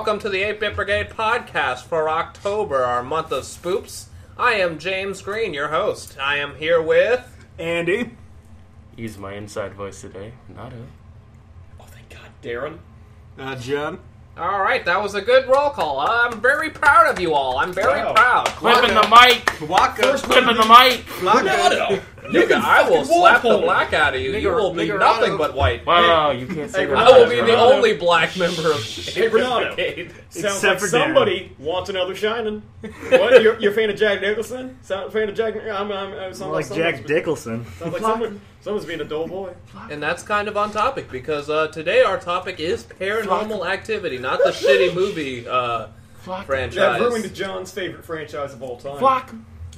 welcome to the 8 Bit Brigade podcast for October, our month of spoops. I am James Green, your host. I am here with. Andy. Use my inside voice today. Not a. Oh, thank God, Darren. Uh, John. Alright, that was a good roll call. I'm very proud of you all. I'm very Wow. proud. Clipping the mic! Waka. First Clipping the mic! Renato. Nigga, I will slap the black out of you. You Nigger- will be niggerado. nothing but white. Wow, you can't say Hey, that. I will be the Renato. only black member of Hey, Renato. Brigade. Sounds Except like for somebody wants another Shining. What? You're, you're a fan of Jack Nicholson? Sound fan of Jack? I'm, I'm, I'm sounds More like someone's- Jack Dickelson. Sounds like someone, someone's being a dull boy. And that's kind of on topic because uh, today our topic is paranormal activity, not the shitty movie uh, Flock. franchise. That ruined John's favorite franchise of all time. Flock.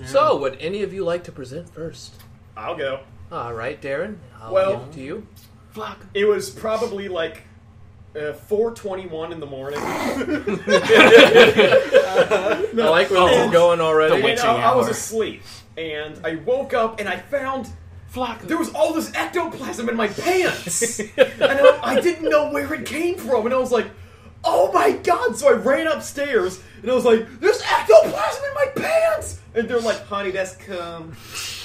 So, would any of you like to present first? I'll go. All right, Darren. I'll Well- give it to you. Flock. It was probably like uh, 4:21 in the morning. I like where this is going already. The and witching I, I was hour. asleep, and I woke up and I found Flock. there was all this ectoplasm in my pants, and I, I didn't know where it came from, and I was like, "Oh my god!" So I ran upstairs, and I was like, "There's ectoplasm in my pants!" And they're like, "Honey, that's cum."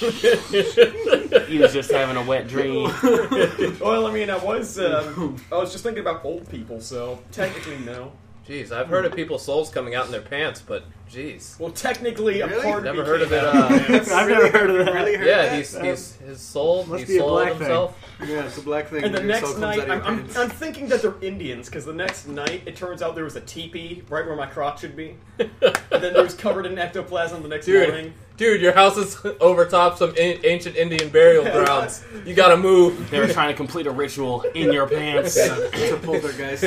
He was just having a wet dream. Well, I mean, I was um, I was just thinking about old people, so technically no. Jeez, I've heard of people's souls coming out in their pants, but jeez. Well, technically, Really? a part Never heard of it, uh. I've never heard of that. Really heard Yeah, that? he's, he's his soul. must He be a sold black thing. himself. Yeah, it's a black thing. And the Your soul next comes out night, of I'm, I'm, pants. I'm thinking that they're Indians because the next night it turns out there was a teepee right where my crotch should be, and then there was covered in ectoplasm the next Dude, morning. dude, your house is over top some an- ancient Indian burial grounds. You gotta move. They were trying to complete a ritual in your pants. it's a poltergeist.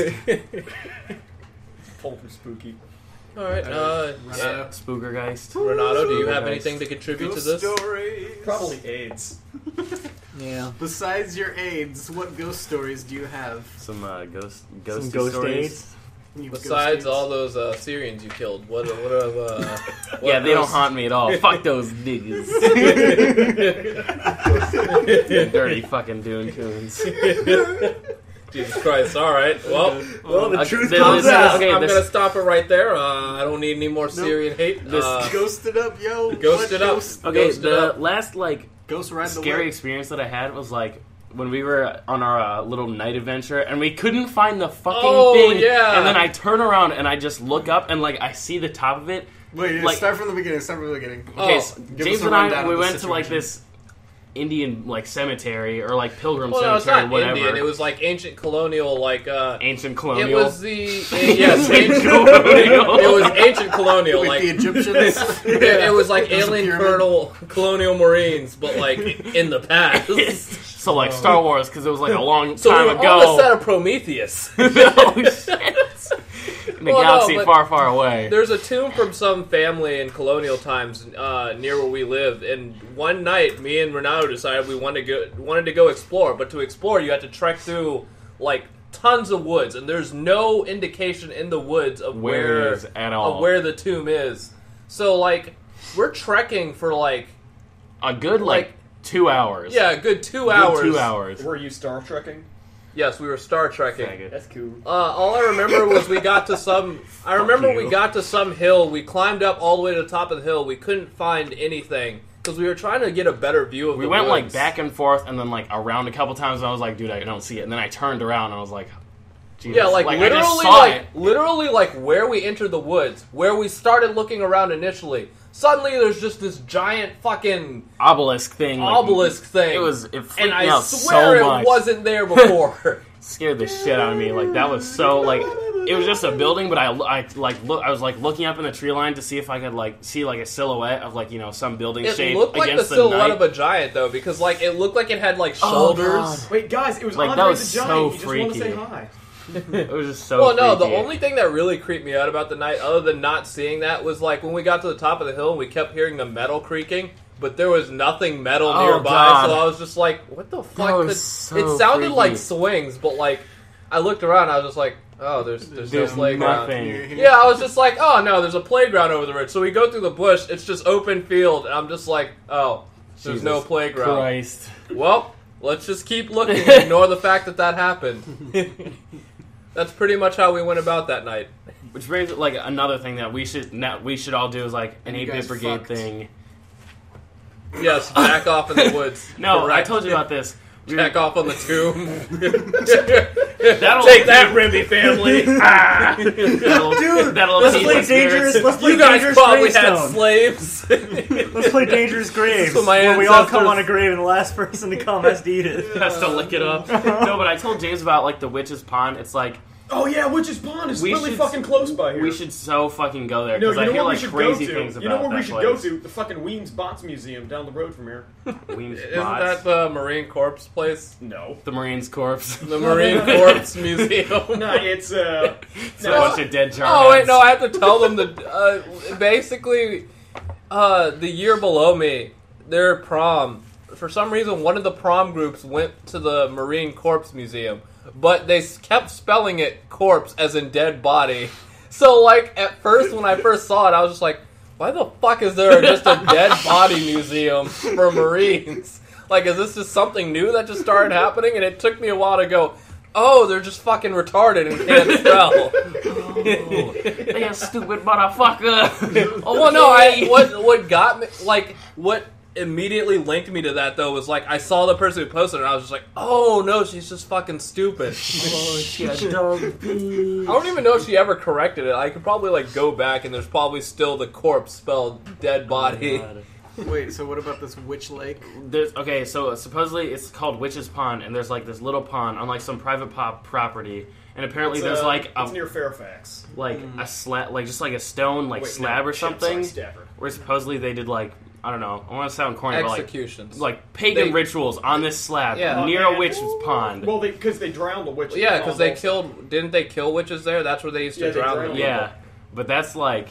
Ultra spooky. All right, uh, Renato. Spookergeist. Renato, do you have Spookergeist. anything to contribute to Ghost this? stories. Probably AIDS. Yeah. Besides your AIDS, what ghost stories do you have? Some uh, ghost, Some ghost stories. aids. You have Besides ghost all those uh, Syrians you killed, what what have uh, what Yeah, they don't ghosts- haunt me at all. Fuck those niggas. Dirty fucking Dune coons. Jesus Christ! All right, well, Well, the truth there- comes is- out. okay, I'm this- gonna stop it right there. Uh, I don't need any more Syrian hate. This- Uh, Ghosted up, yo. Ghost What it up. Ghost, Okay, Ghosted the up. last like ghost ride the scary whip. experience that I had was like when we were on our uh, little night adventure and we couldn't find the fucking Oh, thing. yeah. And then I turn around and I just look up and like I see the top of it. Wait, like- start from the beginning. Start from the beginning. Okay, Oh, so give James a and I rundown we of the went to like situation. this Indian like cemetery or like pilgrim well, no, it's cemetery, not whatever. Indian. It was like ancient colonial, like uh, ancient colonial. it was the yes, ancient colonial. It was ancient colonial, With like the Egyptians. it, it was like There's a alien pyramid. colonial colonial marines, but like in the past. so like Star Wars because it was like a long So we time were ago. on the set of Prometheus. oh shit! In a Well, galaxy but- far, far away. There's a tomb from some family in colonial times uh, near where we live, and one night, me and Renato decided we wanted to go wanted to go explore. But to explore, you had to trek through like tons of woods, and there's no indication in the woods of Where where, it is at all. of where the tomb is. So like, we're trekking for like a good like, like- two hours. yeah, a good two Good hours. Two hours. Were you Star Trekking? Yes, we were Star Trekking. Faggot. That's cool. Uh, all I remember was we got to some. I remember we got to some hill. We climbed up all the way to the top of the hill. We couldn't find anything because we were trying to get a better view of. We the went like back and forth and then like around a couple times and I was like, dude, I don't see it. And then I turned around and I was like, Jesus. Yeah, like, I just literally, saw like it. literally, like where we entered the woods, where we started looking around initially. Suddenly, there's just this giant fucking obelisk thing. like, obelisk thing. It was it freaked and me I out swear so much. it wasn't there before. scared the shit out of me. Like that was so like it was just a building, but I, I like look I was like looking up in the tree line to see if I could like see like a silhouette of like you know some building it shape looked like the against the, silhouette night. of a giant, though, because like it looked like it had like Oh, shoulders. God. Wait, guys, it was Like, Andre that was the Giant. so you just want to say freaky. Hi. it was just so. well, no, the only thing that really creeped me out about the night, other than not seeing that, was like when we got to the top of the hill and we kept hearing the metal creaking, but there was nothing metal Oh, nearby. God. So I was just like, "What the fuck?" was could- so it sounded freaky. like swings, but like I looked around, I was just like, "Oh, there's there's, There's no playground." nothing. Yeah, I was just like, "Oh no, there's a playground over the ridge." So we go through the bush; it's just open field, and I'm just like, "Oh, there's Jesus no playground." Christ. Well, let's just keep looking and ignore the fact that that happened. That's pretty much how we went about that night. Which brings like another thing that we should now we should all do is like an you eight bit guys brigade fucked. thing. Yes, back off in the woods. No, I Correct. told you about this. We- Back off on the tomb. That'll Take that, Rimby family. Ah. that'll, Dude, that'll let's play dangerous. Let's play you guys dangerous probably had slaves. Let's play dangerous graves. So my where we all come on a grave and the last person to come has to eat it. has to lick it up. No, but I told James about like the witch's pond. It's like Oh yeah, Witch's Pond is We really should- fucking close by here. we should so fucking go there No, because you I know hear where like we should crazy go to? things about You know where that we should place. go to? The fucking Weems Botts Museum down the road from here. Weems Isn't Botts. that the Marine Corps place? No. the Marines Corps? The Marine Corps Museum. No, it's uh. It's a no, bunch of dead jar. Oh wait, no, I have to tell them that uh, basically uh, the year below me, their prom. For some reason, one of the prom groups went to the Marine Corps Museum, but they kept spelling it corpse as in dead body. So, like at first, when I first saw it, I was just like, "Why the fuck is there just a dead body museum for Marines? Like, is this just something new that just started happening?" And it took me a while to go. Oh, they're just fucking retarded and can't spell. Oh. they a stupid motherfucker. Oh well, no. I what what got me like what immediately linked me to that though was like I saw the person who posted it and I was just like, oh no, she's just fucking stupid. I don't even know if she ever corrected it. I could probably like go back and there's probably still the corpse spelled dead body. Wait, so what about this witch lake? There's okay, so supposedly it's called Witch's Pond, and there's like this little pond on like some private pop property, and apparently It's, there's uh, like a it's near Fairfax. like a slab, like just like a stone like Wait, slab no, or something, where supposedly they did like I don't know, I want to sound corny, but like Executions. like pagan They- rituals on this slab Yeah. near Oh, a witch's pond. Well, because they drowned the witch. yeah, because they killed. Didn't they kill witches there? That's where they used to Yeah, they drown drowned them. yeah, but that's like.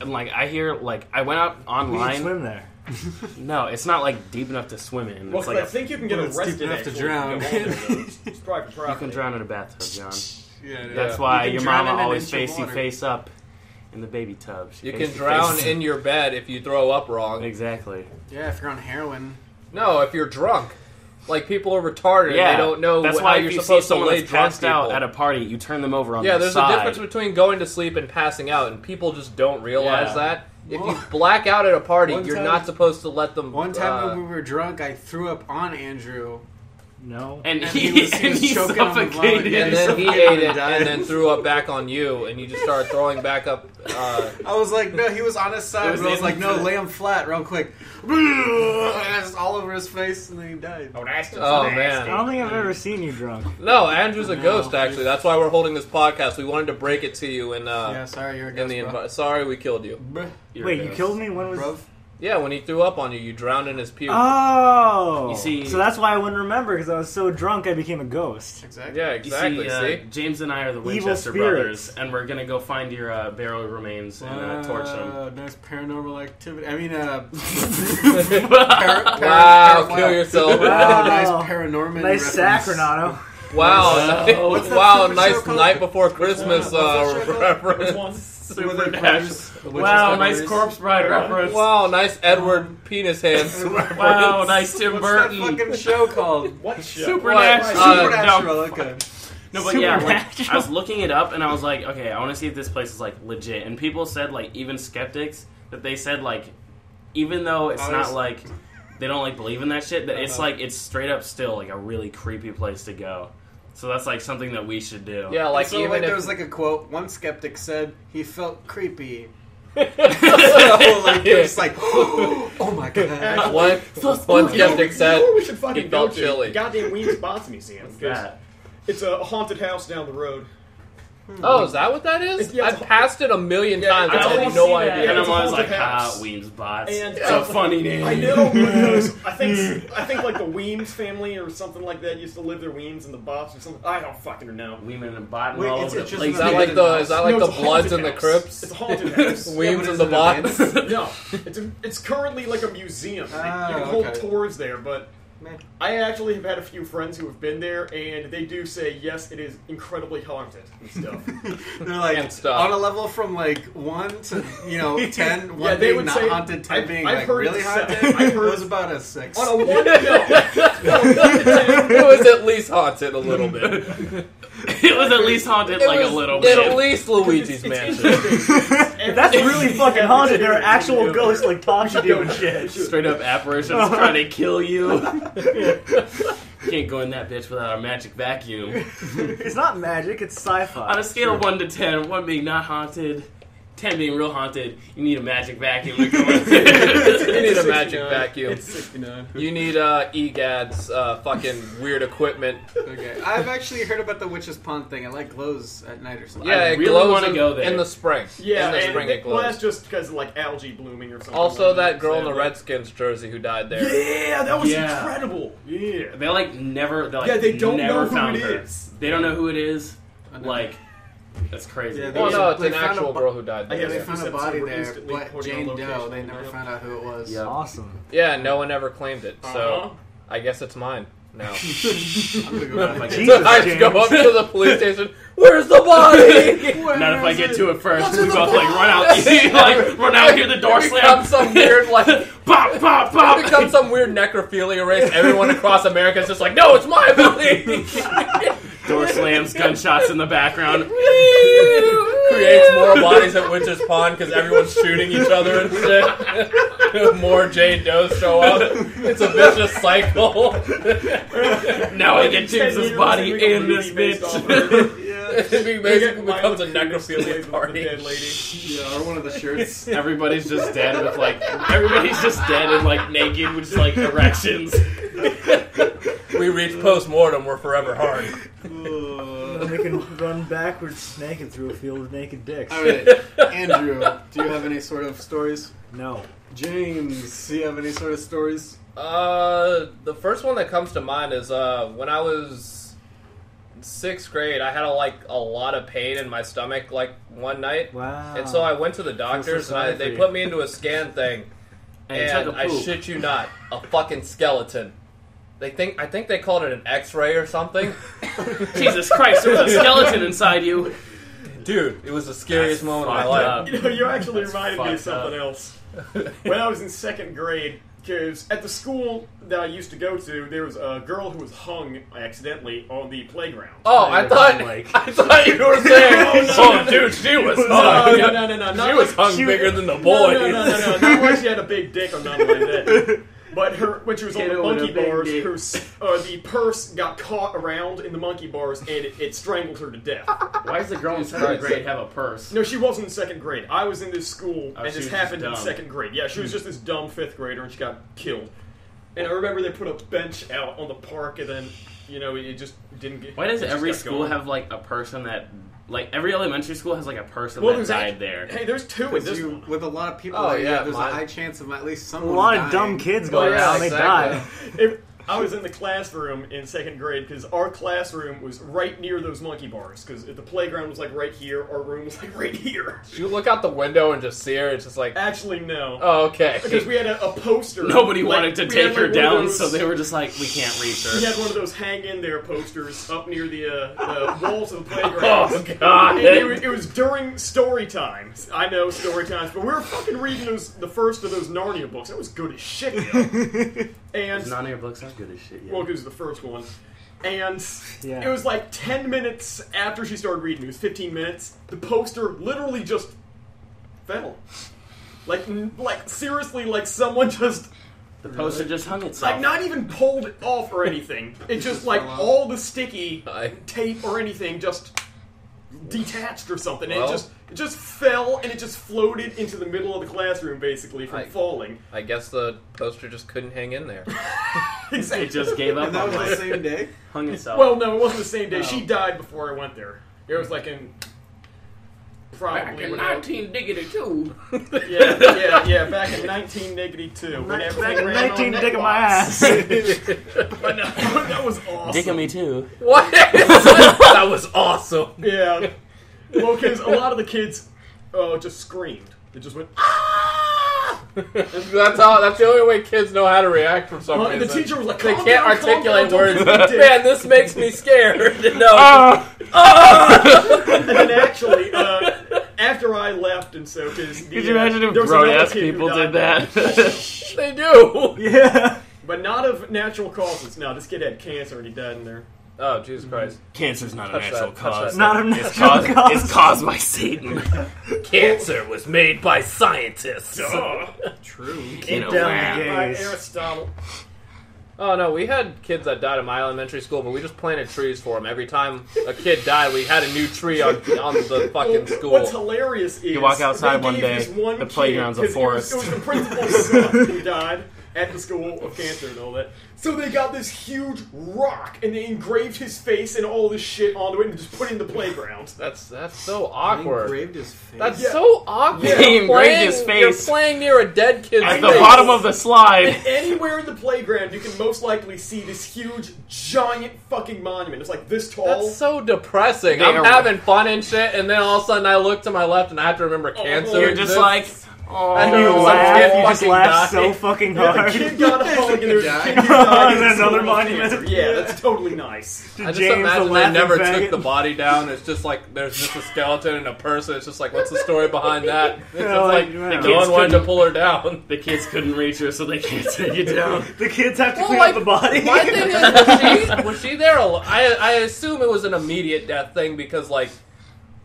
And like I hear, like I went out We can online. swim there. No, it's not like deep enough to swim in. Well, It's 'cause like I a, think you can get Well, it's arrested deep enough to actually, drown. if you go on there. It's private you property. can drown in a bathtub, John. Yeah, That's why You can your drown mama in an always inch of face you water. face up in the baby tub. She You can you drown in your bed if you throw up wrong. Exactly. Yeah, if you're on heroin. No, if you're drunk. Like people are retarded Yeah, and they don't know That's wh- why how if you're you see supposed to someone lay that's drunk passed out people. at a party, you turn them over on yeah, the there's side. a difference between going to sleep and passing out, and people just don't realize Yeah. that. If you black out at a party, One you're time- not supposed to let them. One time uh, when we were drunk, I threw up on Andrew. No. and, And he, he was- he and was he choking on the and then he ate it and then threw up back on you, and you just started throwing back up. Uh, I was like, no, he was on his side. was but I was like, no, lay him flat, real quick. Just all over his face, and then he died. Oh, that's just Oh, nasty. man. I don't think I've ever seen you drunk. no, Andrew's a No. ghost. Actually, that's why we're holding this podcast. We wanted to break it to you, and uh, yeah, sorry, you're a in the bro. envi- sorry we killed you. You're Wait, you killed me? When was? Bruv. Yeah, when he threw up on you, you drowned in his puke. Oh. You see- so that's why I wouldn't remember because I was so drunk I became a ghost. Exactly. yeah, You exactly. see, uh, see. James and I are the Evil Winchester spirits. brothers, and we're gonna go find your uh, burial remains and uh, torch them. Uh, nice paranormal activity. I mean, uh, Wow, Wow, kill yourself. Wow, Wow. nice paranormal. Nice sack, reference. Renato. Wow, Wow. What's that wow, super nice show called? night before Christmas What's that uh, called? reference. Which one? Supernatural. Which Wow, nice corpse bride reference. Wow, nice Edward penis hands. reference. Wow, nice Tim Burton. What's Burton. that fucking show called? What show? Supernatural. Uh, Supernatural. Okay. No, but yeah, like, I was looking it up and I was like, okay, I want to see if this place is like legit. And people said, like, even skeptics, that they said, like, even though it's not like they don't like believe in that shit, that it's Uh-huh. like it's straight up still like a really creepy place to go. So that's like something that we should do. Yeah, like so even like if there was like a quote. One skeptic said he felt creepy. So like it was like, oh my god. one one skeptic said You know where we should fucking he go felt to? chilly. Goddamn Weems Botts Museum. What's 'cause that? It's a haunted house down the road. Oh, is that what that is? It's- yeah, I've it's passed it a million Yeah, times. I I always had no see that. idea. And I'm a always like, haunted ah, house. Weems Botts. And it's a uh, funny name. I know because I think I think like the Weems family or something like that used to live their Weems and the Botts or something. I don't fucking know. Weeman and botting Wait, all it's- over it's the just place. Is that like the is that like No, the it's a Bloods haunted and the house. Crips? It's a haunted house. Weems Yeah, but and is the it Botts. no, it's a, it's currently like a museum. They- Ah, you can hold okay. tours there, but Man. I actually have had a few friends who have been there, and they do say yes, it is incredibly haunted and stuff. They're like And stuff. on a level from like one to you know ten. One Yeah, they being would not say- haunted, ten I've- being I've like heard really it's haunted. I've heard- it was about a six. On a one, no, on a ten, it was at least haunted a little bit. It was at least haunted It like was a little bit. At least Luigi's Mansion. If that's really fucking haunted, there are actual ghosts like talking to you and shit. Straight up apparitions uh-huh. trying to kill you. Can't go in that bitch without a magic vacuum. It's not magic, it's sci-fi. On a scale of 1 to 10, 1 being not haunted, 10 being real haunted, you need a magic vacuum to go in you need a magic vacuum. It's 69. You need uh, EGAD's uh, fucking weird equipment. Okay, I've actually heard about the witch's pond thing. It like glows at night or something. Yeah, I it really glows wanna in, go there. in the spring. Yeah, in the and spring it- it well, glows. that's just because of like algae blooming or something. also, like that girl in the sadly. Redskins jersey who died there. Yeah, that was Yeah. incredible. Yeah. They like never, they like Yeah, they don't never know who found it her. is. They don't know who it is. Like, that's crazy. Yeah, Oh They- no, it's an actual bo- girl who died there. Yeah, they Yeah. found a body there, but put it on Jane Doe. They never all found out who it was. Yep. Awesome. Yeah, no one ever claimed it, Uh-huh. so I guess it's mine now. I'm gonna go Not if I back. get, Jesus, I go up to the police station. Where's the body? not if I get to it first. We both like run out, like run out, hear the door It slam. some weird like pop, pop, it pop. becomes some weird necrophilia race. Everyone across America is just like, no, it's my body. Door slams, gunshots in the background. Creates more bodies at Witch's Pond because everyone's shooting each other and shit. more Jane Does show up. It's a vicious cycle. Now I get Ten James's body we got a in this movie based off of bitch. Her. it They basically get becomes a necrophilia party. Dead lady. Yeah, or one of the shirts. Everybody's just dead with like everybody's just dead and like naked with just like erections. We reach post mortem. We're forever hard. And we can run backwards naked through a field of naked dicks. All right, Andrew, do you have any sort of stories? No. James, do you have any sort of stories? Uh, the first one that comes to mind is uh when I was in sixth grade. I had a, like a lot of pain in my stomach like one night, Wow. and so I went to the doctors and I, they put me into a scan thing, And, he and took a I poop. shit you not, a fucking skeleton. They think I think they called it an X-ray or something. Jesus Christ, there was a skeleton inside you. Dude, it was the scariest That's moment of my life. up. You know, you actually That's reminded me of fucked up. something else. When I was in second grade, because at the school that I used to go to, there was a girl who was hung accidentally on the playground. Oh, I thought like- I thought you were saying, Oh, no, oh, no, no. dude, she was No, hung. no, no, no, no, She not was hung she- bigger than the boy. No, no, no, no, no, not like she had a big dick or nothing like that. But her, when she was on the monkey bars, her, uh, the purse got caught around in the monkey bars and it, it strangled her to death. Why does the girl in second grade have a purse? No, she wasn't in second grade. I was in this school, Oh, and she this was happened in dumb. second grade. Yeah, she was just this dumb fifth grader, and she got killed. And I remember they put a bench out on the park, and then you know it just didn't get. Why does just every got school going. have like a person that, like every elementary school has like a person Well, that died act- there? Hey, there's two in Because this you, with a lot of people, Oh, like, yeah, there's mine- a high chance of at least someone. a someone lot of dumb kids oh, go Well, around. yeah, they exactly. die. If- I was in the classroom in second grade because our classroom was right near those monkey bars. Because the playground was like right here, our room was like right here. You look out the window and just see her. It's just like, Actually, no. oh, okay. because we had a, a poster. Nobody like, wanted to we had, take her like, down, those- so they were just like, we can't reach her. We had one of those hang in there posters up near the, uh, the walls of the playground. Oh god! And it, was- it was during story times. I know story times, but we were fucking reading those the first of those Narnia books. That was good as shit. Yo. and None of books are good as shit. well, Yeah. it was the first one. And Yeah. it was like 10 minutes after she started reading. It was 15 minutes. The poster literally just fell. Like, n- like seriously, like someone just, The poster just hung itself. like not even pulled it off or anything. It just like all the sticky tape or anything just detached or something. And Well- it just it just fell and it just floated into the middle of the classroom basically from I- falling. I guess the poster just couldn't hang in there. it just gave up And that on was the same day. Hung itself. Well, no, it wasn't the same day. Oh. She died before I went there. It was like in probably when I- diggity two. yeah, yeah, yeah, back in 19 negative two. when Back everything in ran 19 on dick in my Netbox. ass. But no, that was awesome. Digging me too. What? that was awesome. Yeah. Well, because a lot of the kids uh, just screamed. They just went, ah! That's how. That's the only way kids know how to react from some Uh, and the teacher was like, they can't down, calm articulate down, words. don't be a dick." Man, this makes me scared. no. Ah! And then actually, uh, after I left, and so because Could you imagine if grown ass people did that? they do. yeah. but not of natural causes. No, this kid had cancer and he died in there. Oh Jesus Christ! Mm-hmm. Cancer's not a Touch natural that, touch cause. that. Not a It's natural caused, cause. it's caused by Satan. Cancer was made by scientists. Oh. True. You know, down wow. the By. Aristotle. Oh no, we had kids that died in my elementary school, but we just planted trees for them. Every time a kid died, we had a new tree on on the fucking school. What's hilarious is You walk outside one day, one the kid- playground's a 'cause it was- forest. It was, the principal's son who died at the school of cancer and all that. So they got this huge rock and they engraved his face and all this shit onto it and just put it in the playground. That's that's so They awkward. engraved his face. That's Yeah. so awkward. They You're engraved playing- his face. You're playing near a dead kid's At face. the bottom of the slide. Anywhere in the playground, you can most likely see this huge, giant fucking monument. It's like this tall. That's so depressing. They I'm are- having fun and shit, and then all of a sudden I look to my left and I have to remember oh, cancer. You're just exists. like, oh, And And you laugh, kid you just laugh died. so fucking Yeah, hard. the kid got a hug and there was a kid who On died in the another monument. Yeah, that's totally nice. To I just James, the imagine they never faggot. took the body down. It's just like there's just a skeleton and a person. It's just like, what's the story behind that? It's Yeah, just like, like, yeah. no one wanted to pull her down. the kids couldn't reach her, so they can't take it down. The kids have to Well, clean like, up the body. My thing is, was she, was she there? al- I I assume it was an immediate death thing because like,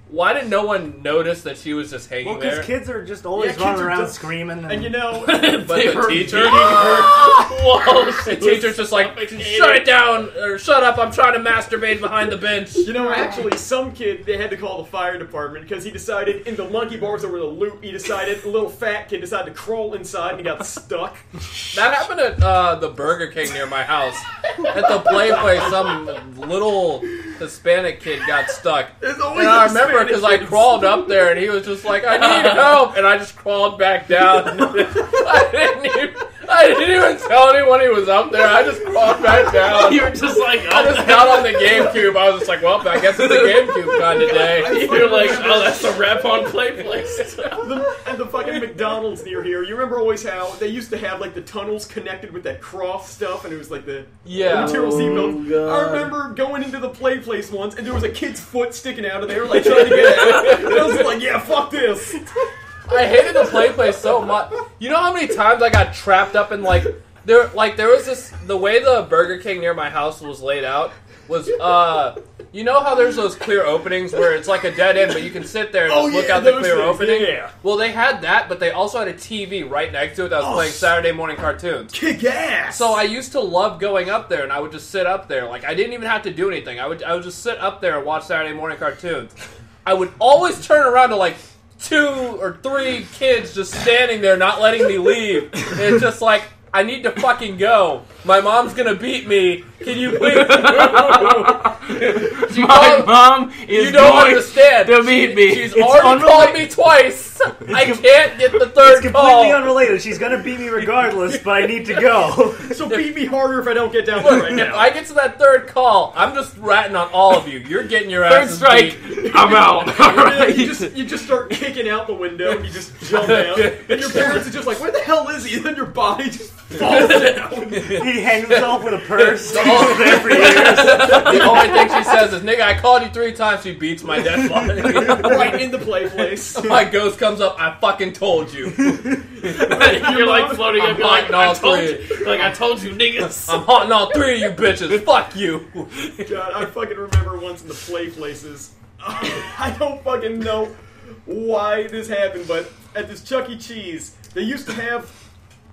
why did no one notice that she was just hanging well, there? because kids are just always Yeah, kids running are around just- screaming. And, And you know, but They the were teacher. Whoa, the teacher's just like, shut it down or shut up. I'm trying to masturbate behind the bench. You know, actually, some kid they had to call the fire department because he decided in the monkey bars over the loop. He decided a little fat kid decided to crawl inside and he got stuck. That happened at uh, the Burger King near my house. At the play place, some little Hispanic kid got stuck. There's always And I a because I crawled up there and he was just like, I need help. And I just crawled back down. I, didn't even, I didn't even tell anyone he was up there. I just crawled back down. You're just like, I just got on the GameCube. I was just like, well, I guess it's a GameCube kind of day. You're like, oh, that's a rep on play place. the, and the fucking McDonald's near here. You remember always how they used to have like the tunnels connected with that cross stuff, and it was like the Yeah. material seatbelt. Oh, I remember going into the play place once, and there was a kid's foot sticking out of there, like trying to get out. And I was like, "Yeah, fuck this." I hated the play place so much. You know how many times I got trapped up in like there like there was this the way the Burger King near my house was laid out was uh you know how there's those clear openings where it's like a dead end but you can sit there and Oh, just look yeah, out the clear things, opening. yeah. Well they had that but they also had a TV right next to it that was Oh, playing Saturday morning cartoons. Kick ass. So I used to love going up there, and I would just sit up there. Like I didn't even have to do anything. I would I would just sit up there and watch Saturday morning cartoons. I would always turn around to like two or three kids just standing there, not letting me leave. And it's just like I need to fucking go. My mom's gonna beat me. Can you please? she My mom is you don't going understand. to beat me. She's It's already unrela- called me twice. I can't get the third it's third completely call. unrelated. She's gonna beat me regardless, but I need to go. so beat me harder if I don't get down there right If now. I get to that third call, I'm just ratting on all of you. You're getting your Third asses strike, beat. I'm out. Yeah, you just you just start kicking out the window and you just jump out and your parents are just like where the hell is he and then your body just falls down he hangs himself with a purse. He's there for years. The only thing she says is, "Nigga, I called you three times." She beats my dead body. right in the play place my ghost comes up. I fucking told you. You're like floating up. I'm You're like, haunting all I told three. you. Like I told you, niggas. I'm haunting all three of you bitches. Fuck you. God, I fucking remember once in the play places. I don't fucking know why this happened, but at this Chuck E. Cheese, they used to have.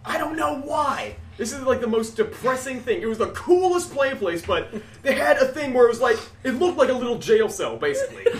I don't know why. This is like the most depressing thing. It was the coolest play place, but they had a thing where it was like it looked like a little jail cell, basically.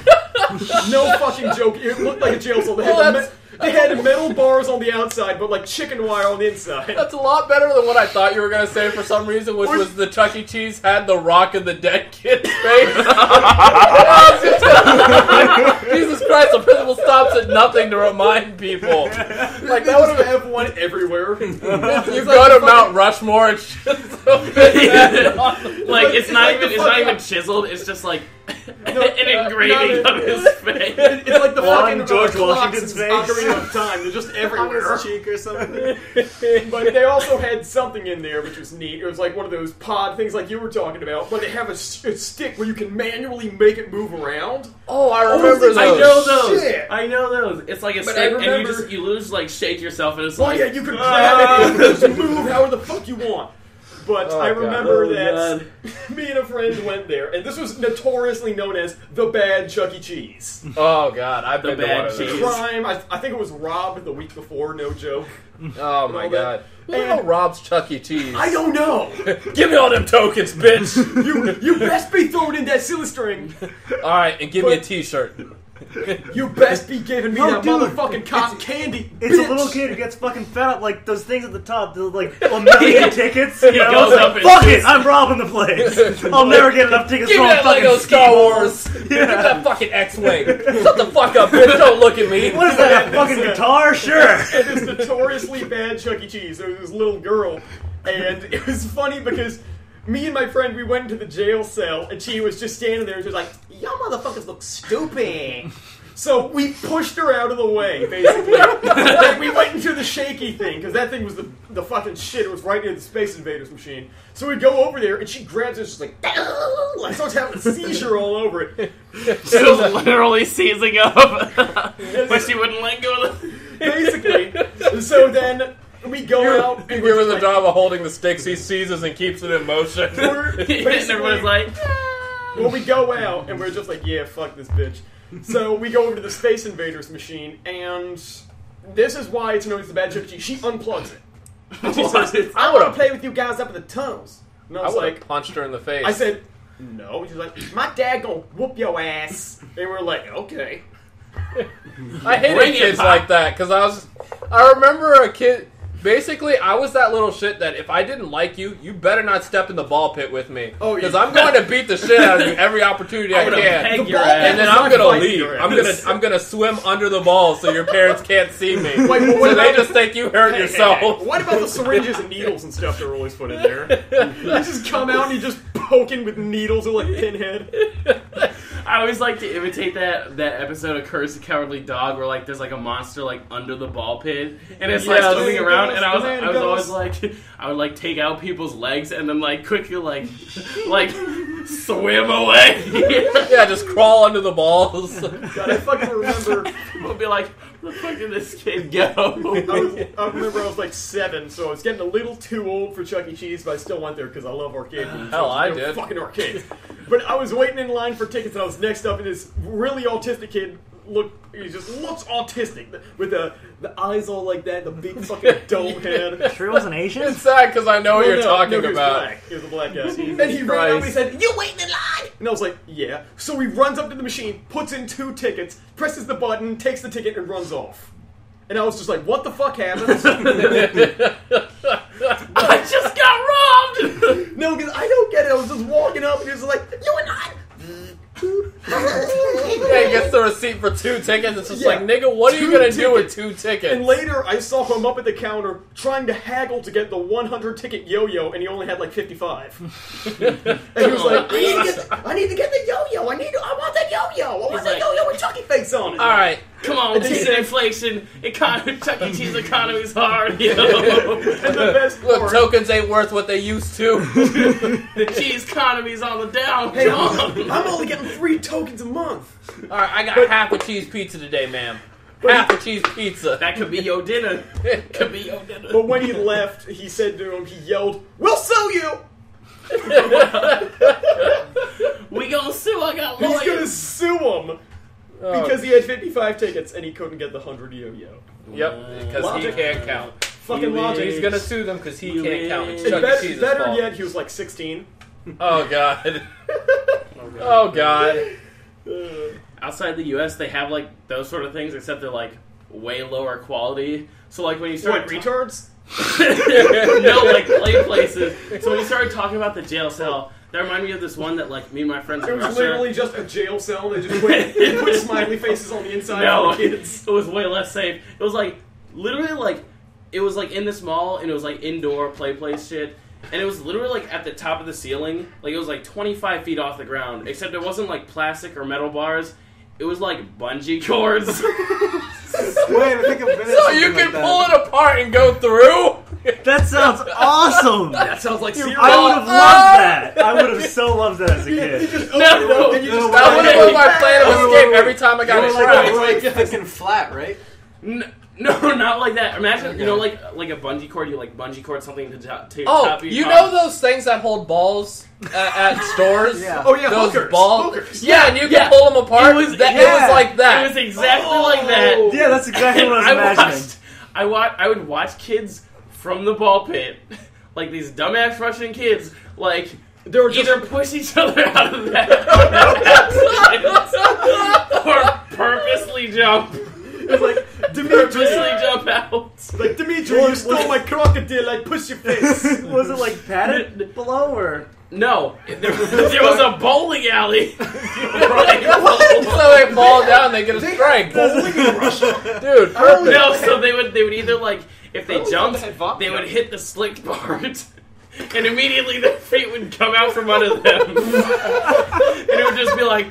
no fucking joke. It looked like a jail cell. They had, the they had metal bars on the outside, but like chicken wire on the inside. That's a lot better than what I thought you were gonna say for some reason, which was the Chuck E. Cheese had the rock in the dead kid's face. Jesus Christ! The principal stops at nothing to remind people. Like that would have have one everywhere. You go to Mount Rushmore and shit. so bad. like it's It's not even it's not even chiseled. It's just like No, an uh, engraving not of his face. It's like the On fucking George uh, Washington's face. Ocarina of Time. They're just on his cheek or something. but they also had something in there which was neat. It was like one of those pod things like you were talking about, but they have a, s- a stick where you can manually make it move around. Oh, I remember those. I know those. Shit. I know those. It's like a But stick, I and you just you lose like shake yourself, and it's Oh like yeah, you can grab it and just move however the fuck you want. But Oh, I God. remember Oh, that me and a friend went there, and this was notoriously known as the bad Chuck E. Cheese. Oh god, I've The been to bad one of those. cheese. Crime. I, I think it was robbed the week before. No joke. Oh my god. Who the And- hell robs Chuck E. Cheese? I don't know. Give me all them tokens, bitch. you you best be throwing in that silly string. all right, and give me a But- T-shirt. You best be giving me No, that dude, motherfucking cotton candy. It's bitch. a little kid who gets fucking fed up like those things at the top, the like a million tickets. You know? goes It's like, up and Fuck shoots. it, I'm robbing the place. I'll never get enough tickets Give for me a that fucking Lego Star. Wars. Give me that fucking X-wing. Shut the fuck up, bitch. Don't look at me. What is that? A fucking guitar? Sure. and this notoriously bad Chuck E. Cheese. There was this little girl, and it was funny because me and my friend we went into the jail cell, and she was just standing there, and she was like, "Y'all motherfuckers look stupid." So we pushed her out of the way, basically. like we went into the shaky thing because that thing was the the fucking shit. It was right near the Space Invaders machine. So we go over there, and she grabs it, just like, like starts having a seizure all over it. She was literally seizing up, but she wouldn't let go of the. Basically, so then we go out. You and give we're her the like, job of holding the sticks. He seizes and keeps it in motion. we're and everyone's like, Well, we go out and we're just like, yeah, fuck this bitch. So we go over to the Space Invaders machine, and this is why it's known as the bad Chuck E. She unplugs it. She says, I want to play with you guys up in the tunnels. And I I was would like, punched her in the face. I said, no. She's like, my dad gonna whoop your ass. And we're like, okay. I hated Bring kids Pop. like that because I was. I remember a kid. Basically, I was that little shit that if I didn't like you, you better not step in the ball pit with me. Oh, because yeah. I'm going to beat the shit out of you every opportunity I, I would've can. pegged The your and then I'm gonna leave. I'm gonna. I'm gonna swim under the ball so your parents can't see me. Wait, but so they about- just think you hurt yourself. What about the syringes and needles and stuff that were always put in there? You just come out and you just poking with needles and like pinhead. I always like to imitate that that episode of Courage the Cowardly Dog, where like there's like a monster like under the ball pit, and it's like Yes. swimming around, and I was I was goes. always like I would like take out people's legs and then like quickly like like swim away. yeah, just crawl under the balls. God, I fucking remember. We'll be like, where the fuck did this kid go? I, was, I remember I was like seven, so I was getting a little too old for Chuck E. Cheese, but I still went there because I love arcade movies. Uh, Hell, I They were did. Fucking arcade. But I was waiting in line for tickets, and I was next up, and this really autistic kid look. He just looks autistic with the the eyes all like that, the big fucking dome head. Sure, it wasn't Asian. it's sad because I know what you're no, talking no, he was about. Black. He was a black guy. and he ran up and he said, "You waiting in line?" And I was like, "Yeah." So he runs up to the machine, puts in two tickets, presses the button, takes the ticket, and runs off. And I was just like, "What the fuck happened?" I just got robbed. no, because I don't get it. I was just walking up, and he was like, "You in line?" Yeah, he gets the receipt for two tickets. It's just Yeah. like, nigga, what are you gonna do with two tickets? And later, I saw him up at the counter trying to haggle to get the 100 ticket yo-yo, and he only had like 55. and he was like, "I need to get, I need to get the yo-yo. I need, to, I want that yo-yo. I want He's that like- yo-yo with Chucky face on it." All right, Come on, They take said- the inflation. Economy, Chuck E. Cheese economy's hard. Yo. And the best look, part, tokens ain't worth what they used to. the cheese economy's on the down. hey, I'm, I'm only getting three tokens a month. All right, I got half a cheese pizza today, ma'am. Half a cheese pizza. That could be your dinner. could be your dinner. But when he left, he said to him, he yelled, "We'll sue you." we gonna sue. I got lawyers. He's gonna sue him Oh, because he had 55 tickets and he couldn't get the 100 yo-yo. Yep, because he Logic. can't count. Fucking You logic. He's gonna sue them because he You can't count. It's win. Chuck E. bet- Cheese's better fault. yet, he was like 16. Oh god. Oh, oh god. Outside the U.S., they have like those sort of things, except they're like way lower quality. So like when you start What, retards? no, like play places. So when you started talking about the jail cell, that reminded me of this one that like me and my friends It in was Russia. literally just a jail cell. They just put, they put smiley faces on the inside no, for the kids. it was way less safe. It was like literally like it was like in this mall and it was like indoor play place shit. And it was literally like at the top of the ceiling, like it was like 25 feet off the ground. Except it wasn't like plastic or metal bars. It was like bungee cords. Wait, I think I've been at So you like can that. pull it apart and go through? That sounds awesome. That sounds like serial. I would have loved that. I would have so loved that as a You kid. just open No. it up you just No, That would have been my plan of Wait, wait, escape every time I got They were trapped. like, they were like thick flat, right? N- No, not like that. Imagine, you know, like like a bungee cord. You like bungee cord something to, top, to Oh, top of your you car. know those things that hold balls at, at stores? Yeah. Oh yeah, those hookers. balls. hookers. Yeah, and you can yeah. pull them apart. It was- that, it yeah. was like that. It was exactly Oh. like that. Yeah, that's exactly what I was I imagining. watched. I watch. I would watch kids from the ball pit, like these dumbass Russian kids, like They were just either push each other out of that or purposely jump, it's like Dimitri, purposely jump out. like Dimitri, you stole my crocodile. I push your face. was it like padded below or? No, there, there was a bowling alley. right so they fall down, they get a strike. Bowling in Russia. Dude, perfect. No, so they would they would either like if they jumped, they would hit the slick part, and immediately their feet would come out from under them, and it would just be like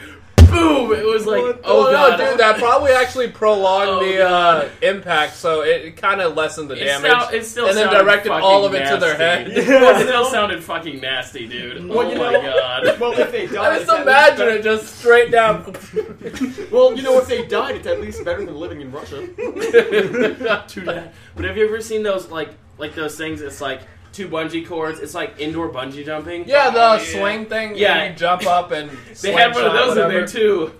boom. It was like Oh, oh no, dude, that probably actually prolonged Oh, the uh, impact, so it, kind of lessened the It damage. sou- it still and then directed all of it to their nasty. head. it still sounded fucking nasty, dude. Well, oh you my know- god. Well, if they I just imagine it just straight down. Well, you know, if they died, it's at least better than living in Russia. True that. But have you ever seen those like like those things? It's like two bungee cords. It's like indoor bungee jumping. Yeah, the Oh, yeah. swing thing. Yeah. Yeah, you jump up and They had one of slingshot, those in there too.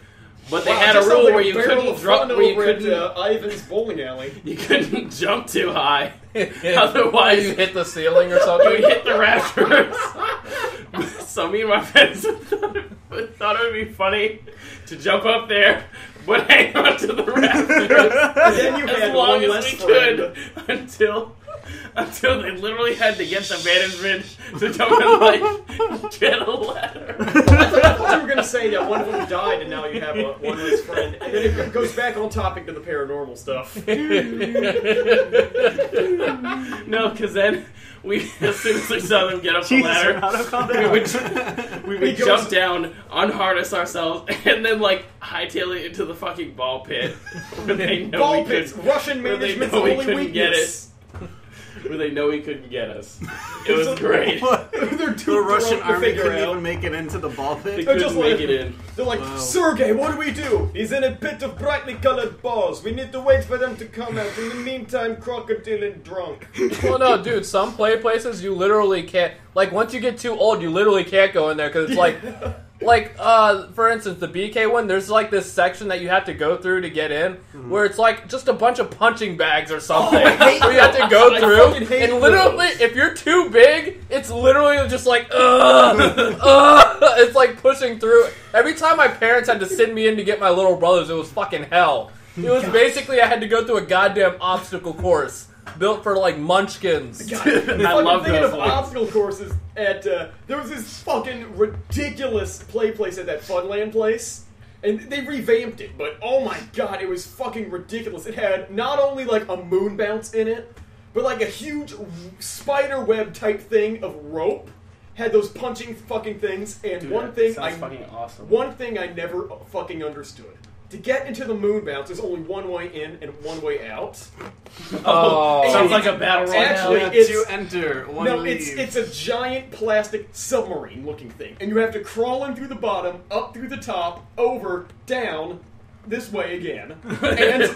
But they Wow, had a rule where you couldn't drop, where you couldn't, uh, Ivan's bowling alley. you couldn't jump too high. Otherwise, Otherwise- you hit the ceiling or something. would hit the rafters. so me and my friends thought it, would be funny to jump up there, but hang on to the rafters And then you as had long one as less we friend. could until until they literally had to get the management to come and like get a ladder. I thought you were going to say that one of them died and now you have a, one his friend. And then it goes back on topic to the paranormal stuff. No, because then we as soon as we saw them get up the Jesus, ladder, Renato, calm we would we would He goes- jump down, unharness ourselves, and then like hightail it into the fucking ball pit where they know Ball we pits, could, Russian where they management's know we only couldn't get weakness. Where they know he couldn't get us. It was great. They're too The Russian drunk to army figure couldn't out. even make it into the ball They pit. They're couldn't just make like- it in. They're like, Wow. Sergey, what do we do? He's in a pit of brightly colored balls. We need to wait for them to come out. In the meantime, crocodile and drunk. well, no, dude. Some play places you literally can't. Like once you get too old, you literally can't go in there because it's like, like uh, for instance, the BK one. There's like this section that you have to go through to get in, where it's like just a bunch of punching bags or something. I hate where you have to go through, and literally, those. if you're too big, it's literally just like, ugh, ugh. It's like pushing through. Every time my parents had to send me in to get my little brothers, it was fucking hell. It was basically I had to go through a goddamn obstacle course built for like munchkins. I Fucking love thinking those of ones. obstacle courses at uh, there was this fucking ridiculous play place at that Funland place. And they revamped it, but oh my god, it was fucking ridiculous. It had not only like a moon bounce in it, but like a huge spider web type thing of rope. Had those punching fucking things, and Dude, one thing I fucking awesome. one thing I never fucking understood. To get into the moon bounce, there's only one way in and one way out. Oh, Sounds like a battle royale. Actually, Yeah, it's- to enter, one no, leave. it's it's a giant plastic submarine looking thing, and you have to crawl in through the bottom, up through the top, over, down, this way again, and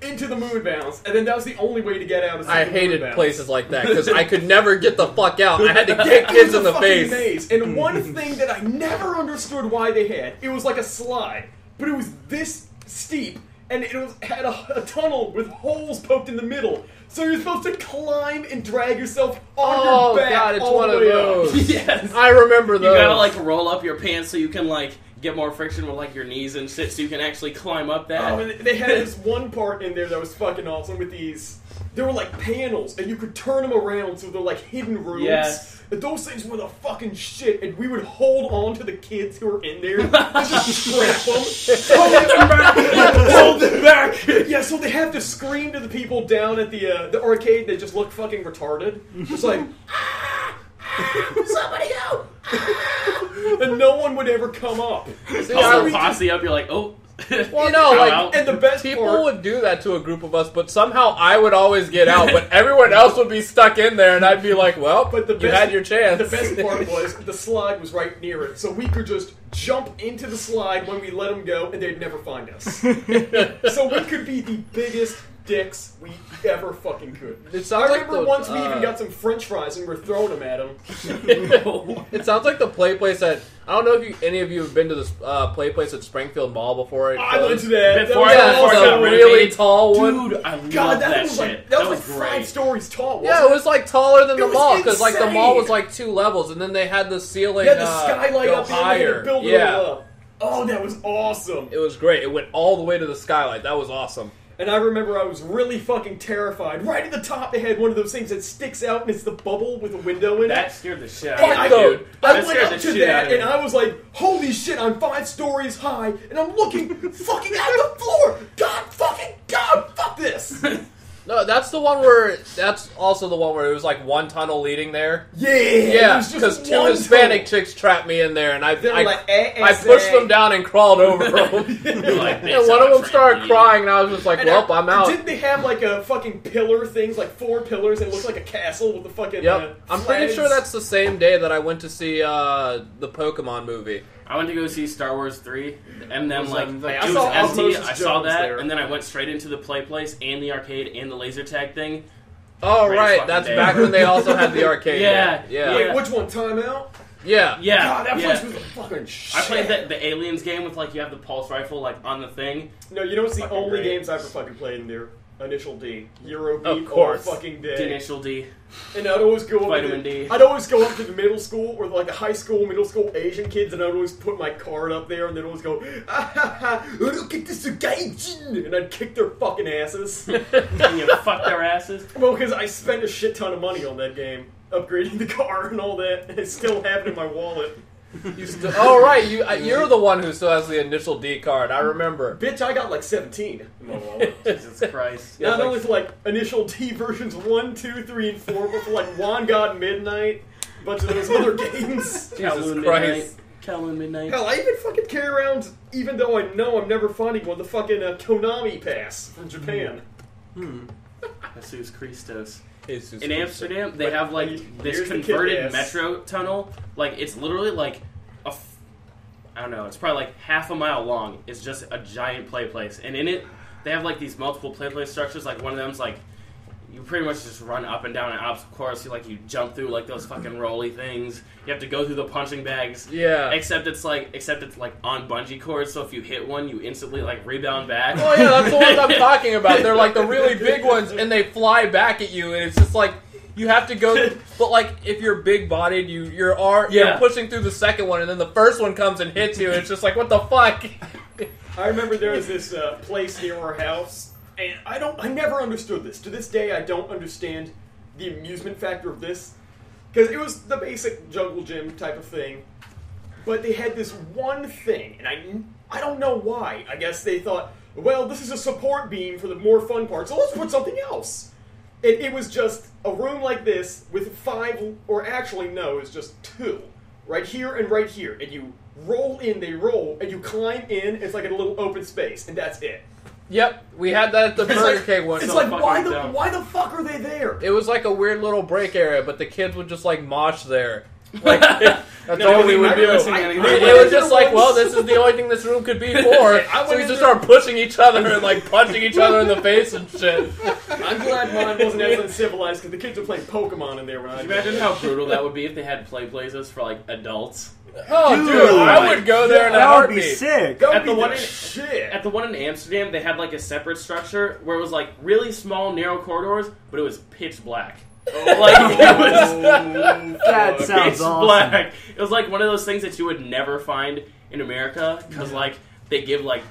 into the moon bounce, and then that was the only way to get out. Is I the moon hated bounce. places like that because I could never get the fuck out. I had to kick kids in a the fucking face. maze. And one thing that I never understood why they had, it was like a slide, but it was this steep, and it was had a, a tunnel with holes poked in the middle. So you're supposed to climb and drag yourself on Oh your back god, it's all one of way up. those. yes. I remember those. You gotta like roll up your pants so you can like get more friction with like your knees and shit, so you can actually climb up that. Oh, and they had this one part in there that was fucking awesome with these. There were like panels, and you could turn them around so they're like hidden rooms. Yes. And those things were the fucking shit, and we would hold on to the kids who were in there and just strap them. Hold them back! Hold them back! Yeah, so they have to scream to the people down at the uh, the arcade. They just look fucking retarded. It's like, "Ah! Ah! somebody help! Ah!" and no one would ever come up. See, Call I- the posse up. You're like, oh. Well, no, like, out. And the best People part, would do that to a group of us, but somehow I would always get out, but everyone else would be stuck in there, and I'd be like, "Well, But the you best- had your chance." The best part was the slide was right near it, so we could just jump into the slide when we let them go, and they'd never find us. so we could be the biggest dicks we ever fucking could. It I sounds like remember the, once we uh, even got some French fries and we were throwing them at him. it sounds like the play place at. I don't know if you, any of you have been to this uh, play place at Springfield Mall before. It I went to that. Before that I- was before I the really renovated. tall one. Dude, I love God, that, that, was shit. like that, was, like great. five stories tall. Yeah, it wasn't was like taller than It the mall because like the mall was like two levels, and then they had the ceiling. Yeah, the uh, skylight go up there, they had higher. to yeah, up. Oh, that was awesome. it was great. It went all the way to the skylight. That was awesome. And I remember I was really fucking terrified. Right at the top, they had one of those things that sticks out, and it's the bubble with a window in it. That it. scared the shit out of I, me, know. dude. I That went up to that, and I was like, "Holy shit! I'm five stories high, and I'm looking fucking at the floor. God fucking God, fuck this! No, that's the one where. That's also the one where it was like one tunnel leading there. Yeah, Yeah, because two Hispanic tunnel. chicks trapped me in there, and I I, like, eh, eh, I pushed say. them down and crawled over them. Like, and one of them started crying, and I was just like, And "Well, I- I'm out." Didn't they have like a fucking pillar things, like four pillars, and it looked like a castle with the fucking? Yep, uh, I'm pretty sure that's the same day that I went to see uh, the Pokemon movie. I went to go see Star Wars 3, and then, Was, like, um, it I saw empty. I saw that, there. and then I went straight into the play place and the arcade and the laser tag thing. Oh Great right, that's day. back when they also had the arcade. Yeah, yeah, Wait, which one? Time out. Yeah, God, that yeah. place was a fucking shit. I played the, the aliens game with like you have the pulse rifle like on the thing. No, you know what's the Fucking only great. games I ever fucking played in there? Initial D, Euro Of course. all fucking The day. initial D. And I'd always go up Vitamin to, D. I'd always go up to the middle school or like a high school, middle school Asian kids, and I'd always put my card up there, and they'd always go, ah, ha, ha, look at this gaijin, and I'd kick their fucking asses. and you fuck their asses. well, because I spent a shit ton of money on that game, upgrading the car and all that, and I still have it in my wallet. You still, oh right, you uh, you're the one who still has the initial D card. I remember. Bitch, I got like 17 in. Jesus Christ. Yeah, Not like- only for like initial D versions 1, 2, 3, and 4, but for like Wangan Midnight, a bunch of those other games. Kowloon Christ. Midnight. Kowloon Midnight. Hell, I even fucking carry around, even though I know I'm never finding one, the fucking uh, Konami pass from Japan. Hmm. Jesus Christos. In Amsterdam, they have like here's this converted metro tunnel. Like it's literally like a, f- I don't know. It's probably like half a mile long. It's just a giant play place, and in it they have like these multiple play place structures. Like one of them's like you pretty much just run up and down an obstacle course. You like you jump through like those fucking rolly things. You have to go through the punching bags. Yeah. Except it's like except it's like on bungee cords. So if you hit one, you instantly like rebound back. Oh yeah, that's the ones I'm talking about. They're like the really big ones, and they fly back at you, and it's just like you have to go. But like if you're big bodied, you you're are Yeah. you're pushing through the second one, and then the first one comes and hits you. And it's just like what the fuck. I remember there was this uh, place near our house, and I don't, I never understood this. To this day, I don't understand the amusement factor of this, because it was the basic jungle gym type of thing, but they had this one thing, and I, I don't know why. I guess they thought, well, this is a support beam for the more fun part, so let's put something else. And it was just a room like this with five, or actually no, it's just two, right here and right here, and you roll in, they roll, and you climb in. It's like a little open space, and that's it. Yep, we had that at the Burger like, King one. it's So like why the dumb. why the fuck are they there? It was like a weird little break area, but the kids would just like mosh there. Like that's No, all we we would might do. be listening I- It, it was just like, well, this is the only thing this room could be for. I so we just start pushing each other and like punching each other in the face and shit. I'm glad mine wasn't as uncivilized because the kids were playing Pokemon in there when I. Imagine how brutal that would be if they had play places for like adults? Oh, dude, Dude. I would go there in a That would be sick. That would At the be one the in- shit. At the one in Amsterdam, they had like a separate structure where it was like really small, narrow corridors, but it was pitch black. like it was That sounds awesome. black. It was like one of those things that you would never find in America because like they give like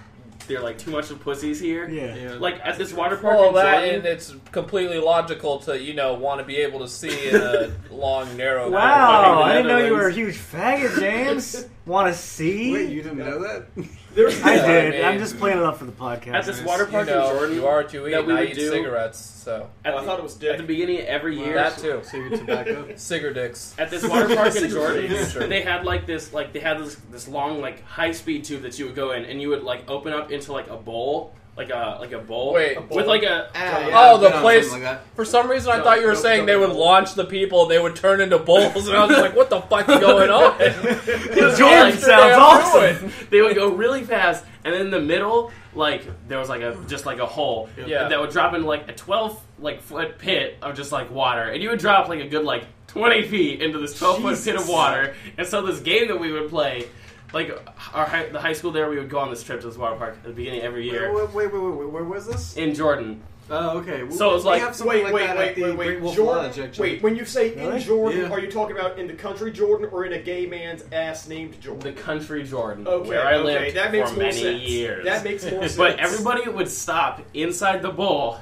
they're like too much of pussies here. Yeah. Like at this water park Well, that Jordan, and it's completely logical to you know want to be able to see in a long, narrow. Wow, I didn't know you were a huge faggot, James. Want to see? Wait, you didn't know that? There's I Yeah, I did. mean- I'm just playing it up for the podcast. at this Yes. water You park know, in Jordan. you are too eat, that we and I would eat do- cigarettes. So at Oh, I thought it was at the beginning of every year. that too. Cigarette tobacco. Cigar dicks. At this water park in Jordan, future. they had like this, like they had this this long like high speed tube that you would go in, and you would like open up into like a bowl like a like a bowl. Wait. with like a Ah, Oh, the place- like. For some reason, I No, thought you were no, saying no, they no. would launch the people they would turn into bulls, and I was like, "What the fuck is going on?" Jordan Amsterdam sounds ruined. awesome. they would go really fast, and in the middle, like there was like a just like a hole Yeah. that would drop into like a twelve like foot pit of just like water, and you would drop like a good like twenty feet into this twelve foot pit of water. And so this game that we would play, like our high, the high school there, we would go on this trip to this water park at the beginning of every year Wait, wait, wait, wait, wait, where was this? in Jordan. Oh, okay. We- So it was like- have Wait, like wait, that wait, wait, wait, Jordan. Lodge. Wait, when you say in Jordan, Yeah. are you talking about in the country Jordan or in a gay man's ass named Jordan? The country Jordan, Okay, where I okay, lived that makes for many sense. years. That makes more sense. But everybody would stop inside the bowl,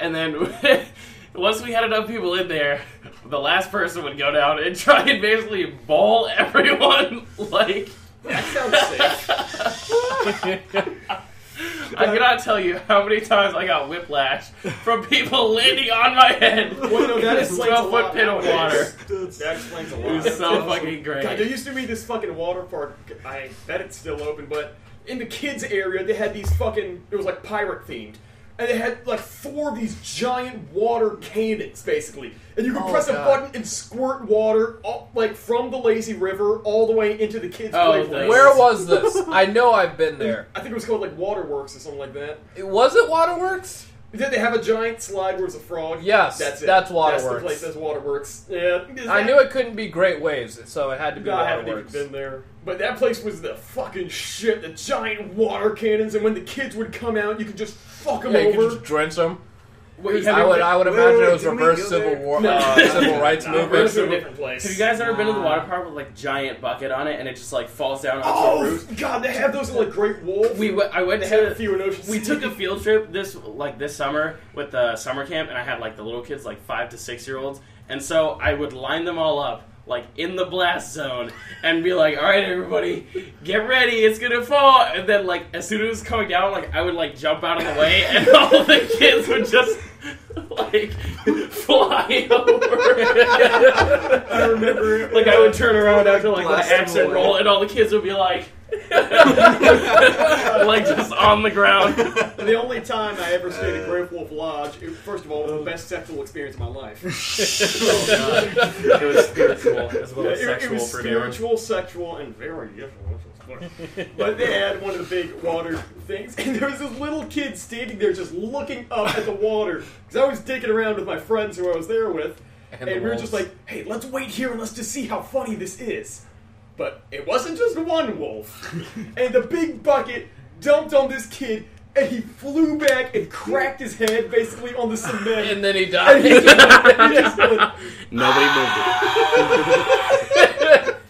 and then once we had enough people in there, the last person would go down and try and basically bowl everyone. Like, that sounds sick. I cannot tell you how many times I got whiplash from people landing on my head. Well, no, that This explains a 12 foot pit of water. That explains a lot. It was so fucking God, there used to be this fucking water park. I bet it's still open, but in the kids area, they had these fucking. It was like pirate themed, and they had like four of these giant water cannons, basically, and you could Oh, press a button and squirt water all, like from the lazy river all the way into the kids' Oh, play Where was this? I know I've been there. I think it was called like Waterworks or something like that. It was it Waterworks? Did they have a giant slide where it's a frog? Yes, that's it. that's That's Waterworks. the place. That's Waterworks. Yeah, Is I knew it couldn't be Great Waves, so it had to be No, I haven't even Waterworks. been there. But that place was the fucking shit. The giant water cannons, and when the kids would come out, you could just fuck them Yeah, you could just drench them. Wait, I would, I would Wait, imagine wait, it was reverse civil war, No. uh, civil rights Nah, movement. we're to a different place. Have you guys ever been to the water park with like giant bucket on it and it just like falls down onto a Oh roof? god, they have those in, like Great Wolf. We went, I went they have a few in Ocean we City. took a field trip this like this summer with the summer camp and I had like the little kids like five to six year olds and so I would line them all up like in the blast zone and be like all right everybody get ready it's gonna fall. And then like as soon as it was coming down like I would like jump out of the way and all the kids would just like fly over I remember it. like I would turn around after like the accent roll and all the kids would be like like just on the ground The only time I ever stayed at Great Wolf Lodge, it, first of all, it was the best sexual experience of my life. Oh, it was spiritual as well Yeah, as it, it sexual was for Darren. spiritual, sexual, and very different. But they had one of the big water things, and there was this little kid standing there just looking up at the water. Because I was digging around with my friends who I was there with, And and, the we were just like, hey, let's wait here and let's just see how funny this is. But it wasn't just one wolf. and the big bucket dumped on this kid, and he flew back and cracked his head basically on the cement. and then he And died. he just- he just went, Nobody moved it.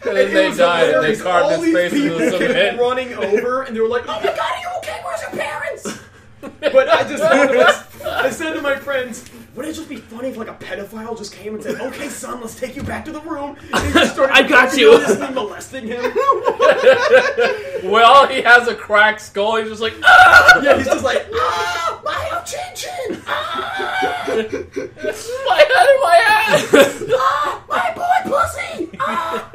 and then it they died, and they carved All his face into the cement. running over, and they were like, "Oh my god, are you okay? Where's your parents?" But I just wanted to, I said to my friends, "Would it just be funny if like a pedophile just came and said, "Okay, son, let's take you back to the room," and he just started I got you. molesting him? Well, he has a cracked skull. He's just like, ah, Yeah, he's just like, "Ah, my chin chin, ah, my head in my ass. ah, my boy pussy." Ah.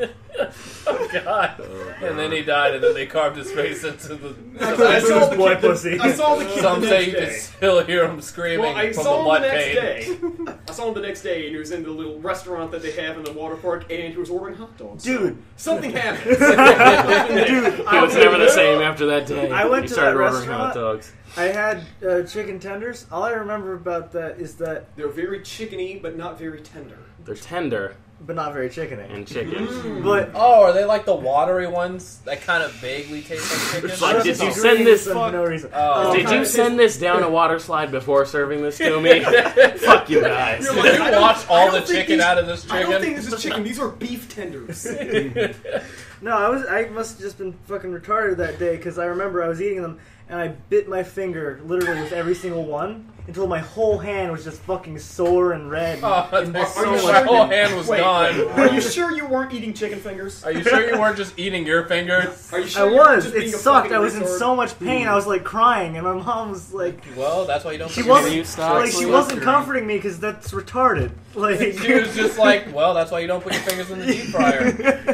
Oh and then he died, and then they carved his face into the. I saw the Boy kid. the- pussy. I saw the kid Some the say next you day. can still hear him screaming Well, I from saw the him butt the next pain. day. I saw him the next day, and he was in the little restaurant that they have in the water park, and he was ordering hot dogs. Dude. something happened. Dude, It was never the same after that day. I went He to started that ordering hot restaurant. dogs. I had uh, chicken tenders. All I remember about that is that, They're very chickeny, but not very tender. They're tender but not very chickeny. and chicken. Mm. But Oh, are they like the watery ones that kind of vaguely taste like chicken? Like, I did you send this- for no reason. Oh. Did you send this down a water slide before serving this to me? Fuck you guys. You're like, you I don't- all the chicken these- out of this chicken. I don't think chicken? this is chicken. These are beef tenders. No, I was. I must have just been fucking retarded that day because I remember I was eating them and I bit my finger literally with every single one until my whole hand was just fucking sore and red. Oh, and that's so Are you much- sure my whole hand was Wait, gone. Are you sure you weren't eating chicken fingers? Are you sure you weren't just eating your fingers? Are you I sure you weren't was. just It being a sucked. fucking I was in retard? so much pain. I was like crying, and my mom was like, Well, that's why you don't. she put wasn't you stop like she wasn't comforting me because that's retarded. Like She was just like, well, that's why you don't put your fingers in the deep fryer.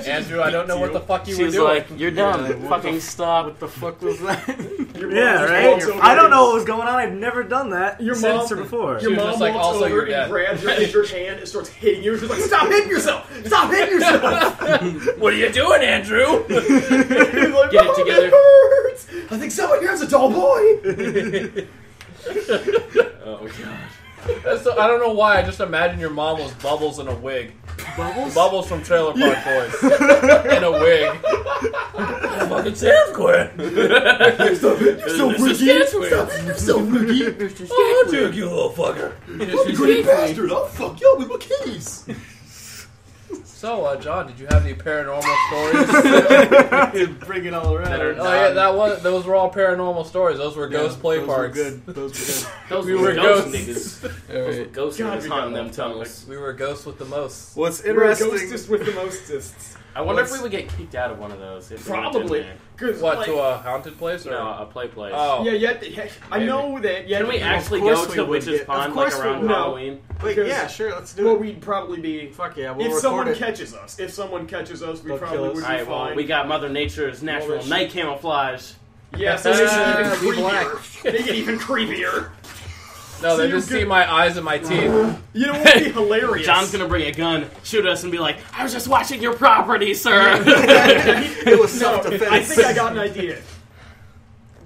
Andrew, I don't know what the fuck you She were was doing. like, "You're dumb. Yeah, what Fucking the- stop." What the fuck was that? Yeah, right. I don't know what was going on. I've never done that Your since mom- or before. Your mom just like, walks also, over you're and dead. grabs your injured hand and starts hitting you. She's like, "Stop hitting yourself! Stop hitting yourself!" what are you doing, Andrew? Like, Get it oh, "Mom, together." hurts. I think someone here has a doll boy. Oh god. That's so- I don't know why. I just imagine your mom was Bubbles in a wig. Bubbles? Bubbles from Trailer Park Boys in a wig. fucking Sam Square. Stop hitting yourself, Mr. Ricky. Stansfield. Stop hitting yourself, Ricky. Oh, I'll take you, little fucker. You greedy bastard! I'll fuck you up with my keys. So, uh, John, did you have any paranormal stories? Bring it all around. That oh yeah, that was those were all paranormal stories. Those were Yeah, ghost play those were good. Those were Those We were were ghost ghosts. niggas. good. Those were Alright. ghost God, niggas we haunting them tunnels. We were ghosts with the most. What's We're interesting? ghostest with the mostest. I wonder if we would get kicked out of one of those. if we went in Probably. there. Cause What like, to a haunted place or? No, a play place. Oh, Yeah, yeah, yeah. I know that. Yeah, Can we actually course go we to would Witch's get- of Pond like course we around would. No. Halloween? Wait, Because- yeah, sure, let's do Well, it. we'd probably be. Fuck yeah, we'll if record someone it. catches us, if someone catches us, we They'll probably us. would be All right, well, fine. we got Mother Nature's natural that night camouflage. yeah, so they get even be creepier. they get even creepier. No, they So you're just see my eyes and my teeth. You know what would be hilarious? John's gonna bring a gun, shoot us, and be like, "I was just watching your property, sir." It was No, self-defense. I think I got an idea.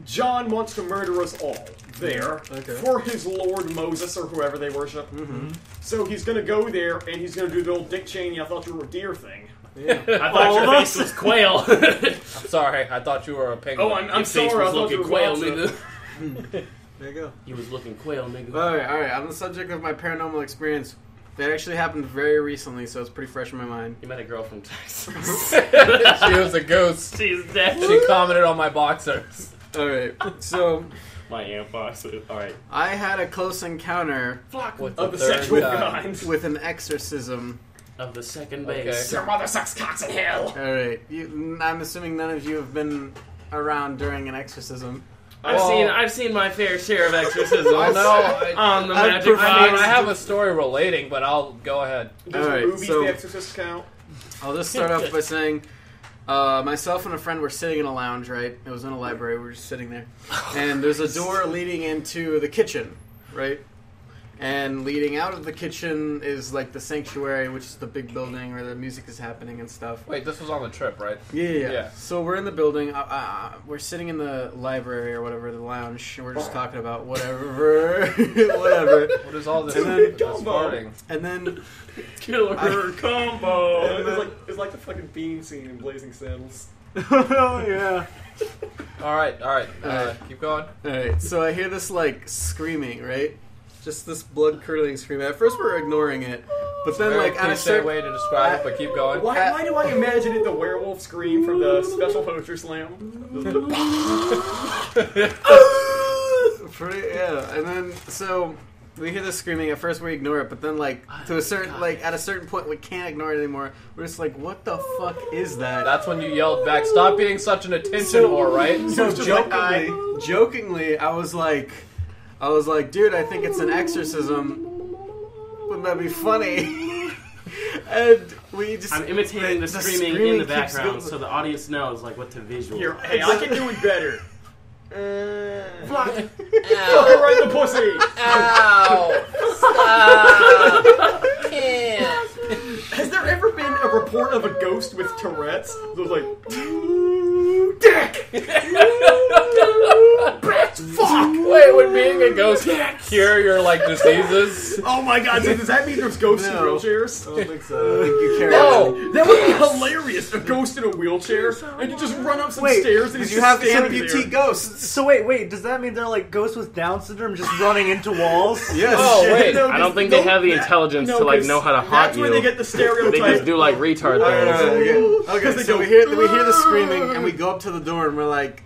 John wants to murder us all there Okay. for his Lord Moses or whoever they worship. Mm-hmm. So he's gonna go there and he's gonna do the old Dick Cheney. I thought you were a deer thing. Yeah. I thought All your face was quail. I'm sorry, I thought you were a penguin. Oh, I'm, I'm Your face sorry. I was thought you looking were quail, lobster. nigga. There you go. He was looking quail, nigga. Alright, alright. On the subject of my paranormal experience, that actually happened very recently, so it's pretty fresh in my mind. You met a girl from Texas. she was a ghost. She's dead. She commented on my boxers. Alright, so My aunt box. All right. I had a close encounter With Of the third sexual guy. kind. with an exorcism. Of the second Okay. base. Your mother sucks cocks in hell. Alright, you, I'm assuming none of you have been around during an exorcism. I've Well- seen I've seen my fair share of exorcisms. No! I, On the I've magic performed- I, mean. I have a story relating, but I'll go ahead. Does Alright, movies so- The Exorcist count? I'll just start off by saying, uh, myself and a friend were sitting in a lounge, right? It was in a library. We were just sitting there, and there's a door leading into the kitchen, right? And leading out of the kitchen is like the sanctuary, which is the big building where the music is happening and stuff. Wait, this was on the trip, right? Yeah, yeah. yeah. Yeah. So we're in the building. Uh, uh, we're sitting in the library or whatever, the lounge. And we're just talking about whatever, whatever. What is all this? And then- this Gumbo. farting? And then Killer I- combo. Yeah, it's like it's like the fucking bean scene in Blazing Saddles. oh yeah. All right, all right. Uh, Alright. keep going. Alright, so I hear this like screaming, right? Just this blood curdling scream. At first we're ignoring it, but then Very like at a certain way to describe it, but keep going. Why, why do I imagine it the werewolf scream from the special poetry slam? Pretty, yeah, and then so we hear the screaming. At first we ignore it, but then like to a certain like at a certain point we can't ignore it anymore. We're just like, what the fuck is that? That's when you yelled back, "Stop being such an attention So- whore!" Right? so just like, jokingly, jokingly, I was like, I was like, dude, I think it's an exorcism. Wouldn't that be funny? and we just I'm imitating the, the screaming, in the background, going. so the audience knows like what to visual. Here, hey, I can do it better. Fuck, fuck her Ow! right in the pussy. Ow! Stop! Has there ever been a report of a ghost with Tourette's? It was like, "Ooh, dick, bitch, fuck. Wait, would being a ghost cure your like diseases? Oh my god, so does that mean there's ghosts in wheelchairs? I don't think so. I think you carry No. That would be hilarious. A ghost in a wheelchair, and you just run up some Wait, stairs and you just have standing amputee there. ghosts. So wait, wait. Does that mean they're like ghosts with Down syndrome just running into walls? Yes. Oh wait. No, I don't just- think they have the that- intelligence no, to like 'cause know how to haunt That's you. where they get the stereotype. They just do like retard things. okay. Okay, so we hear we hear the screaming and we go up to the door and we're like,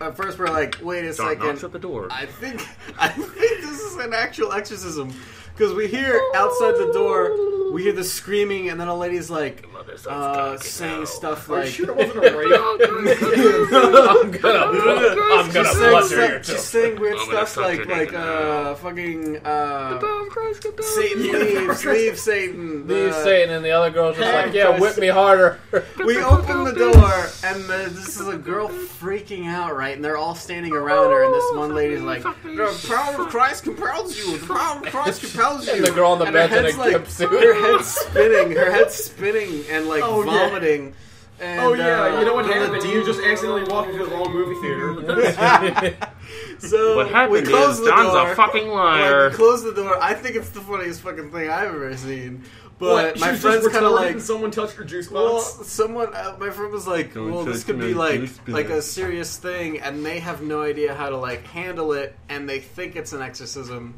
at first we're like, wait a John second, knocks at the door. I think I think this is an actual exorcism because we hear outside the door we hear the screaming, and then a lady's like uh, saying stuff Are you like. sure it wasn't a rape? I'm gonna, I'm gonna She's saying, blunder stuff- your she's saying weird stuff like like uh fucking uh Satan leaves leave Satan Leave Satan, and the other girl's just like, yeah, whip me harder. We open the door, and the, this is a girl freaking out, right? And they're all standing around her, and this one lady's like, "The power of Christ compels you. The power of Christ compels you." And the girl on the And her bed's in a like, suit. Her head's spinning. Her head's spinning and like Oh, yeah. vomiting. And, Oh yeah, uh, you know what the happened? You just accidentally walked into the wrong movie theater. So What we happened close is the Don's door. a fucking liar. we close the door. I think it's the funniest fucking thing I've ever seen. But What, my she was friend's just kind of retarded like, someone touched her juice box. Well, someone, uh, my friend was like, Don't "Well, this could be like like a serious thing," and they have no idea how to like handle it, and they think it's an exorcism.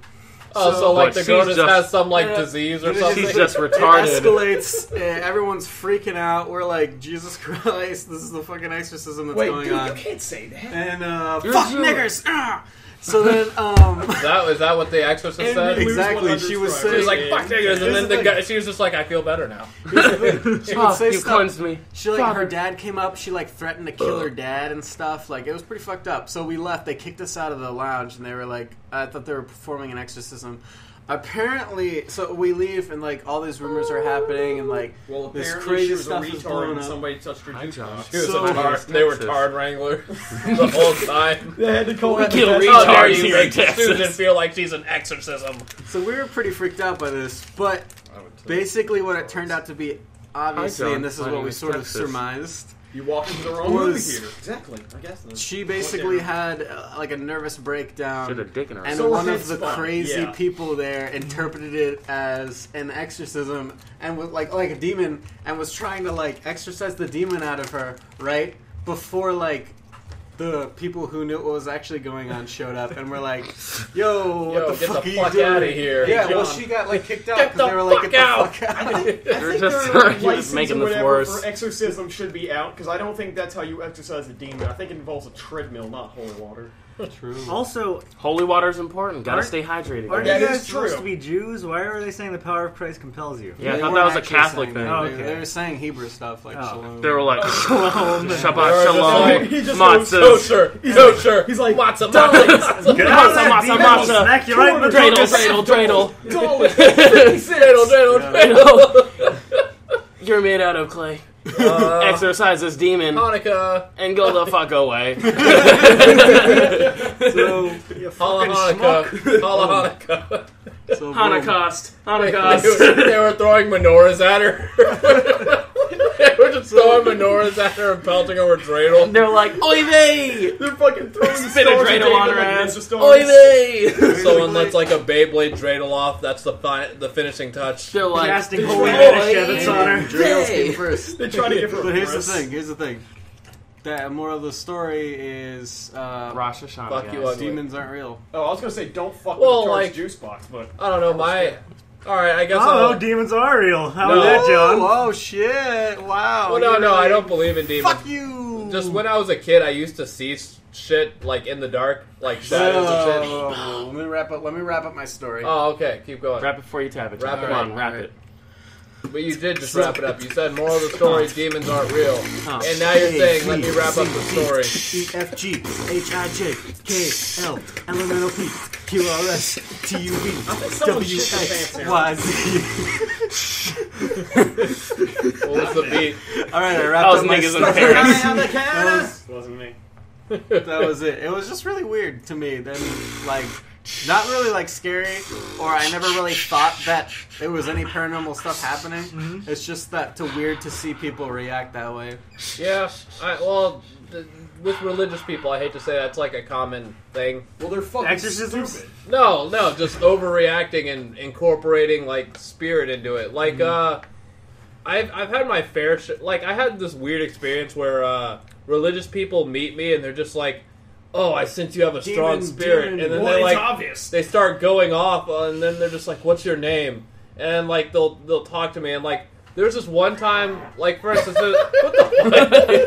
Oh, so, like But the girl just, just- has some like Yeah. disease or something. She's just It retarded. escalates. uh, everyone's freaking out. We're like, "Jesus Christ, this is the fucking exorcism that's Wait, going dude, you can't say that. And uh, fuck Jewish. niggers. So then, um, Is that is that what the Exorcist And said? Exactly, 100 she was She was like, "Fuck niggas," and then the the guy, she was just like, "I feel better now." here's the thing. She would Oh, say you stuff. cleansed me. She like her dad came up. She like threatened to kill her dad and stuff. Like it was pretty fucked up. So we left. They kicked us out of the lounge, and they were like, I thought they were performing an exorcism. Apparently, so we leave, and like all these rumors are happening, and like Well, this apparently crazy she was a stuff is retard blowing and up. somebody touched her Hi, juice She was So- a tard, they were tard wranglers the whole time. They had to call What? it Kill the retards oh, How dare you here in make Texas. Susan feel like she's an exorcism? So we were pretty freaked out by this, but basically, what it turned out to be, obviously, John. and this is My what name we is sort of Texas. surmised. You walk into the wrong movie Was- theater. Exactly. I guess. That's She basically had uh, like a nervous breakdown. Should have dick in her. And So one her of the head spun, crazy yeah. people there interpreted it as an exorcism and was like like a demon and was trying to like exorcise the demon out of her, right? Before like the people who knew what was actually going on showed up and were like, "Yo, what Yo, the get fuck the are you fuck doing?" outta here. Yeah, Hey, well, she got like kicked out Get because the they were like, "Get out." the fuck out!" I think You're just- their you're license making this worse. for exorcism should be out because I don't think that's how you exorcise a demon. I think it involves a treadmill, not holy water. True. Also, Holy water is important. Gotta stay hydrated. aren't guys. That you guys supposed to be Jews? Why are they saying the power of Christ compels you? Yeah, I thought that was a Catholic thing. Oh, They- okay. They were saying Hebrew stuff like Oh. shalom. They were like, Shalom. Shabbat were Shalom, like- He just goes, matzahs, Kosher, kosher. He's like, matzah, "Dolly." matzah, Get out of Matzah, matzah, matzah. Smack you right in the dreidel, dreidel, dreidel. Dreidel, dreidel, dreidel. You're made out of clay. Uh, Exorcise this demon Hanukkah, and go the fuck away. So, You Holla fucking Hanukkah, schmuck. Holla Hanukkah. so boom. Holocaust. They were, they were throwing menorahs at her. they were just throwing menorahs at her and pelting her with dreidel. They're like, oy vey! They're fucking throwing the Spit a stars at dreidel on her like ass. ninja stars. Oy vey! Someone lets like a Beyblade dreidel off. That's the fi- the finishing touch. They're like, Casting holy oy Manischewitz on her. Drills vey. came first. They try to give her. But here's the breasts. thing. Here's the thing. The moral of the story is uh, Rosh Hashanah. Fuck you, guys. ugly. demons aren't real. Oh, I was gonna say don't fuck Well, with the like- like, juice box, but I don't know. My all right. I guess. Oh, I'll, demons are real. How No. about that, John? Oh, oh, shit! Wow. well, no, you no. I don't believe in demons. Fuck you. Just when I was a kid, I used to see shit like in the dark, like shadows and shit. Oh, let me wrap up. Let me wrap up my story. Oh, okay. Keep going. Wrap it before you tap it. Wrap Come it on, wrap Alright. it. But you did just wrap it up. You said moral of the story: demons aren't real. Oh. And now you're saying, let me wrap up the story. E F G H I J K L L M N O P Q R S T U V someone W shit their X pants Y Z. What was the beat? All right, I That wrapped was up my niggas in story. Paris. That was, wasn't me. that was it. It was just really weird to me. Then, like, not really like scary, or I never really thought that it was any paranormal stuff happening. It's just that to weird to see people react that way. Yeah. I, well, th- with religious people, I hate to say that's like a common thing. Well, they're fucking Exorcisms? stupid. No, no, just overreacting and incorporating like spirit into it. Like, uh, I've I've had my fair sh- like I had this weird experience where uh, religious people meet me and they're just like, "Oh, I sense you have a strong Demon, spirit," demon. and then Well, they it's like obvious. they start going off, uh, and then they're just like, "What's your name?" And like they'll they'll talk to me and like. There was this one time, like for instance, there- what the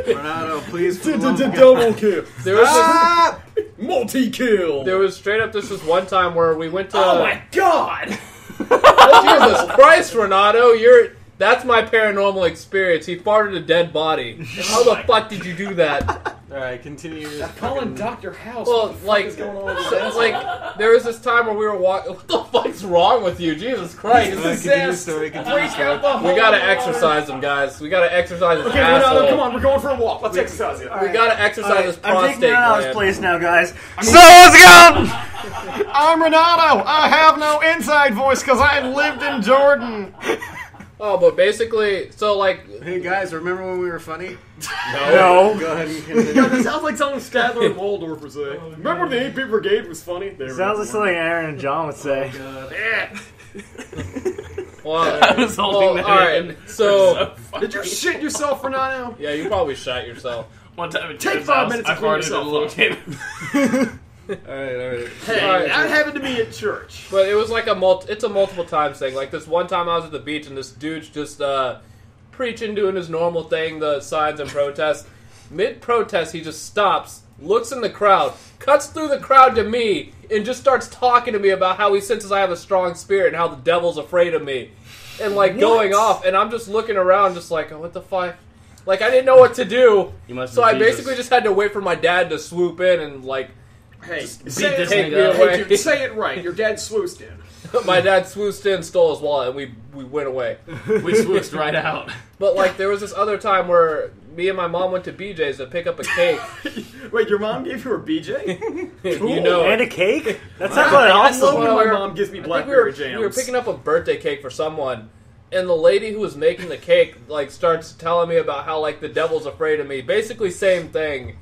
fuck? Ronaldo, please. for the love of God. Double kill. There was this, Ah! Multi kill. there was straight up this was one time where we went to Oh my god! Jesus Christ, Renato, you're that's my paranormal experience. He farted a dead body. How the fuck did you do that? All right, continue. your Calling fucking- Doctor House. Well, what the fuck like, is going on with so- this? like there was this time where we were walking. What the fuck's wrong with you? Jesus Christ! All right, continue your story. Continue your story. We gotta exercise him, guys. We gotta exercise his Okay, asshole. Renato, come on, we're going for a walk. Let's exercise it. We gotta exercise his I'm taking Renato's gland. place now, guys. So let's go. I'm Renato. I have no inside voice because I lived in Jordan. Oh, but basically, so like, Hey guys, remember when we were funny? No. Go ahead and Yeah, continue. this sounds like something Statler and Waldorf would say. Oh, remember when the 8 Bit Brigade was funny? They Sounds like something Aaron and John would say. Oh, yeah. well, I was holding well, that all in. right. So Did you shit yourself, Renato? yeah, you probably shot yourself. One time at Take Tim's five house, minutes I to clean farted yourself a little up. kid. All right, all right. Hey, All right. that happened to me at church. But it was like a multi, it's a multiple times thing. Like this one time I was at the beach and this dude's just uh, preaching, doing his normal thing, the signs and protest. Mid protest, he just stops, looks in the crowd, cuts through the crowd to me, and just starts talking to me about how he senses I have a strong spirit and how the devil's afraid of me, and like going off. And I'm just looking around, just like, oh, what the fuck. Like I didn't know what to do, You must so I Jesus. basically just had to wait for my dad to swoop in and like Hey, beat say this it, nigga up. hey, dude, say it right. Your dad swoosed in. my dad swooped in, stole his wallet, and we we went away. We swooshed right out. But like there was this other time where me and my mom went to BJ's to pick up a cake. Wait, your mom gave you a BJ? you know, And a cake? That sounds like I awesome. love when my mom gives me I think we were, blackberry jams. we were picking up a birthday cake for someone, and the lady who was making the cake like starts telling me about how like the devil's afraid of me. Basically, same thing.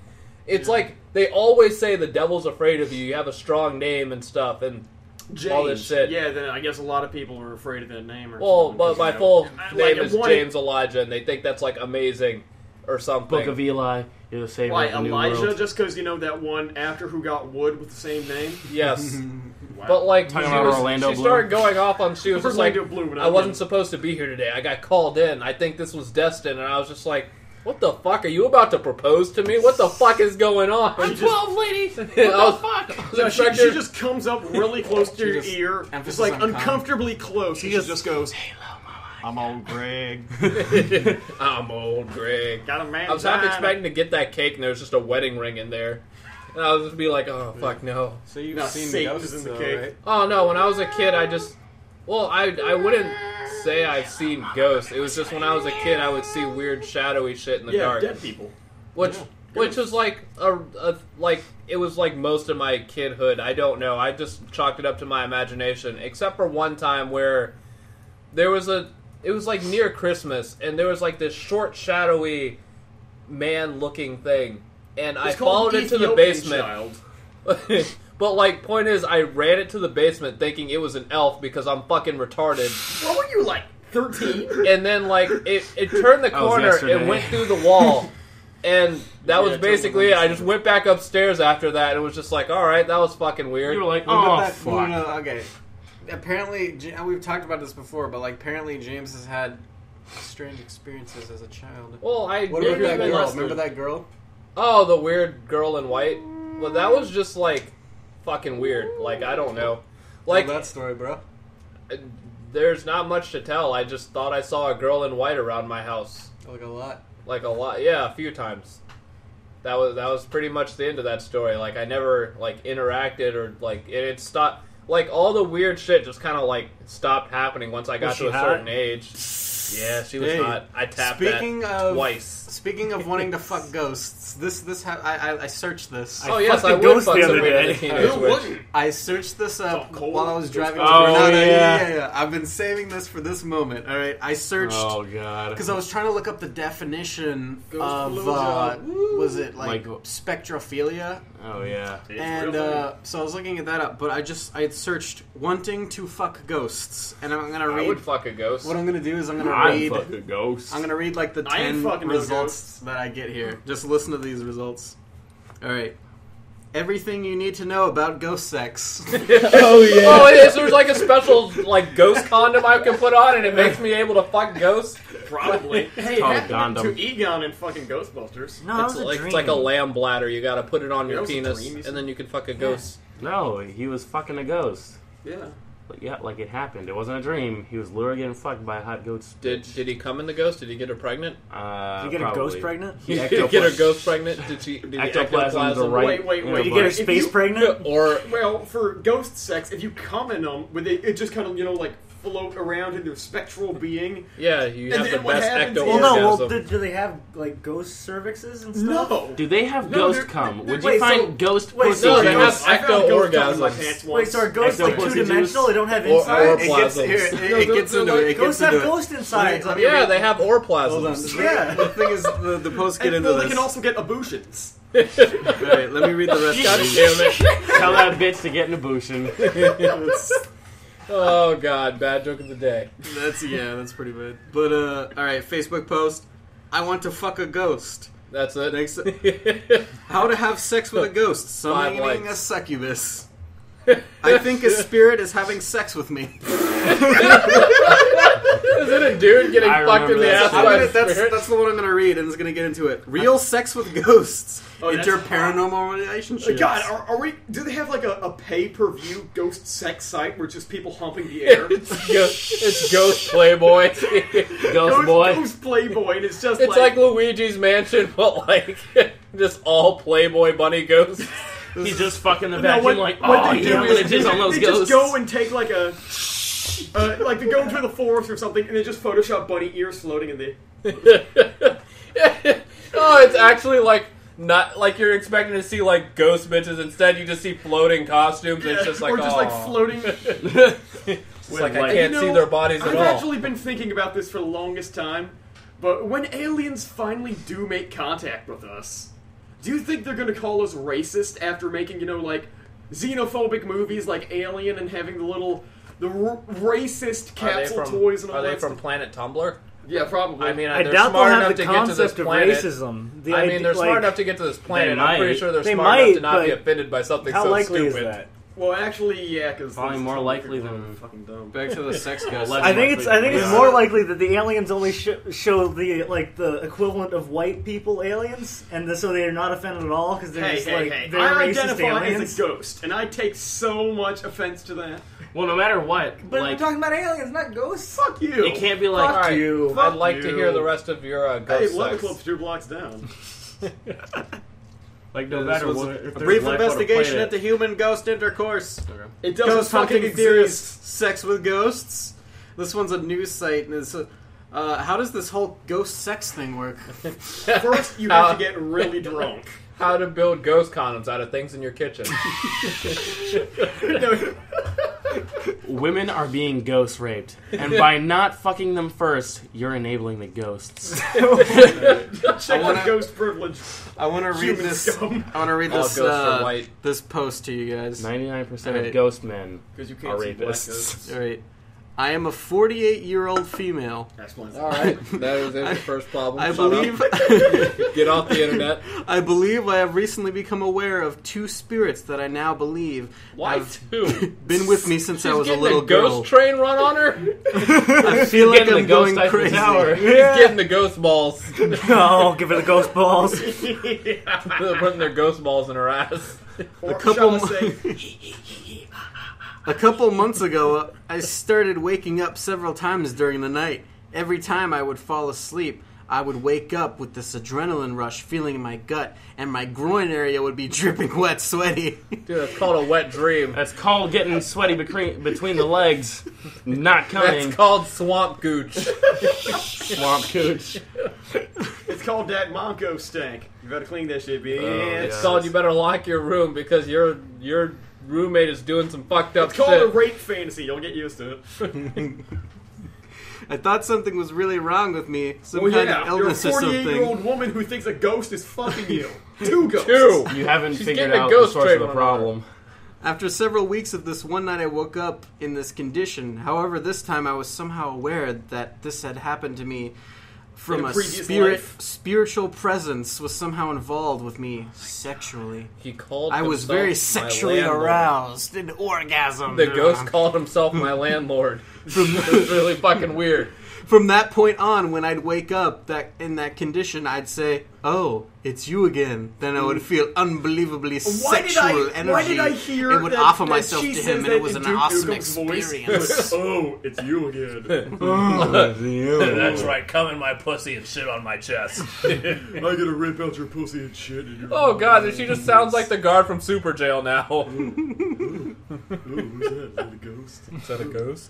It's like they always say the devil's afraid of you. You have a strong name and stuff, and James. all this shit. Yeah, then I guess a lot of people are afraid of that name. Or well, something, but 'cause, my you know, full I- name like, is one- James Elijah, and they think that's like amazing or something. Book of Eli, you're the savior Why the Elijah? world. Just because you know that one after who got Wood with the same name? Yes. Wow. But like she, about was, Orlando she Bloom? started going off on she was just like Orlando Bloom, and I I'm wasn't supposed to be here today. I got called in. I think this was destined, and I was just like, "What the fuck? Are you about to propose to me? What the fuck is going on?" I'm 12, lady. What the fuck? I No, she, she just comes up really close to She your just ear, just emphasis like on cum. uncomfortably close. She just- just, goes, "I'm old Greg, I'm old Greg. got a man." I was half expecting to get that cake, and there was just a wedding ring in there, and I was just be like, "Oh fuck no." So you've No, seen Satan ghosts, in the though, cake. right? Oh no, when I was a kid, I just well, I I wouldn't say I've seen ghosts. It was just when I was a kid, I would see weird shadowy shit in the Yeah, dark. dead people. which which was like a, a like it was like most of my kidhood. I don't know. I just chalked it up to my imagination, except for one time where there was a it was like near Christmas, and there was like this short, shadowy man-looking thing, and I It's called followed it to the Ethiopian basement. Child. but like, point is, I ran it to the basement thinking it was an elf because I'm fucking retarded. What were you like? Thirteen? and then like it, it turned the corner and went through the wall and that Yeah, was it basically it i just went back upstairs after that and was just like all right that was fucking weird You were like, Well, but oh, that- fuck. no, no, okay. Apparently, Ja- we've talked about this before, but like, apparently, James has had strange experiences as a child. well i What did about that girl? Remember that girl? oh the weird girl in white well that was just like fucking weird. Like i don't know. Like Tell that story, bro. Uh, there's not much to tell. I just thought i saw a girl in white around my house. Like a lot. like a lot yeah a few times. That was that was pretty much the end of that story. Like i never like interacted or like it, it stopped like all the weird shit just kind of like stopped happening once i got Was to a hot? certain age. Yeah she was Hey, hot. I tapped Speaking that of twice Speaking of wanting to fuck ghosts, this this ha- I, I I searched this. I oh yes fucked i a would ghost fuck the somebody other with a day. teenage Who witch wouldn't? I searched this up Oh, cold. while I was driving to Oh, Granada. yeah. yeah, yeah. I've been saving this for this moment. All right, I searched Oh god. because I was trying to look up the definition Ghost of uh, blowjob. was it like, Like- spectrophilia? Oh yeah. It's and real uh, so I was looking at that up, but I just I had searched wanting to fuck ghosts, and I'm gonna i read. would fuck a ghost What I'm gonna do is I'm gonna I'm read. fucking ghost. I'm gonna read like the I ain't ten fucking no results that I get here. Just listen to these results. All right. Everything you need to know about ghost sex. Oh yeah. oh it is there's like a special like ghost condom i can put on and it makes me able to fuck ghosts Probably. hey, it called a happened to. Egon in fucking Ghostbusters. No, that it's was a like dream. it's like a lamb bladder you gotta put it on That your was a penis dream, you said? and then you can fuck a ghost no, he was fucking a ghost. Yeah. Like, yeah, like it happened. It wasn't a dream. He was literally getting fucked by a hot ghost. Did bitch. did he come in the ghost? Did he get her pregnant? Uh, Did he get a ghost pregnant? Did he get her ghost pregnant? Did she? Did he Ectoplasm, the right- Wait, wait, wait. Did you get her but- space you- pregnant? Or Well, for ghost sex, if you come in them, would they it just kind of you know like float around in their spectral being? yeah, you And have then the what best happens ecto is- Well, no. Well, orgasm. do, do they have like ghost cervixes and stuff? No. Do they have No, ghost they're- cum? they're- Would wait, you find so- ghost wait, pussy so they juice? have I found ecto ghost cum in my orgasms. pants Wait, once. so are ghosts like Ectoplasm two dimensional? They don't have Or- inside. or It gets, here, it, No, it they're- gets they're into like- it. It Ghosts have into it. ghost insides. Let me- yeah, they have Hold on. orplasms. Yeah. the thing is, the, the post get And, into well, this. they can also get abortions. All right, let me read the rest God of these. damn it! Tell that bitch to get in a bushin. Oh god, bad joke of the day. That's yeah, that's pretty bad. But uh, all right, Facebook post. I want to fuck a ghost. That's it. Next, how to have sex with a ghost? Summoning a succubus. I think a spirit is having sex with me. Is it a dude getting I fucked in remember the that. ass I'm by gonna, a that's spirit? that's the one I'm gonna read, and it's gonna get into it. Real uh, sex with ghosts. Oh, that's Enter hot. paranormal relationships. Uh, God, are, are we? Do they have like a, a pay per view ghost sex site where it's just people humping the air? It's, ghost, it's Ghost Playboy. Ghost Ghost, boy. Ghost Playboy, and it's just It's like Luigi's Mansion, but like just all Playboy bunny ghosts. He's just fucking the No, vacuum what, like, what oh they do yeah, I'm is gonna on those they ghosts. just go and take like a, uh, like they go through the forest or something, and they just Photoshop bunny ears floating in the. oh, it's actually like not like you're expecting to see like ghost bitches. Instead, you just see floating costumes. and it's just like or just aw. like floating. It's like I like- can't You see their bodies at I've all. actually been thinking about this for the longest time, but when aliens finally do make contact with us, do you think they're going to call us racist after making, you know, like xenophobic movies like Alien and having the little the r- racist Are capsule from, toys and all are they from stuff? Planet Tumblr? Yeah, probably. I mean, I they're doubt they'll smart have enough the to get to this concept of planet. racism. The I idea- mean, they're smart enough to get to this planet. They I'm pretty sure they're They smart enough to not be offended by something How so likely stupid. is that? Well, actually, yeah, because Probably more likely than- fucking dumb. Back to the sex ghost. Well, I think it's I think it's more likely that the aliens only sh- show the like the equivalent of white people aliens, and the, so they are not offended at all because they're Hey, just hey, like hey! they're I racist identify aliens. as a ghost, and I take so much offense to that. Well, no matter what, but like we're talking about aliens, not ghosts. Fuck you! it can't be like All right, you. I'd Fuck like to hear the rest of your uh, Hey, ghost Leather sex. Club's two blocks down. like no This matter what. a brief life on a investigation into human ghost intercourse. It doesn't Ghost fucking hunting theories, exist. sex with ghosts. This one's a news site, and it's a, uh, how does this whole ghost sex thing work? First, you have to get really drunk. How to build ghost condoms out of things in your kitchen. Women are being ghost raped, and by not fucking them first, you're enabling the ghosts. check I wanna- out ghost privilege. I want to read Human this. scum. I want to read All this ghosts are uh, white. this post to you guys. Ninety-nine percent Right. of ghost men Because you are can't see black rapists. ghosts. All right. I am a 48 year old female. Explains All right, that is there's the first problem. I Shut believe up. Get off the internet. I believe I have recently become aware of two spirits that I now believe Why have two? been with me since She's I was a getting little a ghost girl. train run on her. I feel like Getting I'm the ghost going crazy. Tower. He's getting the ghost balls. no, oh, give her the ghost balls. They're putting their ghost balls in her ass. Or couple A couple months ago, I started waking up several times during the night. Every time I would fall asleep, I would wake up with this adrenaline rush feeling in my gut, and my groin area would be dripping wet, sweaty. Dude, that's called a wet dream. That's called getting sweaty between between the legs, not coming. That's called swamp gooch. swamp gooch. it's called that Monko stank. You gotta clean that shit, bitch. Oh, it's yes. called you better lock your room because your your roommate is doing some fucked up It's called shit. a rape fantasy. You'll get used to it. I thought something was really wrong with me, some Well, kind yeah, of you're a illness or 48 year old woman who thinks a ghost is fucking you. Two ghosts. Two. You haven't She's figured getting a out the ghost source train of the on problem. After several weeks of this, one night I woke up in this condition. However, this time I was somehow aware that this had happened to me from a a spirit, life? spiritual presence was somehow involved with me sexually. He called. I was very sexually aroused and orgasm. The ghost called himself my landlord. It was really fucking weird. from that point on, when I'd wake up that in that condition, I'd say, "Oh, it's you again." Then I would feel unbelievably Why did sexual I? energy. Why did I hear and would that, offer that myself to him, and it was an Duke awesome Nukem's experience. oh, it's you again. That's right. Come in my pussy and shit on my chest. I'm gonna rip out your pussy and shit. In your oh god, she just sounds like the guard from Super Jail now. Oh, who's that? Is that a ghost? Is that a ghost?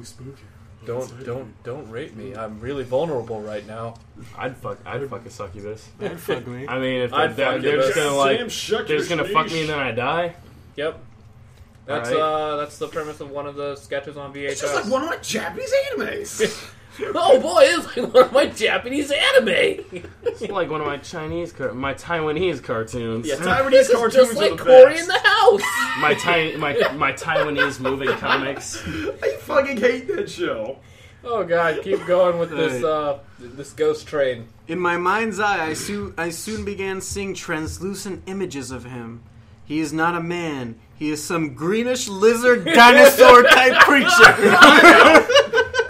It's really spooky. Don't don't don't rape me. I'm really vulnerable right now. I'd fuck. I'd fuck a succubus. That'd fuck me. I mean, if I'd they're, they're just gonna like, Sam, shut they're your just gonna fuck me and then I die. Yep. That's Alright. uh that's the premise of one of the sketches on VHS. It's just like one of my Japanese animes. oh boy, it's like one of my Japanese anime. It's like one of my Chinese, car- my Taiwanese cartoons. yeah, this Taiwanese is cartoons just are like the Corey best. in the house. my Tai- my my Taiwanese moving comics. I fucking hate that show. Oh god, keep going with this uh this ghost train. In my mind's eye, I, soo- I soon began seeing translucent images of him. He is not a man. He is some greenish lizard dinosaur type creature.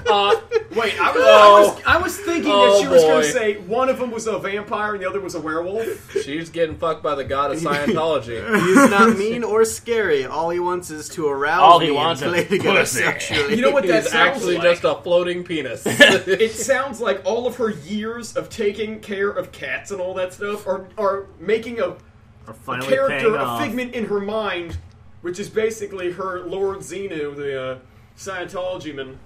Uh, Wait, I was, Oh. I was, I was thinking Oh, that she was going to say one of them was a vampire and the other was a werewolf. she's getting fucked by the god of Scientology. he is not mean or scary. All he wants is to arouse All he me wants and is play together pussy. sexually. You know what that It's sounds actually like? just a floating penis. it sounds like all of her years of taking care of cats and all that stuff are, are making a, a character, a figment in her mind, which is basically her Lord Xenu, the uh, Scientology man,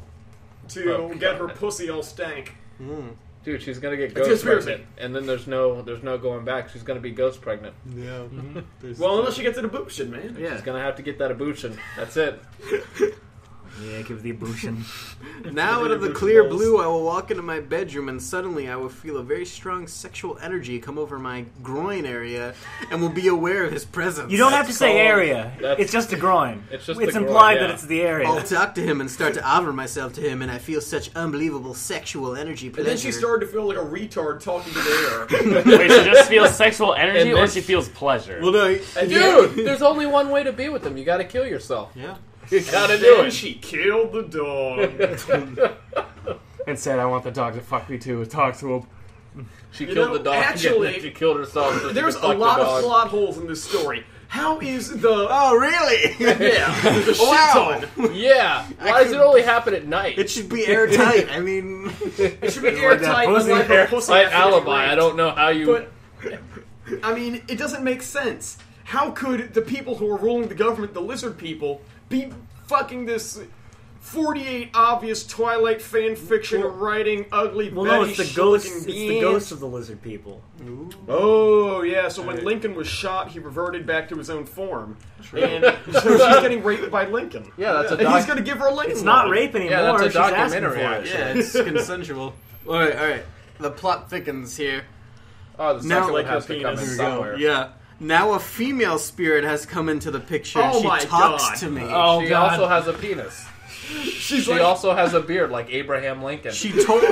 to Oh, get her pussy all stank. Hmm. Dude, she's gonna get ghost conspiracy. pregnant, and then there's no there's no going back. She's gonna be ghost pregnant. Yeah. Mm-hmm. Well, unless she gets an abortion, man. Yeah. She's gonna have to get that abortion. That's it. Yeah, give the ablution. Now, out of the clear blue, I will walk into my bedroom and suddenly I will feel a very strong sexual energy come over my groin area and will be aware of his presence. You don't have to That's say called- area. that's- It's just the groin. It's just It's the groin, implied yeah. that it's the area. I'll talk to him and start to offer myself to him, and I feel such unbelievable sexual energy. And then she started to feel like a retard talking to the air. Wait, she just feels sexual energy, And or then- she feels pleasure. Well, no, Dude, there's only one way to be with them. You gotta kill yourself. Yeah. You gotta do it. she killed the dog. and said, "I want the dog to fuck me too." Talk to him. She You killed know, the dog. actually, she killed herself. So There's a fuck the lot of plot holes in this story. How is the Oh, really? yeah? There's a shit Wow. ton. Yeah. Why does it only happen at night? It should be airtight. I mean, It should be like that airtight, pussy. unlike a pussy My alibi. I don't know how you. But I mean, it doesn't make sense. How could the people who are ruling the government, the lizard people, be fucking this 48 obvious Twilight fan fiction writing ugly well, Betty no, it's the ghost. It's the ghost of the lizard people. Oh yeah, so when Lincoln was shot, he reverted back to his own form, and so she's getting raped by Lincoln. Yeah, that's a and he's gonna give her a Lincoln. It's not rape anymore. Yeah, that's a She's documentary, for it. yeah, it's consensual. All right, all right. The plot thickens here. oh, the Now- second Like one has her to come in somewhere. Yeah. Now a female spirit has come into the picture. Oh she my talks God. to me. Oh, she God. also has a penis. She's She like, also has a beard like Abraham Lincoln. She told. no,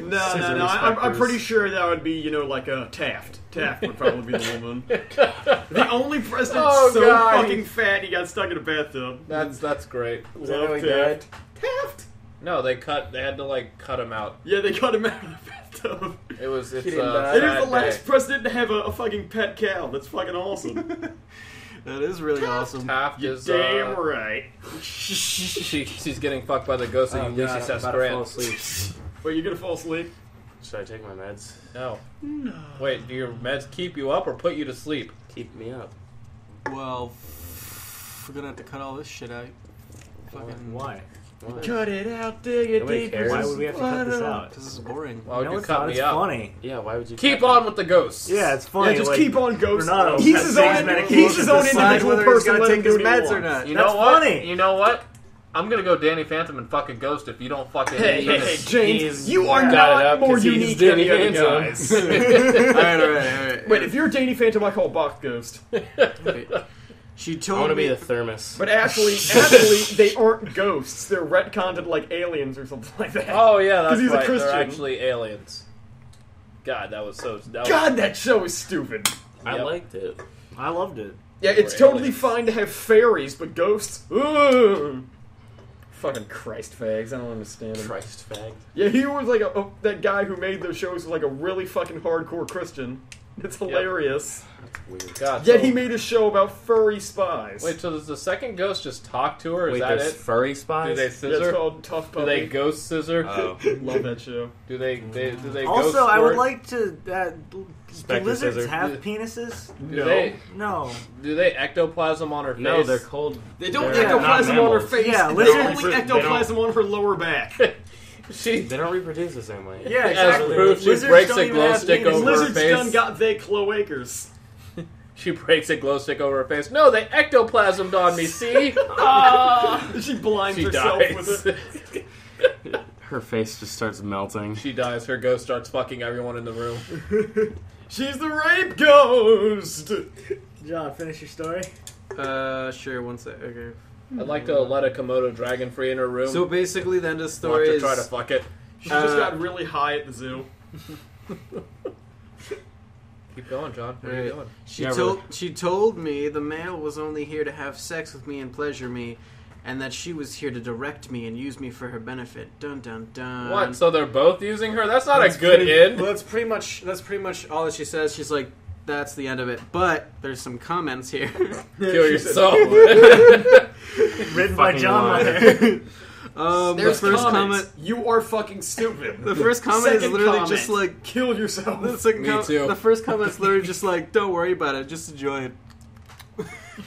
no, no. I'm, I'm pretty sure that would be, you know, like a Taft. Taft would probably be the woman. the only president Oh, so God. fucking fat he got stuck in a bathtub. that's that's great. Is that Love Taft. Taft. No, they cut. They had to like cut him out. Yeah, they cut him out of the bathtub. It was. It's didn't uh. It is the last day. president to have a, a fucking pet cow. That's fucking awesome. that is really awesome. Taft You're is damn uh, right. she, she's getting fucked by the ghost of Oh, Ulysses God, I'm S. about to fall Grant. asleep. Wait, you gonna fall asleep? Should I take my meds? No. Wait, do your meds keep you up or put you to sleep? Keep me up. Well, we're gonna have to cut all this shit out. Fucking Why? Why? Cut it out, dig it Nobody deep. cares. Why would we have to cut this out? This is boring. Why would no, you it's cut not. me It's up? funny. Yeah, why would you? Keep on with the ghosts. Yeah, it's funny. Yeah, just like, keep on ghost. Renato he's his own. He's his own individual person. gonna let him do his meds or not. You That's know what? funny. You know what? I'm gonna go Danny Phantom and fucking Ghost if you don't fucking. Hey, hey, hey, James, He's you are not up more 'cause he's unique than Danny the other Phantom. guys. all right, all right, all right. Wait, if you're Danny Phantom, I call Box Ghost. Wait. She I told want to be the thermos. But actually, actually, they aren't ghosts. They're retconned like aliens or something like that. Oh yeah, that's he's a right. They're Christian. actually aliens. God, that was so. That was, God, that show is stupid. I Yep. liked it. I loved it. Yeah, it's totally aliens. fine to have fairies, but ghosts. Ugh. Fucking Christ fags. I don't understand him. Christ fag. Yeah, he was like a, a- that guy who made those shows was like a really fucking hardcore Christian. It's hilarious. That's weird. God. Yet so- he made a show about furry spies. Wait, so does the second ghost just talk to her? Is Wait, that there's it? furry spies? Do spies? they yeah, it's scissor? called Tough Do Puppy. they ghost scissor? Oh. Love that show. Do they? they do they? Also, ghost I would squirt? like to. Uh, do Spectre lizards scissor. have Yeah. penises? Do No. they? No. Do they ectoplasm on her face? no, they're cold. They don't They're ectoplasm on her mammals. face. Yeah, they lizards- only They don't- ectoplasm on her lower back. She They don't reproduce the same way. Yeah, As exactly. proof, she Lizards breaks don't a even glow have stick penises. over her Lizards face. done got they cloacres. she breaks a glow stick over her face. No, they ectoplasmed on me. See? She blinds she herself dies. with it. Her face just starts melting. she dies. Her ghost starts fucking everyone in the room. She's the rape ghost. John, finish your story. Uh, sure. One sec. Okay. I'd like to let a Komodo dragon free in her room. So basically, the end of the Want story to is try to fuck it. She just Uh, got really high at the zoo. Keep going, John. What are you Right. doing? She Yeah, told she told me the male was only here to have sex with me and pleasure me, and that she was here to direct me and use me for her benefit. Dun dun dun. What? So they're both using her? That's not That's a good pretty- end. Well, that's pretty much that's pretty much all that she says. She's like, "That's the end of it." But there's some comments here. Kill yourself. Written by Fucking John lie. Meyer. um, There's the first comments. comment. You are fucking stupid. The first comment is Second literally comment, just like. kill yourself. The, second Me com- too. the first comment's literally just like, "Don't worry about it, just enjoy it."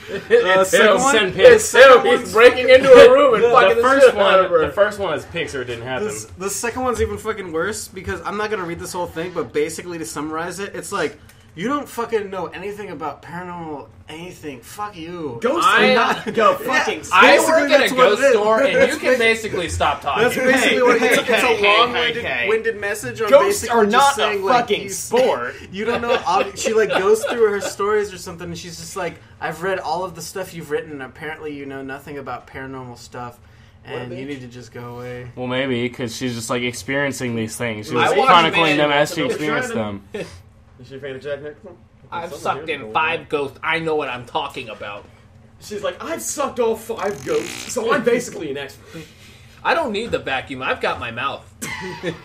it's second him. one- Send pics. It's him. He's breaking into a room and fucking The the, first shit out of one, her. the first one is pics or it didn't happen. This, the second one's even fucking worse because I'm not gonna read this whole thing, but basically to summarize it, it's like you don't fucking know anything about paranormal anything. Fuck you. Ghosts I- are not go fucking. I Basically, work at a ghost it is. store, and you can basically stop talking. That's basically Hey, what it is. hey, It's, a- it's hey, a hey, long-winded hey, hey. winded message on Ghosts basically are just not saying a like fucking you- sport. You don't know. She like goes through her stories or something, and she's just like, "I've read all of the stuff you've written. and Apparently, you know nothing about paranormal stuff, and you need to just go away." well, maybe because she's just like experiencing these things. She I was chronicling them as she Ultimate experienced them. Is she a fan of Jack Nicholson? I've sucked in five old ghosts. I know what I'm talking about. She's like, I've sucked all five ghosts, so I'm basically an expert. I don't need the vacuum. I've got my mouth.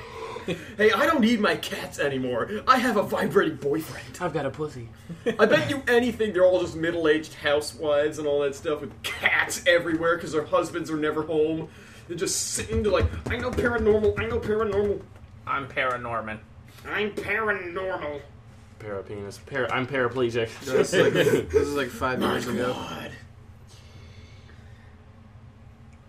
Hey, I don't need my cats anymore. I have a vibrating boyfriend. I've got a pussy. I bet you anything they're all just middle-aged housewives and all that stuff with cats everywhere because their husbands are never home. They're just sitting there like, I know paranormal, I know paranormal, I'm paranorman. I'm paranormal. Parapenis. Para- I'm paraplegic. This is like, this is like five years ago. Oh, God.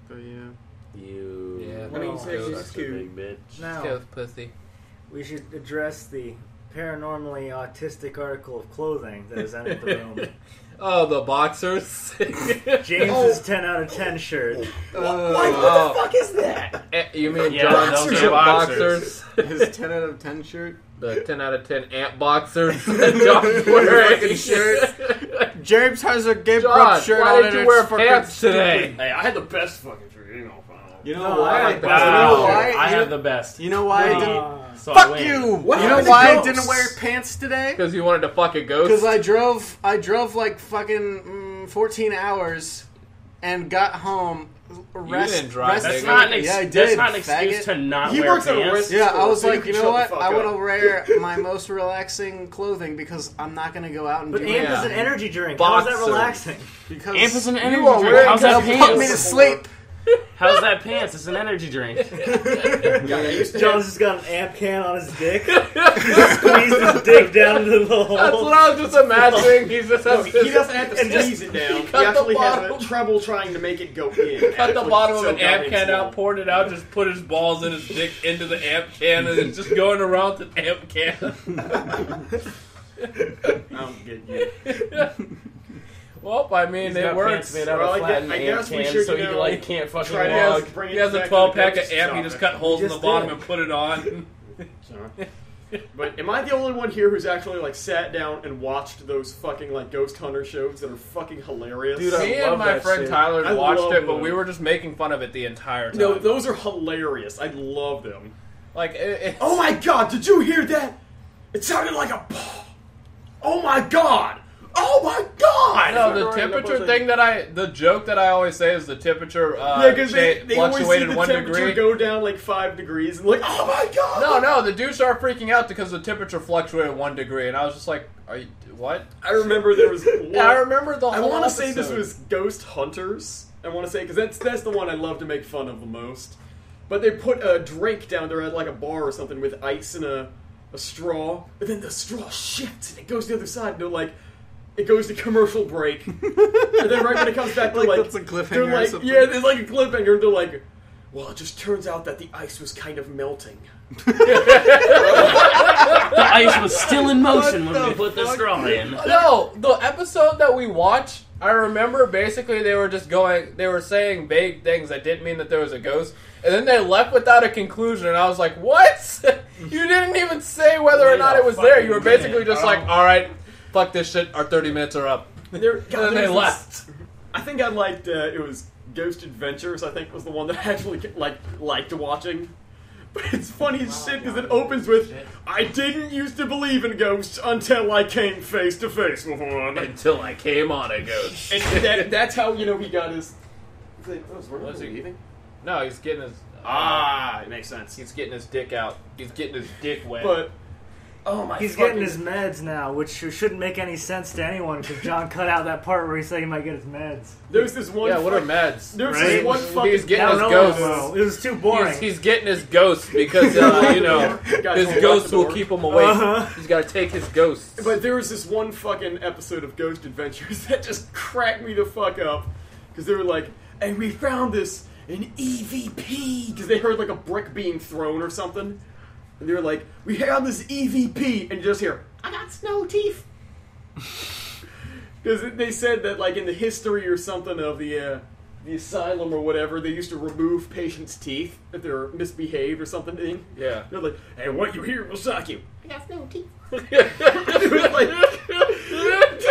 But yeah. You. Yeah, What do you No. say? Such a Scoot. big bitch. Now, Ghost pussy. we should address the paranormally autistic article of clothing that has entered the room. Oh, the boxers. James's 10 out of 10 shirt. Like, Oh. what the fuck is that? Eh, you mean Yeah, John's those ant are boxers? boxers. His ten out of ten shirt. the 10 out of 10 ant boxers that John's wearing. Fucking shirt. James has a gay John, shirt why on did and you it's wear fucking pants today? stupid. Hey, I had the best fucking shirt. You know, You know No, I why? like that. You know Wow. why? I You have the best. You know why I didn't? So Fuck win. you! What you know happened to why I didn't wear pants today? Because you wanted to fuck a ghost? Because I drove, I drove like fucking mm, 14 hours, and got home. Rest, didn't drive, rest- That's nigga. not an ex- yeah, I that's did. not an excuse faggot. to not He wear works at a pants. rest- Yeah, I was So like, can you know what? I want to wear my most relaxing clothing because I'm not gonna go out and But do AMP Yeah. is an energy drink. How is that relaxing? because Amp is an energy are drink. How's that It'll put me to sleep. How's that pants? It's an energy drink. John's just got an amp can on his dick. Squeezed his dick down into the hole. That's what I was just imagining. He's just has He doesn't have to And just- squeeze it down. He, cut the actually has bottom. a trouble trying to make it go in. cut the bottom of an amp can out, small. poured it out, just put his balls in his dick into the amp can, and it's just going around the amp can. I don't get you. Well, I mean, He's it got works. pants made out Well, of I flattened guess- I amp guess we should, so you he know, like can't fucking try to He has, bring he has a 12 pack of ghost amp. He just cut holes in the bottom did. and put it on. Sorry. But am I the only one here who's actually like sat down and watched those fucking like ghost hunter shows that are fucking hilarious? Dude, I Me love and my that friend shit. Tyler I watched love it, but them. we were just making fun of it the entire time. no, those are hilarious. I love them. like, it's- Oh my god, did you hear that? It sounded like a. Oh my god! Oh my god! No, the temperature that thing that I, the joke that I always say is the temperature uh, yeah, because they, cha- they always see the one temperature degree. go down like five degrees, and like, oh my god! No, no, the dudes are freaking out because the temperature fluctuated one degree, and I was just like, "Are you what?" I remember there was. One, I remember the I want to say this was Ghost Hunters. I want to say because that's that's the one I love to make fun of the most. But they put a drink down there at like a bar or something with ice and a, a straw, and then the straw shifts and it goes to the other side. And they're like, it goes to commercial break, and then right when it comes back, they're Like, like, that's a cliffhanger They're or like, something. yeah, there's like a cliffhanger. And they're like, well, it just turns out that the ice was kind of melting. The ice was still in motion What when we put the fuck? straw in. No, the episode that we watched, I remember basically they were just going, they were saying vague things that didn't mean that there was a ghost, and then they left without a conclusion, and I was like, "What? you didn't even say whether or not it was there. You were basically minute. just like, all right, fuck this shit. Our thirty minutes are up." There, And then they there's this- left. I think I liked uh, it was Ghost Adventures. I think was the one that I actually like liked watching. But it's funny as shit because it opens with "I didn't used to believe in ghosts until I came face to face with one," Until I came on a ghost. that, that's how you know he got his. Was Was he- leaving? No, he's getting his. Ah, it makes sense. He's getting his dick out. He's getting his dick wet. But oh my, god. He's fucking- getting his meds now, which shouldn't make any sense to anyone because John cut out that part where he said he might get his meds. There's this one. yeah, what are fuck- meds? There's Right? this one fucking. He's getting his don't ghosts. well. It was too boring. He's, he's getting his ghosts because uh, you know Guys, his hold ghosts the will door. keep him awake. Uh-huh. He's got to take his ghosts. But there was this one fucking episode of Ghost Adventures that just cracked me the fuck up because they were like, "And we found this in EVP," because they heard like a brick being thrown or something, and they were like, "We found this EVP," and just hear, "I got snow teeth," because they said that like in the history or something of the. Uh, the asylum or whatever, they used to remove patients' teeth if they're misbehaved or something. Yeah. They're like, "Hey, what you hear will suck you." I got no teeth. yeah, It was like,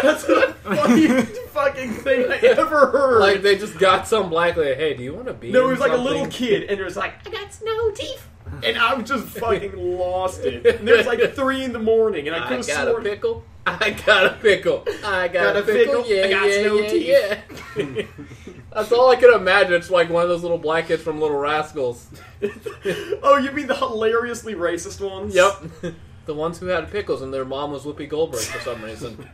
that's the funniest fucking thing I ever heard. like they just got some black lady. Hey, do you want to be? no, in it was like a little kid, and it was like, I got snow teeth. And I was just fucking lost it. And it was like three in the morning, and I I could have got sworn. a pickle. I got a pickle. I got, Got a a pickle. pickle. Yeah, I got yeah, snow yeah, teeth. yeah. That's all I could imagine. It's like one of those little black kids from Little Rascals. oh, you mean the hilariously racist ones? Yep. the ones who had pickles and their mom was Whoopi Goldberg for some reason.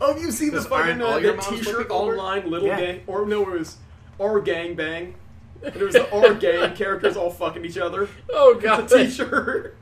Oh, you see the Because fucking aren't uh, all your the moms T-shirt Whoopi Goldberg? online, little Yeah. gang, or no, it was Our Gang bang. And there was the Our Gang characters all fucking each other. Oh The god. T-shirt.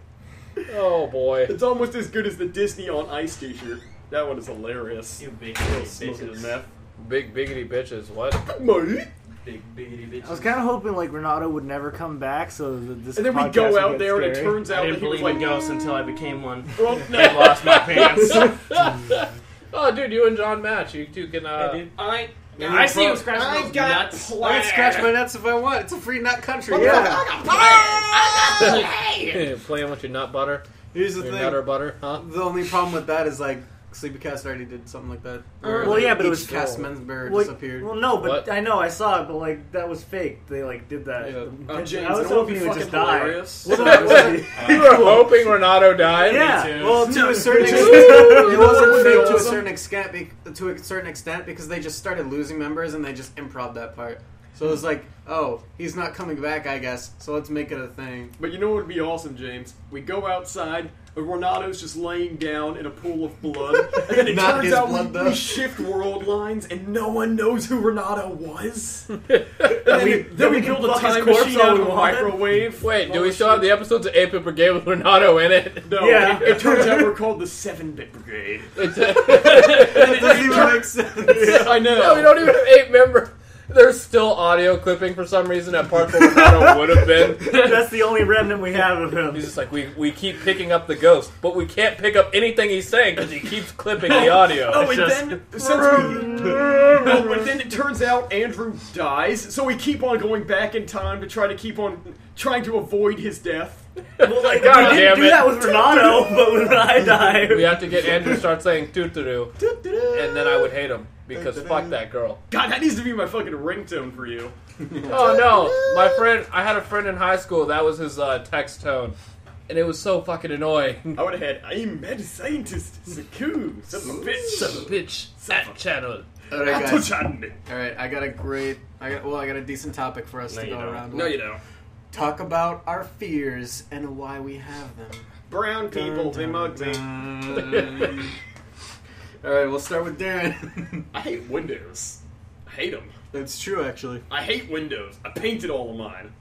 Oh boy. It's almost as good as the Disney on Ice T-shirt. That one is hilarious. You big Smoking bitches. meth. Big biggity bitches. What? Mate. Big biggity bitches. I was kind of hoping like Renato would never come back, so that this And then we go out get there, and it scary. turns I out didn't that he believe in like, ghosts until I became one. well, I no, lost my pants. Oh, dude, you and John match. You two can. Uh, I I I see see him him scratching scratching those those got nuts. I can scratch my nuts if I want. It's a free nut country. What Yeah. i got butter playing with your nut butter, Here's the your thing. nutter butter, huh? The only problem with that is like Sleepycast already did something like that. Uh, where, Well, like, yeah, but it was- cast member Well, disappeared. Well, no, but What? I know I saw it, but like that was fake. They like did that. Yeah. Oh, James, I was would be hoping he would fucking just die. hilarious. Wasn't that really? You were hoping Renato died. Yeah. too. Well, to a certain extent, It it wasn't fake to a certain extent. Be, to a certain extent, because they just started losing members and they just improv that part. So it was like, oh, he's not coming back, I guess. So let's make it a thing. But you know what would be awesome, James? We go outside, and Renato's just laying down in a pool of blood, and then it Not turns his out blood, we, though. we shift world lines, and no one knows who Renato was. and then we- we, then then we we build a time corpse machine all out we of a want. microwave. Wait, do we still have the episodes of 8-Bit Brigade with Renato in it? No, Yeah. it, it turns out we're called the Seven Bit Brigade. It's That doesn't even make sense. I know. no, we don't even have eight members. There's still audio clipping for some reason at parts where Renato would have been. That's the only remnant we have of him. He's just like, we, we keep picking up the ghost, but we can't pick up anything he's saying because he keeps clipping the audio. Oh, and just- then since we, oh, no, but then it turns out Andrew dies, so we keep on going back in time to try to keep on trying to avoid his death. Well, like, God we damn didn't do it. that with Renato, but when I die, we have to get Andrew to start saying toot-doo, and then I would hate him because fuck that girl. God, that needs to be my fucking ringtone for you. Oh no, my friend. I had a friend in high school. That was his uh, text tone. and it was so fucking annoying. I would have had I'm mad scientist. Saku, son of a bitch. Son of a bitch. At channel. All right, guys. All right, I got a great. I got well. I got a decent topic for us No, to you go don't. around. No, with. you don't. Talk about our fears and why we have them. Brown people, they mug me. All right, we'll start with Darren. I hate windows. I hate them. That's true, actually. I hate windows. I painted all of mine.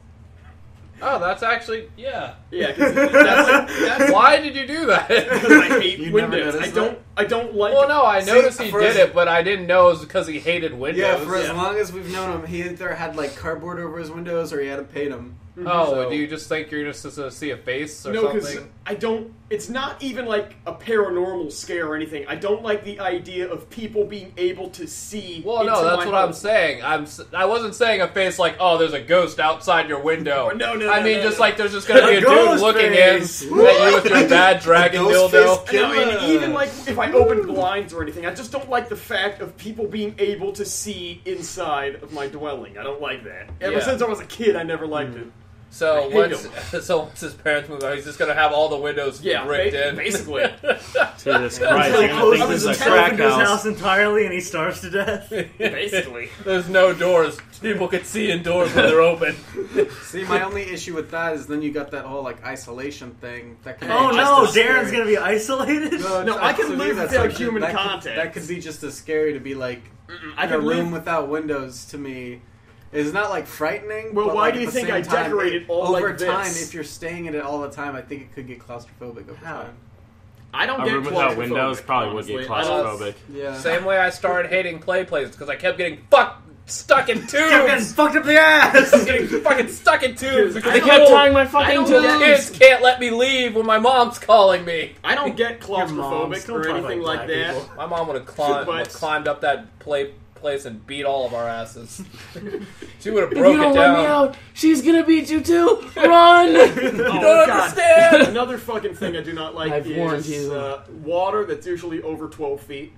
Oh, that's actually yeah. Yeah, 'cause that's, that's Why did you do that? because I hate You never windows. I noticed don't. I don't like. well, no, I See, noticed he for did us- it, but I didn't know it was because he hated windows. Yeah, for as Yeah. long as we've known him, he either had like cardboard over his windows or he had to paint them. oh, So- do you just think you're just to see a face or No, because something? I don't. It's not even like a paranormal scare or anything. I don't like the idea of people being able to see. Well, no, that's what home. I'm saying. I'm. s- I wasn't saying a face like, oh, there's a ghost outside your window. No, no, I no, mean, no, just no. like there's just gonna be A dude looking face. in at you with your bad dragon dildo. know, and even like if I open blinds or anything, I just don't like the fact of people being able to see inside of my dwelling. I don't like that. Ever Yeah. since I was a kid, I never liked hmm. it. I So hate once, 'em. so once his parents move out, he's just gonna have all the windows Yeah, bricked ba- in. basically. Jesus Christ, Until you're he gonna closes think this is a the crack into his house house. entirely and he starves to death. Basically. There's no doors. People can see indoors when they're open. See, my only issue with that is then you got that whole like isolation thing. That can oh no, Darren's scary. gonna be isolated. No, I can live without like- human that could- contact. that could be just as scary to be like I in a room live. without windows. To me, it's not like frightening. Well, but, why like, do you think I time, decorate it all over like time? this? If you're staying in it all the time, I think it could get claustrophobic over How? time. I don't A get room without claustrophobic, windows probably would get. I don't- claustrophobic. Yeah. Same way I started hating play places because I kept getting fucked stuck in Kept getting tubes. fucked up the ass. getting fucking stuck in tubes because They the kept little tying my fucking don't kids can't let me leave when my mom's calling me. I don't get claustrophobic don't or anything like like that. people. My mom would have climbed, would have climbed up that play place and beat all of our asses. she would have If broke you don't it let down. me out, she's gonna beat you too. Run! Oh, don't God. understand. Another fucking thing I do not like I've is warned you. Uh, water that's usually over 12 feet.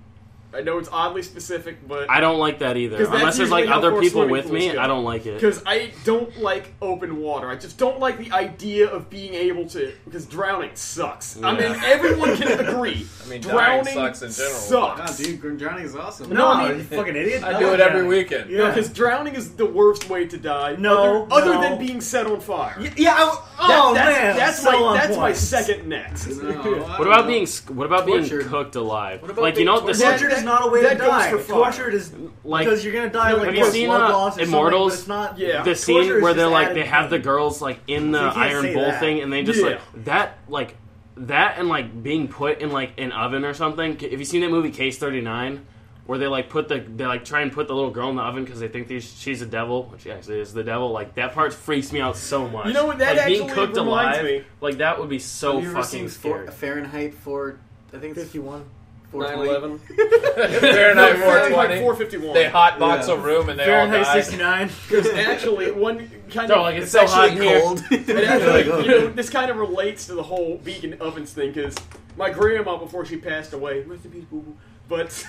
I know it's oddly specific, but I don't like that either. 'Cause that's Unless there's like usually how other four people swimming with me, go. I don't like it. because I don't like open water. I just don't like the idea of being able to because drowning sucks. I Yeah. mean, everyone can agree. I mean, dying drowning sucks in general. God, Sucks. dude, drowning is awesome. No, I mean- you fucking idiot. I love do it every drowning. weekend. Yeah. No, because drowning is the worst way to die. No, other, other no. than being set on fire. Y- Yeah. I, oh That- that's, man, that's so my on that's my point. second next. No, I What don't about know. being sc- what about being Tortured. cooked alive? What about like you being know the tortured? Tortured is not a way that to goes die. for fire. Tortured is like because you're gonna die No, like have you seen, uh, Immortals? it's not. Yeah. the scene is where they're like they have the girls like in the So you can't iron say bowl that. thing and they just Yeah. like that like that and like being put in like an oven or something. Have you seen that movie Case Thirty Nine? Where they like put the they like try and put the little girl in the oven because they think these, she's a devil, which she actually is the devil. Like that part freaks me out so much. You know what, that like being actually cooked reminds alive, me. like that would be so Have you ever fucking seen four, scary. Fahrenheit for? I think Fifty-one. 420. 9/11. Fahrenheit Fahrenheit 420. 451. They hotbox Yeah. a room and they Fahrenheit all die. sixty-nine. Because actually, one kind So of like it's, It's so hot actually here. cold. It actually, you know, this kind of relates to the whole vegan ovens thing because my grandma, before she passed away, rest in peace, boo boo. But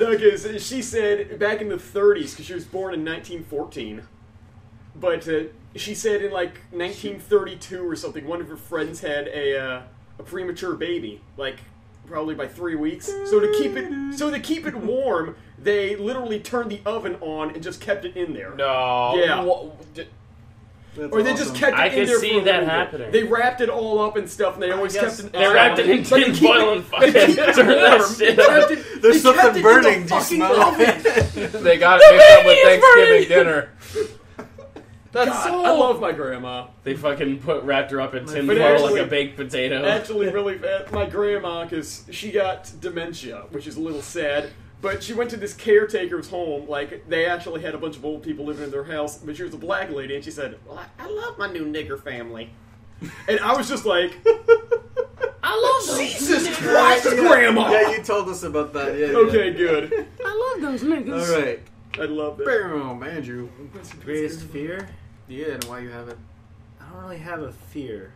no, because she said back in the 30s, because she was born in 1914. But uh, she said in like 1932 or something, one of her friends had a uh, a premature baby, like probably by three weeks. So to keep it so to keep it warm, they literally turned the oven on and just kept it in there. No. Yeah. Wha- d- That's Or they just kept it I in could there see for a that little bit. happening. They wrapped it all up and stuff, and they always guess- kept it. They wrapped it in But they tin keep it- foil and fucking they keep turned that shit up. kept it- There's they kept something it in burning. Do you fucking smell oven. it? They got it mixed up with Thanksgiving dinner. That's God, so. I love my grandma. They fucking put wrapped her up in tin foil like a baked potato. Actually, really bad. My grandma, because she got dementia, which is a little sad. But she went to this caretaker's home. Like they actually had a bunch of old people living in their house, but she was a black lady, and she said, "Well, I, I love my new nigger family." And I was just like, I love Jesus Christ, Grandma! Yeah, you told us about that. Yeah. Okay, good. I love those niggers. All right. I love that. Bam, Andrew. Greatest fear? Yeah, and why you have it? I don't really have a fear.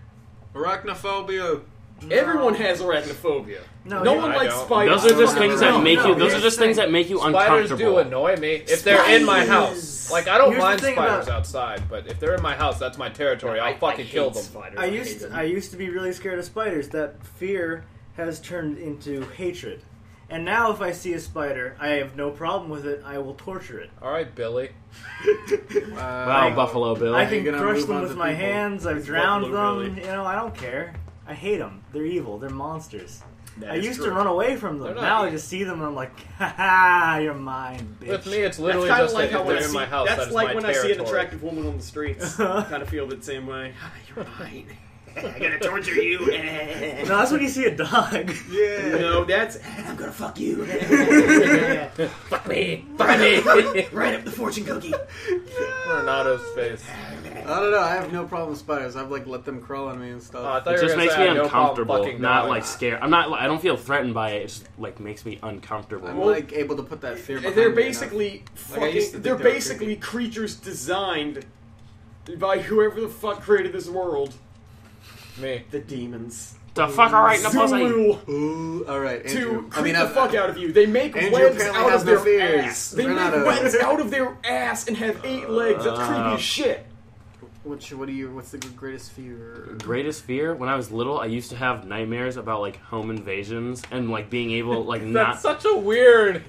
Arachnophobia. Everyone has arachnophobia. No, No you- one I likes don't. spiders. Those are just things that make you. Those are just things that make you uncomfortable. Spiders do annoy me if they're in my house. Like I don't Here's mind spiders about- outside, but if they're in my house, that's my territory. I'll fucking kill them. I used to, I used to be really scared of spiders. That fear has turned into hatred. And now if I see a spider, I have no problem with it. I will torture it. All right, Billy. Wow, I- Buffalo Bill. I can crush them with my people. hands. I've It's drowned Buffalo them. Billy. You know, I don't care. I hate them. They're evil. They're monsters. I used true. to run away from them. They're not Now I just see them and I'm like, ha ha, you're mine, bitch. With me, it's literally kind of just like that how if when I they're in see, my house, that's that is like my when I see an attractive woman on the streets. kind of feel the same way. You're mine. I'm gonna torture you. no, that's when you see a dog. Yeah. no, that's I'm gonna fuck you. Fuck me, fuck me. right up the fortune cookie. Renato's face. I don't know. I have no problem with spiders. I've like let them crawl on me and stuff. I thought It just makes say me I no uncomfortable, not like scared. I'm not. I don't feel threatened by it. It just like makes me uncomfortable. I'm like able to put that fear. Behind They're basically Like, I used to fucking. think They're basically creatures designed by whoever the fuck created this world. Me. The demons. the fuck are right in the pussy. Zulu. Ooh, all right. to Andrew. creep I mean, the I've- fuck out of you. They make Andrew webs apparently out has of no their fears. ass. They We're make not a- webs out of their ass and have eight legs. That's creepy Uh, as shit. Which, what do you? What's the greatest fear? Greatest fear? When I was little, I used to have nightmares about like home invasions and like being able like That's not such a weird.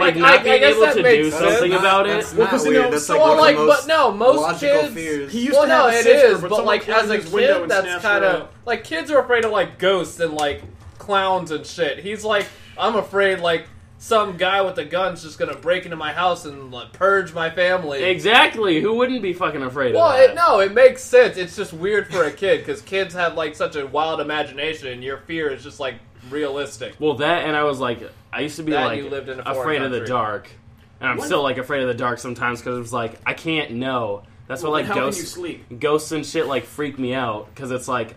Like I- not I being guess able to do sense. something Not- about that's it. Not 'cause, you weird. know, that's so like, well, like, but no, most kids. fears. He used well, to no, have a sister, is, but but like as a kid, that's kind of like kids are afraid of like ghosts and like clowns and shit. He's like, I'm afraid like some guy with a gun's just gonna break into my house and like, purge my family. Exactly. Who wouldn't be fucking afraid Well, of that? it, no, it makes sense. It's just weird for a kid because kids have like such a wild imagination, and your fear is just like realistic. Well, that and I was like, I used to be That like you lived in a foreign afraid of the dark, and I'm What? still like afraid of the dark sometimes because it's like I can't know. That's what like ghosts, sleep? ghosts and shit like freak me out because it's like,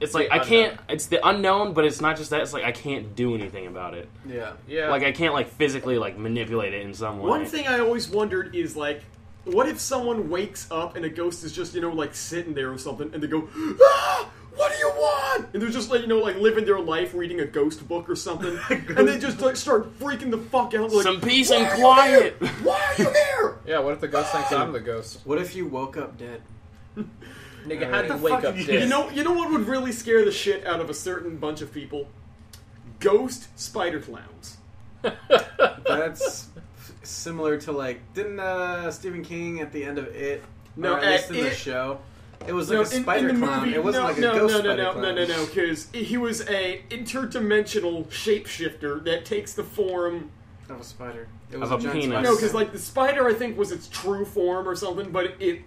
it's like The I can't. It's the unknown, but it's not just that. It's like I can't do anything about it. Yeah. Yeah, Like I can't like physically like manipulate it in some way. One thing I always wondered is like, what if someone wakes up and a ghost is just you know like sitting there or something, and they go, ah, what do you want? And they're just like you know like living their life reading a ghost book or something, and they just like start freaking the fuck out. Like, Some peace and quiet." Why are you here? yeah. What if the ghost thinks I'm the ghost? What if you woke up dead? Nigga, how do you wake up dead? You know, you know what would really scare the shit out of a certain bunch of people? Ghost spider clowns. That's similar to like didn't uh, Stephen King at the end of it? No, or at least at in the show. It was like no, a spider in, in the clown. movie, it wasn't no, like a no, ghost no, no, spider no, clown. no, no, no, because he was a interdimensional shapeshifter that takes the form. Of a spider. It was Of a giant penis. spider. No, because like the spider, I think was its true form or something, but it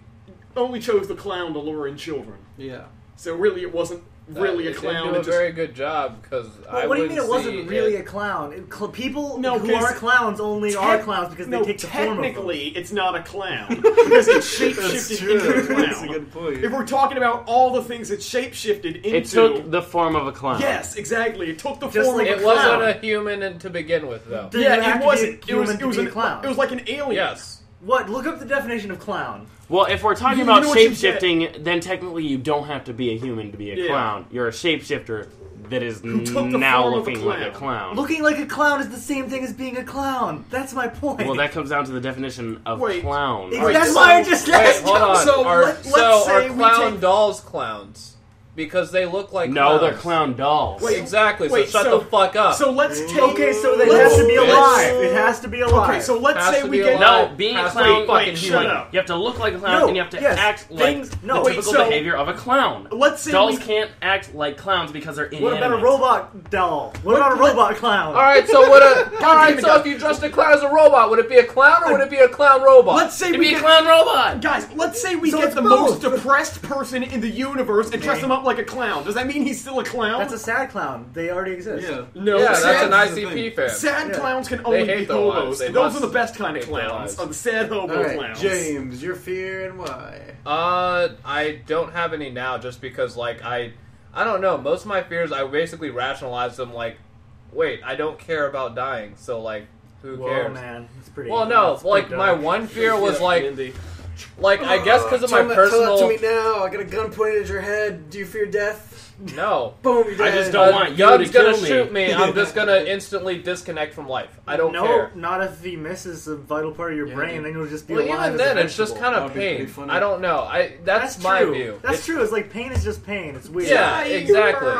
only chose the clown to lure in children. yeah. So really, it wasn't really It a didn't clown. do it a just- very good job because I Well, what do you mean it wasn't really it- a clown? It, cl- people No, who 'cause are clowns only are clowns because no, they take the form of them. technically, it's not a clown because it shapeshifted into a clown. That's a good point. If we're talking about all the things it shapeshifted into, it took the form of a clown. yes, exactly. It took the Just form like of It wasn't a human in- to begin with, though. Then yeah, it wasn't. It was. human It was to a clown. It was like an alien. Yes. What? Look up the definition of clown. Well, if we're talking You about know what you shape shifting, then technically you don't have to be a human to be a Yeah. clown. You're a shapeshifter that is took the now form of a looking like a clown. clown. Looking like a clown is the same thing as being a clown. That's my point. well, that comes down to the definition of Wait. clown. Ex- That's so- why I just Wait, hold on. So are, let- let's so say are we clown take- dolls clowns? Because they look like no, clowns. they're clown dolls. Wait, Exactly. Wait, so shut so- the fuck up. So let's take. Okay, so they let's- has to be alive. It has to be alive. Okay, so let's say we get. alive. no, being a Has to be clown, fucking wait, human. shut up. you have to look like a clown No, and you have to yes, act things- like no. the Wait, typical so- behavior of a clown. Let's say Dolls we- can't act like clowns because they're in what about a robot doll? What, about a what- robot clown? All right. So what? A, all damn right. it, So if you dressed a clown as a robot, would it be a clown or would it be a clown robot? Let's say It'd we be a clown robot. Guys, let's say we So get the most depressed person in the universe and dress him up like a clown. Does that mean he's still a clown? That's a sad clown. They already exist. Yeah. no. yeah, sad, that's an ICP fan. sad Yeah. clowns can only hate be hobos. They Those must are the best kind of clowns. lives. Are the sad hobo All right, clowns. James, your fear and why? Uh, I don't have any now, just because like I, I don't know. Most of my fears, I basically rationalize them like, wait, I don't care about dying, so like, who Whoa, cares? man, it's pretty. Well, no, it's like my one fear was like, Mindy. Like I guess because of my Tell me- Tell personal it to me now. I got a gun pointed at your head. Do you fear death? no. Boom, you're I just don't A want you gun's to gonna kill me. shoot me. I'm just gonna instantly disconnect from life. I don't no, care. not if he misses a vital part of your Yeah, brain. dude. Then you'll just be Well, alive even as then, a it's just kind of pain. I don't know. I that's, That's my true. view. That's It's- true. It's like pain is just pain. It's weird. Yeah, It exactly.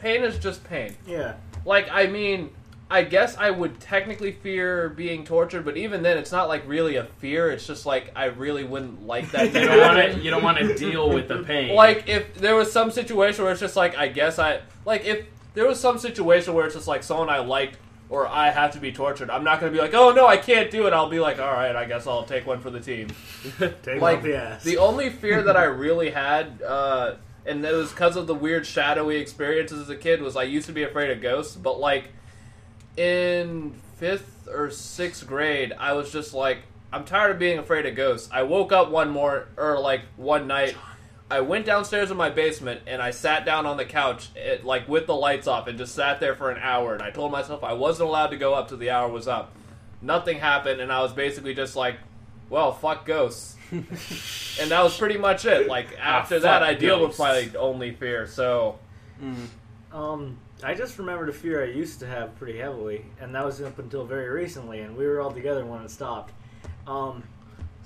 pain is just pain. Yeah. Like, I mean, I guess I would technically fear being tortured, but even then, it's not like really a fear. It's just like I really wouldn't like that. You don't want to. You don't want to deal with the pain. Like, if there was some situation where it's just like, I guess I like if there was some situation where it's just like someone I liked or I have to be tortured. I'm not going to be like, oh no, I can't do it. I'll be like, all right, I guess I'll take one for the team. Take Like, the ass. The only fear that I really had, uh, and it was because of the weird shadowy experiences as a kid, was I used to be afraid of ghosts. But like in fifth or sixth grade, I was just like, I'm tired of being afraid of ghosts. I woke up one more or like one night. I went downstairs in my basement and I sat down on the couch, it, like with the lights off, and just sat there for an hour. And I told myself I wasn't allowed to go up till the hour was up. Nothing happened, and I was basically just like, "Well, fuck ghosts." and that was pretty much it. Like after that, fuck I deal with my only fear. So Um, I just remembered a fear I used to have pretty heavily, and that was up until very recently, and we were all together when it stopped. Um,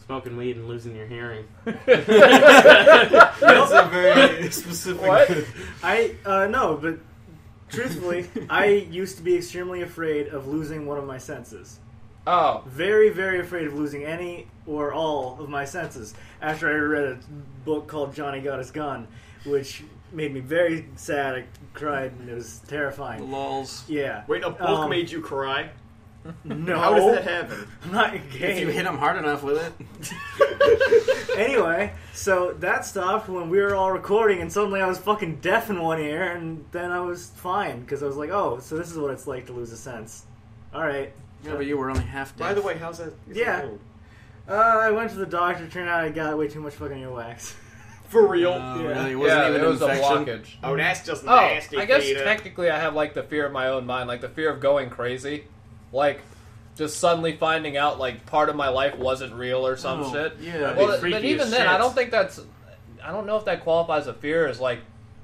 smoking weed and losing your hearing. That's a very specific. What? I uh, no, but truthfully, I used to be extremely afraid of losing one of my senses. oh, Very, very afraid of losing any or all of my senses. After I read a book called Johnny Got His Gun, which made me very sad. I cried, and it was terrifying. Lols. Yeah. Wait, a book Um, made you cry? No. How does that happen? I'm not If gay. you hit him hard enough with it. anyway, so that stopped when we were all recording, and suddenly I was fucking deaf in one ear, and then I was fine because I was like, "Oh, so this is what it's like to lose a sense." All right. Yeah, but you were only half deaf. By the way, how's that? is Yeah. that old? Uh, I went to the doctor. Turned out I got way too much fucking earwax. For real? Oh, Yeah. really? It wasn't yeah, even it was infection. a blockage. Oh, that's just Oh, nasty. I guess Peter. technically I have like the fear of my own mind, like the fear of going crazy, like just suddenly finding out like part of my life wasn't real or some Oh, shit. Yeah. Well, be but even as then, I don't think that's. I don't know if that qualifies a fear as like,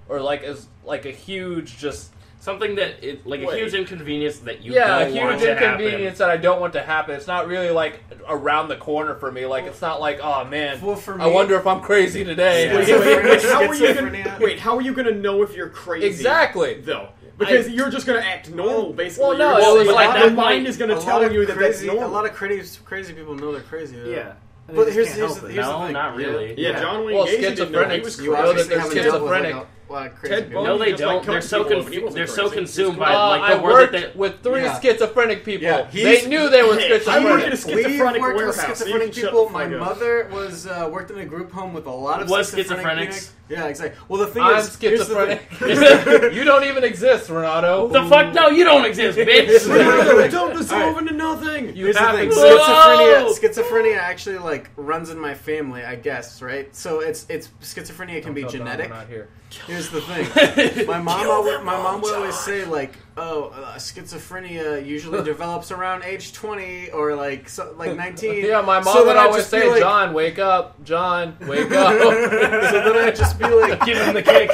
or like as like a huge just Something that it, like a Wait. huge inconvenience that you yeah, a don't want huge to happen. inconvenience that I don't want to happen. It's not really like around the corner for me. Like it's not like oh man, Well, for me, I wonder if I'm crazy today. Wait, wait, wait, how are you gonna, wait, how are you gonna know if you're crazy? exactly. Though. Because I- you're just gonna act normal, basically. Well, no, You're it just- was but like your that mind is gonna tell lot of you that crazy, that's normal. A lot of crazy, crazy people know they're crazy. Though. Yeah. But they just here's can't here's, help the, here's No, the thing. not really. yeah, Yeah. John Wayne Well, Gacy didn't know he schizophrenics- was You know crazy. that obviously there's haven't dealt with, like, schizophrenic. A lot of crazy Ted people. Bundy No, they don't. They're so people, conf- but he wasn't they're so crazy. consumed Uh, by like I the word worked that they. with three Yeah. schizophrenic people. Yeah, they knew they were Hey, I worked at a schizophrenic. schizophrenic We've worked warehouse. with so you schizophrenic can shut people. the My fuck up. mother was uh, worked in a group home with a lot of Was schizophrenic schizophrenics? units. Yeah, exactly. Well, the thing I'm is, here's the thing. you don't even exist, Renato. The fuck? No, you don't exist, bitch. Alright. Don't dissolve into nothing. You Here's the have thing. exist. Schizophrenia, Whoa! schizophrenia actually like runs in my family, I guess, right? So it's it's schizophrenia can be Don't tell Don genetic. we're not here. Here's the thing. My mom, always, my mom would always say like, "Oh, uh, schizophrenia usually develops around age 20 or like so, like 19." Yeah, my mom So would always say, like- "John, wake up, John, wake up." so then I'd just be like, Give him the cake."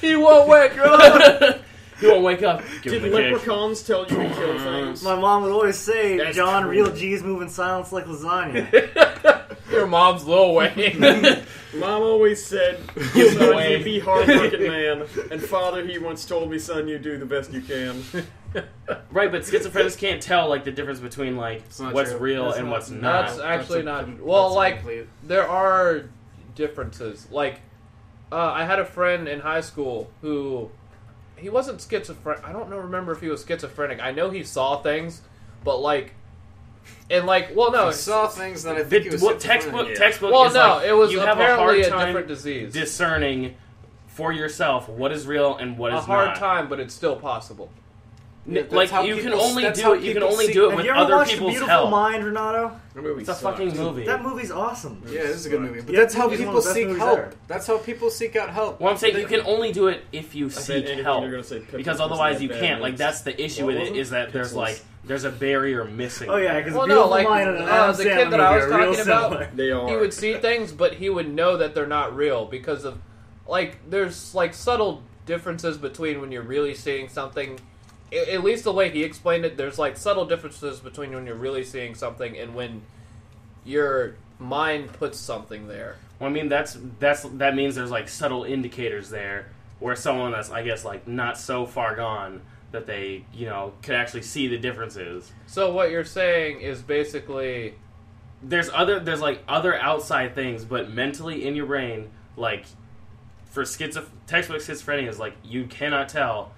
he won't wake up. you won't wake up. Give Did him the kick. leprechauns tell you to kill things? My mom would always say, That's "John, true. real G's move in silence like lasagna." Your mom's Lil Wayne. Mom always said, Give son, away. you be hard-working man. And father, he once told me, son, you do the best you can. Right, but schizophrenics can't tell like the difference between like what's true. real That's and not- what's not. That's actually That's a- not. Well, that's a like complete- there are differences. Like uh, I had a friend in high school who he wasn't schizophrenic. I don't know. Remember if he was schizophrenic? I know he saw things, but like, and like, well, no, I saw things that I The- think he was what textbook Yeah. textbook well, is no, like, it was you have a apparently hard a different disease. discerning for yourself what is real and what a is hard not. time, but it's still possible. That's like how you can only do it. You can only see- do it Have with you ever other watched people's Beautiful help. Mind, Renato? The movie It's a sucked. fucking movie. That movie's awesome. Yeah, this is a good movie. But Yeah, that's how it's one of people seek help. ever. That's how people seek out help. Well, I'm saying They- you can only do it if you said seek help, you're gonna say Pixels because otherwise you can't. Like that's the issue with it it? is that there's like there's a barrier missing. Oh yeah, because Well, Beautiful no, like, Mind and an uh, Adam the kid that I was talking about- They are. he would see things, but he would know that they're not real because of like there's like subtle differences between when you're really seeing something. At least the way he explained it, there's like subtle differences between when you're really seeing something and when your mind puts something there. Well, I mean that's that's that means there's like subtle indicators there where someone that's I guess like not so far gone that they you know could actually see the differences. So what you're saying is basically There's other there's like other outside things, but mentally in your brain, like for schizoph textbook schizophrenia is like you cannot tell,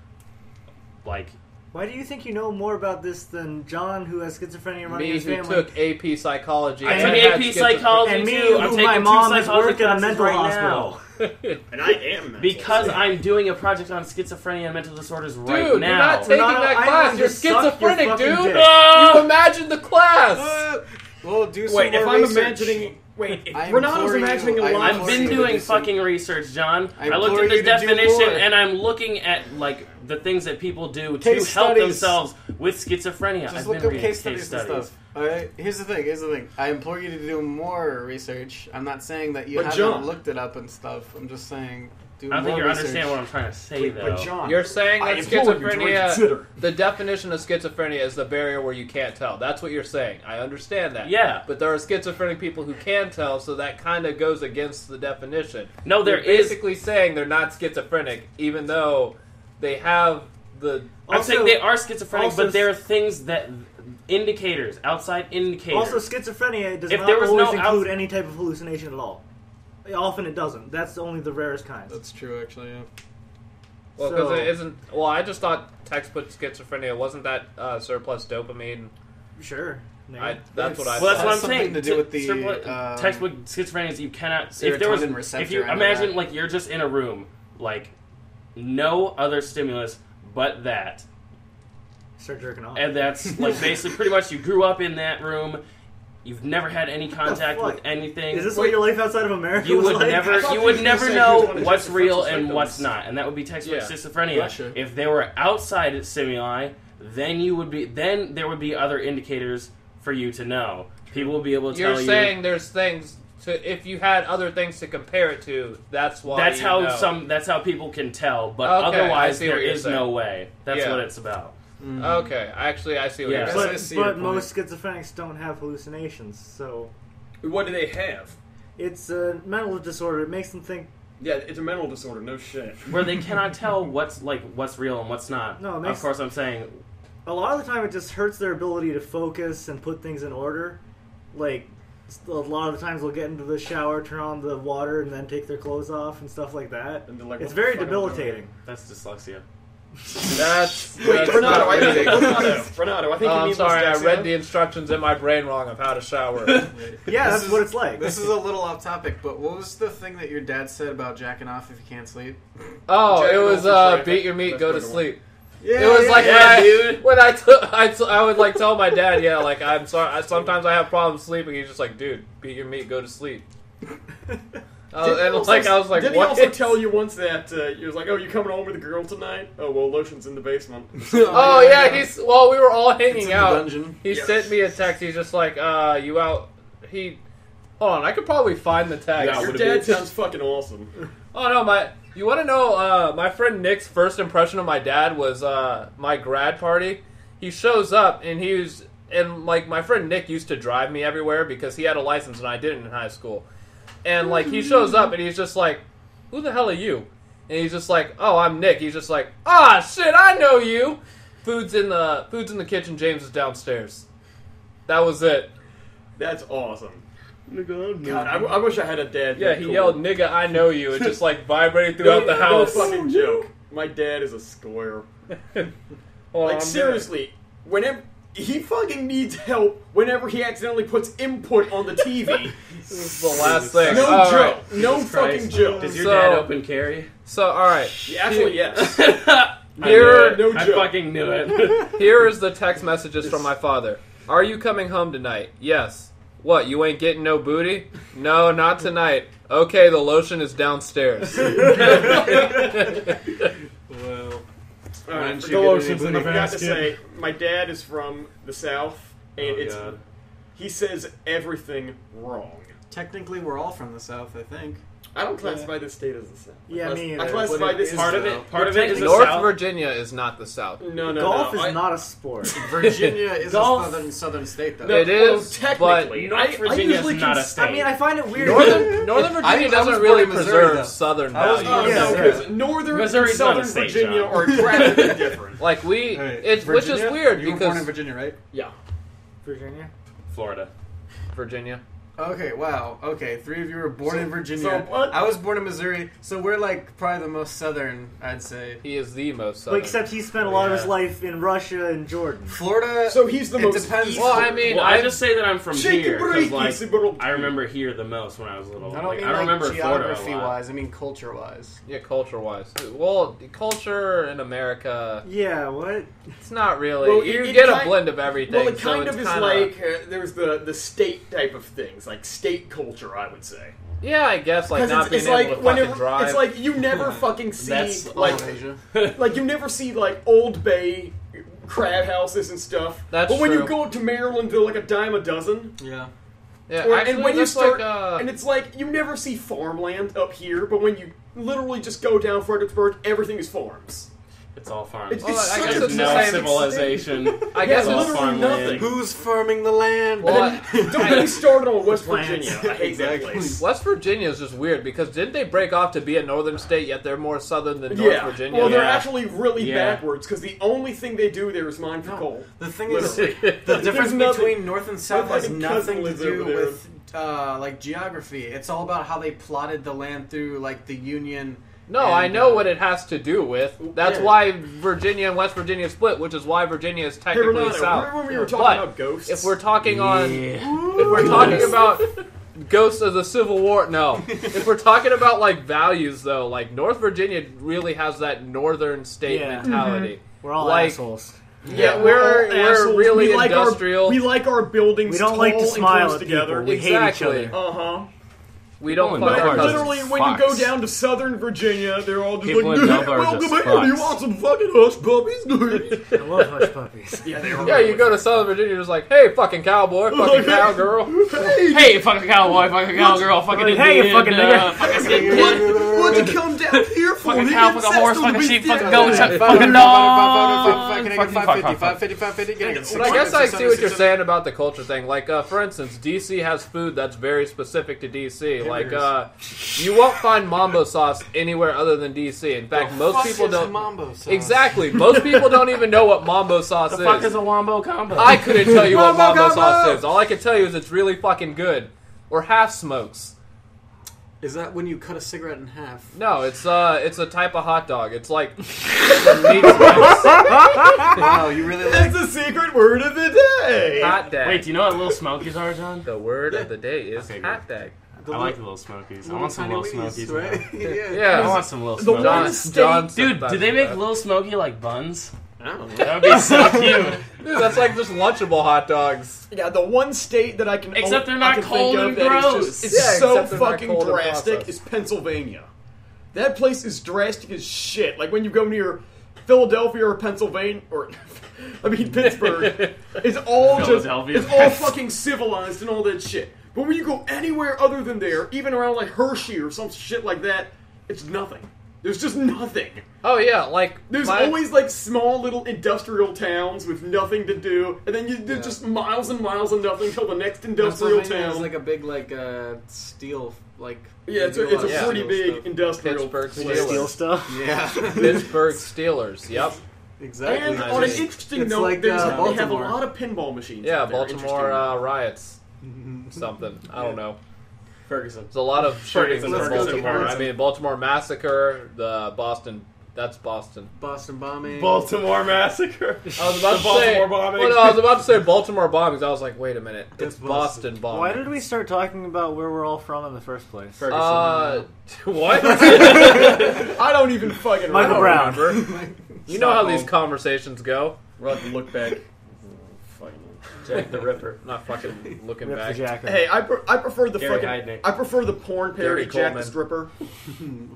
like Why do you think you know more about this than John, who has schizophrenia running me his who family? took AP psychology. I took and AP psychology and me, too. I'm who taking my mom has psychology worked at a mental right hospital. now. and I am. mental. Because I'm doing a project on schizophrenia and mental disorders right Dude, now. you're not taking Renato, that I'm class. You're to suck your schizophrenic, dude. dick. You imagine the class. Uh, well, do some Wait, more if I'm research. imagining. Wait, if I Renato's implore you- imagining a I lot. I've implore been you to doing do some- fucking research, John. I I, looked implore at the you to do definition more. and I'm looking at like the things that people do Case to help studies. themselves with schizophrenia. Just I've look been up reading case studies and stuff. Alright, here's the thing. Here's the thing. I implore you to do more research. I'm not saying that you But haven't John- looked it up and stuff. I'm just saying do I don't think you research. understand what I'm trying to say, though. But John, You're saying I that implore you to schizophrenia, reconsider. the definition of schizophrenia is the barrier where you can't tell. That's what you're saying. I understand that. Yeah. But there are schizophrenic people who can tell, so that kind of goes against the definition. No, there You're is. basically saying they're not schizophrenic, even though they have the. I'm Also- saying they are schizophrenic, also- but there are things that indicators, outside indicators. Also, schizophrenia does If not there was always no include outs- any type of hallucination at all. Often it doesn't. That's only the rarest kinds. That's true, actually. Yeah. Well, because So- it isn't. Well, I just thought textbook schizophrenia wasn't that uh, surplus dopamine. Sure. Maybe. I, that's what I well, that's thought. what I'm something saying. to do with the, Surplu- um, textbook schizophrenia is you cannot. If there was, serotonin receptor if you end of imagine that. like you're just in a room, like no other stimulus but that, Start jerking off. and that's like basically pretty much you grew up in that room. You've never had any contact with anything. Is this what your life outside of America you was would like? never, you you would never know he was one of what's real sexual and what's not, and that would be textbook Yeah. schizophrenia. Gotcha. If they were outside stimuli, then you would be, then there would be other indicators for you to know. People will be able to You're tell saying you. there's things to. If you had other things to compare it to, that's why. That's you how know. some. That's how people can tell, but Okay, I otherwise see what there you're is saying. no way. That's Yeah. what it's about. Mm. Okay, actually, I see what Yeah. you're saying. I But, your but most schizophrenics don't have hallucinations, so What do they have? it's a mental disorder. It makes them think. Yeah, it's a mental disorder. No shit. Where they cannot tell what's like what's real and what's not. No, it makes- of course, I'm saying A lot of the time, it just hurts their ability to focus and put things in order. Like a lot of the times, they'll get into the shower, turn on the water, and then take their clothes off and stuff like that. And they're like, it's very fuck am I doing? debilitating. that's dyslexia. That's. Wait, that's Renato, not I think, Renato, Renato, I think Oh, you I'm mean sorry, I read the instructions in my brain wrong of how to shower. Yeah, This that's is- what it's like. This is a little off topic, but what was the thing that your dad said about jacking off if you can't sleep? Oh, it was uh, traffic. beat your meat, go to what it sleep. Yeah, It was like yeah, when, I, dude. when I took, I, t- I would like tell my dad, yeah, like I'm sorry. I, sometimes I have problems sleeping. He's just like, dude, beat your meat, go to sleep. Uh, Didn't and also- like I was like, didn't what? he also tell you once that uh, he was like, "Oh, you coming home with a girl tonight? Oh, well, lotion's in the basement." oh yeah, he's well. We were all hanging out. dungeon. He Yes. sent me a text. He's just like, uh, you out? He. Hold on, I could probably find the text. Yeah, Your dad been- sounds fucking awesome. Oh no, my. You want to know? Uh, my friend Nick's first impression of my dad was uh, my grad party. He shows up and he was, and like my friend Nick used to drive me everywhere because he had a license and I didn't in high school. And like he shows up and he's just like, "Who the hell are you?" And he's just like, "Oh, I'm Nick." He's just like, "Ah, shit, I know you." Food's in the food's in the kitchen. James is downstairs. That was it. That's awesome. God, I, I wish I had a dad. Yeah, he cool. yelled, "Nigga, I know you." It just like vibrated throughout the no house. fucking joke. My dad is a square. Hold on, Like I'm seriously, whenever he fucking needs help, whenever he accidentally puts input on the TV. This is the last thing. no All joke. right. No Jesus fucking Christ. joke. Does your So- dad open carry? So, all right. Actually, yes. Here, it. no I joke. fucking knew it. here is the text messages from my father. Are you coming home tonight? Yes. What? You ain't getting no booty? No, not tonight. Okay, the lotion is downstairs. Well, All right, When's for she the getting lotions in the booty? I got to say, my dad is from the south, and Oh, it's God. he says everything wrong. technically, we're all from the south, I think. I don't classify this state as the south. Yeah, I class- me I either. classify But it this is part of it. Part of it is the North South. Virginia is not the South. No, no, Golf no. is I- not a sport. Virginia is Golf- a southern southern state, though. No, It well, is, technically. North I, I Virginia usually is not a cons- state. I mean, I find it weird. Northern Northern I- I Virginia was doesn't born really in Missouri, preserve though. Southern I was values. Oh, Yeah, no, yeah. because northern Missouri's and not a southern state, Virginia John. are drastically different. Like we, Hey, it's which is Virginia? weird you were born in because Virginia, right? Yeah. Virginia. Florida. Virginia. Okay, wow. Okay, three of you were born So- in Virginia. so what? I was born in Missouri, so we're like probably the most southern, I'd say. He is the most But southern. except he spent a lot of his life in Russia and Jordan. Florida. So he's the it most depends. well, I mean, Well, I I just say that I'm from Shake here because like it's a little- I remember here the most when I was little. I don't like, mean I don't like remember geography lot. wise. I mean culture wise. yeah, culture wise. Well, culture in America, Yeah, what? it's not really. Well, you it- it get a kind- blend of everything. Well, it so kind it's of is kinda- like uh, there's the the state type of things, like state culture. I would say. Yeah, I guess like not it's, being it's able like to fucking whenever drive. it's like you never fucking see That's like Asia. like you never see like Old Bay crab houses and stuff. That's but when true. you go to Maryland, they're like a dime a dozen. Yeah. yeah, Or- actually, and when you start, like, uh, and it's like you never see farmland up here, but when you literally just go down Fredericksburg, everything is farms. It's all farms. It's, Well, it's I such guess a it's no same- civilization. I Yeah, guess all it's literally farmland. nothing. Who's farming the land? Well, Don't get me started on West Plants. Virginia. I hate that Exactly. place. West Virginia is just weird because didn't they break off to be a northern state yet they're more southern than North Yeah. Virginia? Well, they're Yeah. actually really Yeah. backwards because the only thing they do there is mine for coal. The thing is, Literally. the difference nothing- between north and south My has fucking nothing to lives do over there. with uh, like geography. It's all about how they plotted the land through like the Union. No, And, I know uh, what it has to do with. That's Yeah. why Virginia and West Virginia split, which is why Virginia is Hey, technically Renato, south. remember when we were talking But about ghosts? If we're talking on, if we're talking about ghosts of the Civil War, no. if we're talking about like values, though, like North Virginia really has that northern state Yeah. mentality. We're all Like- assholes. Yeah, all we're we're assholes. really we like industrial. Our, we like our buildings We don't like to tall smile at together. people. We Exactly. hate each other. Uh huh. We don't People in fuck our are cousins. literally, when you go fucks. down to Southern Virginia, they're all just People like, in are "Welcome just here. Do you fucks." want some fucking hush puppies?" I love hush puppies. yeah, they are. Yeah, you go to Southern Virginia, just like, hey, fucking cowboy, fucking cowgirl. Hey, Hey, fucking cowboy, fucking cowgirl, fucking Like, hey, Indian, fucking uh, nigga. fucking what? What'd you come down here for? Fucking nigga? cow, fucking horse, fucking sheep, fucking down goat, there. fucking dog. Fucking Fucking fuck, fuck, fuck. But I guess I see what you're saying about the culture thing. Like, uh, for instance, DC has food that's very specific to DC. Like, uh, you won't find mambo sauce anywhere other than DC. In fact, most people don't. Mambo sauce? Exactly. Most people don't even know what mambo sauce is. The fuck is. is a wombo combo? I couldn't tell you what Mambo mambo sauce is. All I can tell you is it's really fucking good. Or half smokes. Is that when you cut a cigarette in half? No, it's uh, it's a type of hot dog. It's like some meat smokes. Wow, you really like. That's the secret word of the day. hot dag. Wait, do you know what little smokies are, John? the word of the day is Okay, good. hot dag. The I like the little- little smokies. I want some little smokies. right? man. yeah. I want some little The smokies. one John, state- John Dude, do they make little smoky like buns? I don't know. That would be so cute. Dude, that's like just lunchable hot dogs. Yeah, the one state that I can Except they're not cold and of that is gross. just- it's Yeah, so except they're not fucking drastic is Pennsylvania. That place is drastic as shit. Like when you go near Philadelphia or Pennsylvania or I mean Pittsburgh, it's all just it's all fucking civilized and all that shit. But when you go anywhere other than there, even around like Hershey or some shit like that, it's nothing. There's just nothing. Oh yeah, like There's my- always like small little industrial towns with nothing to do, and then you there's Yeah. just miles and miles of nothing till the next industrial town. is like a big like uh, steel like. yeah, it's a, it's a lot of pretty steel big stuff. industrial Pittsburgh place. Steelers. Steal stuff. Yeah, Pittsburgh Steelers. Yep. exactly. And on an interesting it's note, like, there's, uh, they have a lot of pinball machines. Yeah, out there, Baltimore uh, riots. Something. I don't know. Ferguson. There's a lot of shootings in Let's go to Baltimore. Ferguson. I mean, Baltimore massacre, the Boston. That's Boston. Boston bombing. Baltimore massacre. I was about The to say. Baltimore bombing. Well, no, I was about to say Baltimore bombings. I was like, wait a minute, That's it's Boston, Boston. bombing. Why did we start talking about where we're all from in the first place? Ferguson. Uh, what? I don't even fucking Michael remember. Brown. remember. You know how these conversations go. We'll have to look back. Fucking- Jack the Ripper. Not fucking looking Rip the back. jacker. Hey, I, pre- I prefer the Gary fucking Heidnick. I prefer the porn parody Gary Jack the Coleman. Stripper.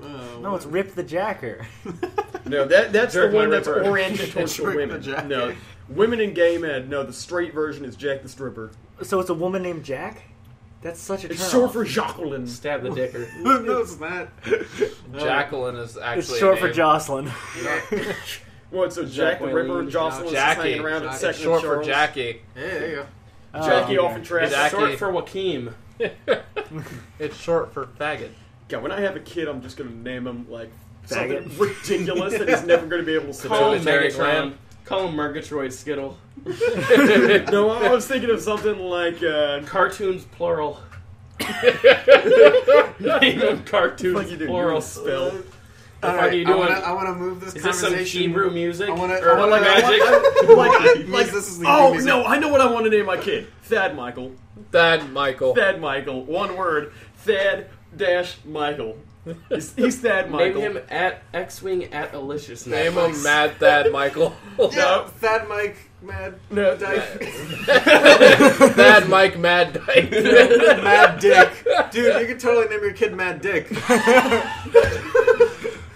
Oh, no, it's Rip the Jacker. No, that that's Jerk the one that's Ripper. oriented towards the Jerk the women. Jack. No, women and gay men. No, the straight version is Jack the Stripper. so it's a woman named Jack? That's such a It's turn short off. for Jacqueline. Stab the dicker. no, it's not. Jacqueline is actually It's short a for name. Jocelyn. What? So Jack the Ripper and Jocelyn is just Jackie. hanging around at Jackie. second short and for Charles. Jackie. Yeah, there you go. Jackie Oh, off okay. in traffic. Jackie. Short for Joaquin. It's short for faggot. God, when I have a kid, I'm just gonna name him like something Faggot. ridiculous that he's never gonna be able to say. Call him Pituitary Megatron. gland. Call him Murgatroyd Skittle. no, I was thinking of something like uh, Cartoons plural. Name him cartoons What you do? plural. You spell. The fuck Alright, are you I doing? wanna, I want to move this Is this some conversation. Hebrew music? I wanna- or I wanna- magic? like, I- like, This is the oh music. no, I know what I want to name my kid. Thad Michael. Thad Michael. Thad Michael. One word. Thad dash Michael. He's, he's Thad Name Michael. him at X-wing at Alicious. Name him Mad Thad Michael. Yeah, Fat Mike, Mad, No, Dyke, Thad Mike Mad Dyke. Mad Dick. Dude, you could totally name your kid Mad Dick.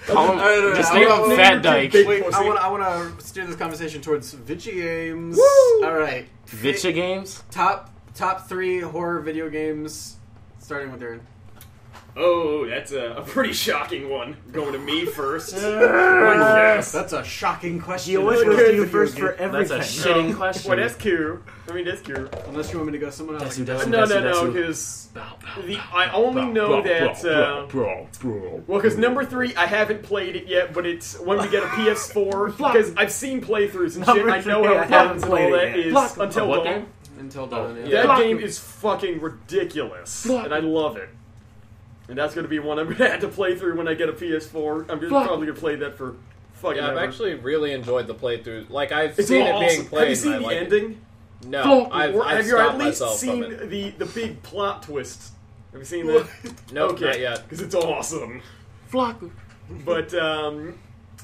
Call him, Alright, alright, just I name wanna- him Fat Dyke. Wait. I want I want to steer this conversation towards Vici games. Woo! All right, Vitcha games? top top three horror video games, starting with Aaron. Oh, that's a, a pretty shocking one. Going to me first. yes. That's a shocking question. He always Look goes at to you the first video for That's a shitting question. Well, that's cool. I mean, that's cool. Unless you want me to go someone else. That's who does it. No, no, Desu, no, because I only know that. Uh, well, because number three, I haven't played it yet, but it's when we get a PS4. Because I've seen playthroughs and shit. Number I know how I it haven't happens and all it that yet. is Fuck. until What dawn. game? Until dawn. yeah. Yeah. That Fuck. game is fucking ridiculous, and I love it. And that's going to be one I'm going to have to play through when I get a PS4. I'm just probably going to play that for fucking. Yeah, I've ever. actually really enjoyed the playthrough. Like I've It's seen all it being awesome. played. Have you seen the I like it. ending? No, I've, or I've have you at least seen the the big plot twist? Have you seen that? Nope, okay, not yet. Because it's awesome. Flock. But um,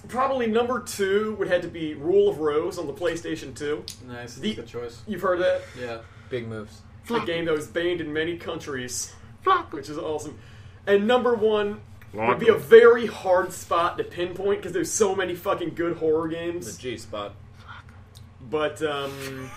probably number two would have to be Rule of Rose on the PlayStation 2. Nice. The- Good choice. You've heard that? Yeah. Big moves. A game that was banned in many countries, Flock. which is awesome. And number one would be a very hard spot to pinpoint because there's so many fucking good horror games. The. G spot. But um,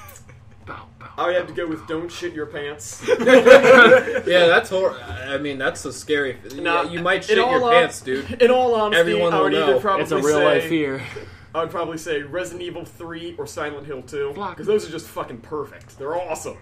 Bow, bow. I would have to go with Don't Shit Your Pants. Yeah, that's hor. I mean, that's a scary. Nah, yeah, you might in shit your hon- pants, dude. In all honesty, Everyone I would will either know. probably It's a real say, life fear. I would probably say Resident Evil 3 or Silent Hill 2. Because those are just fucking perfect. They're awesome.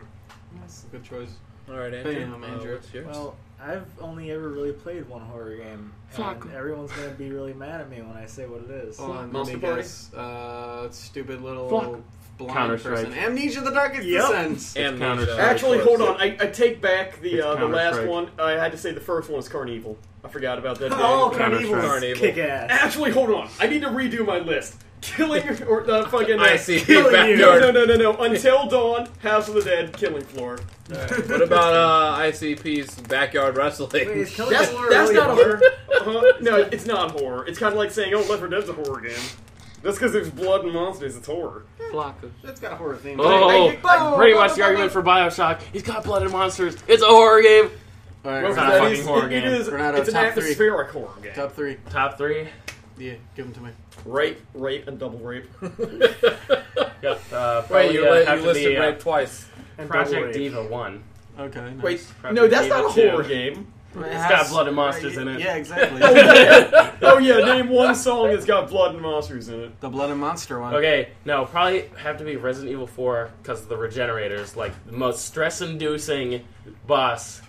That's a good choice. All right, Andrew. Bam, uh, Andrew. what's yours? Well, I've only ever really played one horror game, Fuck. and everyone's gonna be really mad at me when I say what it is. Hold on, let Monster me Party? guess. Uh, stupid little Fuck. blind Counter-Strike. person. Amnesia: The Darkest Yep. Descent. Amnesia, Counter-Strike. Actually, hold on. I, I take back the uh, the last one. I had to say the first one is Carnival. I forgot about that. Oh, game. Counter-Strike. Carnival. kick ass. Actually, hold on. I need to redo my list. Killing or uh, fucking. Uh, ICP Killing you. No, no, no, no, no. Until Dawn, House of the Dead, Killing Floor. What about uh, ICP's backyard wrestling? Wait, is Killing That's, Floor that's really not horror? horror. Uh-huh. No, it's not horror. It's kind of like saying, "Oh, Left 4 Dead's a horror game." That's because there's blood and monsters. It's horror. Flock. It's got a horror theme. Oh, Hey, hey, hey, pretty much the argument for Bioshock. He's got blood and monsters. It's a horror game. All right, Well, not a fucking is- horror it- it game. is- Renato, it's an top three. atmospheric horror game. top three. Top three. Yeah, give them to me. Rape, rape, and double rape. Got, uh, Wait, you, uh, li- you listed be, uh, rape twice. And Project rape. Diva 1. Okay. Nice. Wait, Project no, that's Diva not a 2. horror game. It It's has- got blood and monsters uh, in it. Yeah, exactly. oh yeah, name one song that's got blood and monsters in it. the blood and monster one. Okay, no, probably have to be Resident Evil 4 because of the regenerators, like the most stress-inducing boss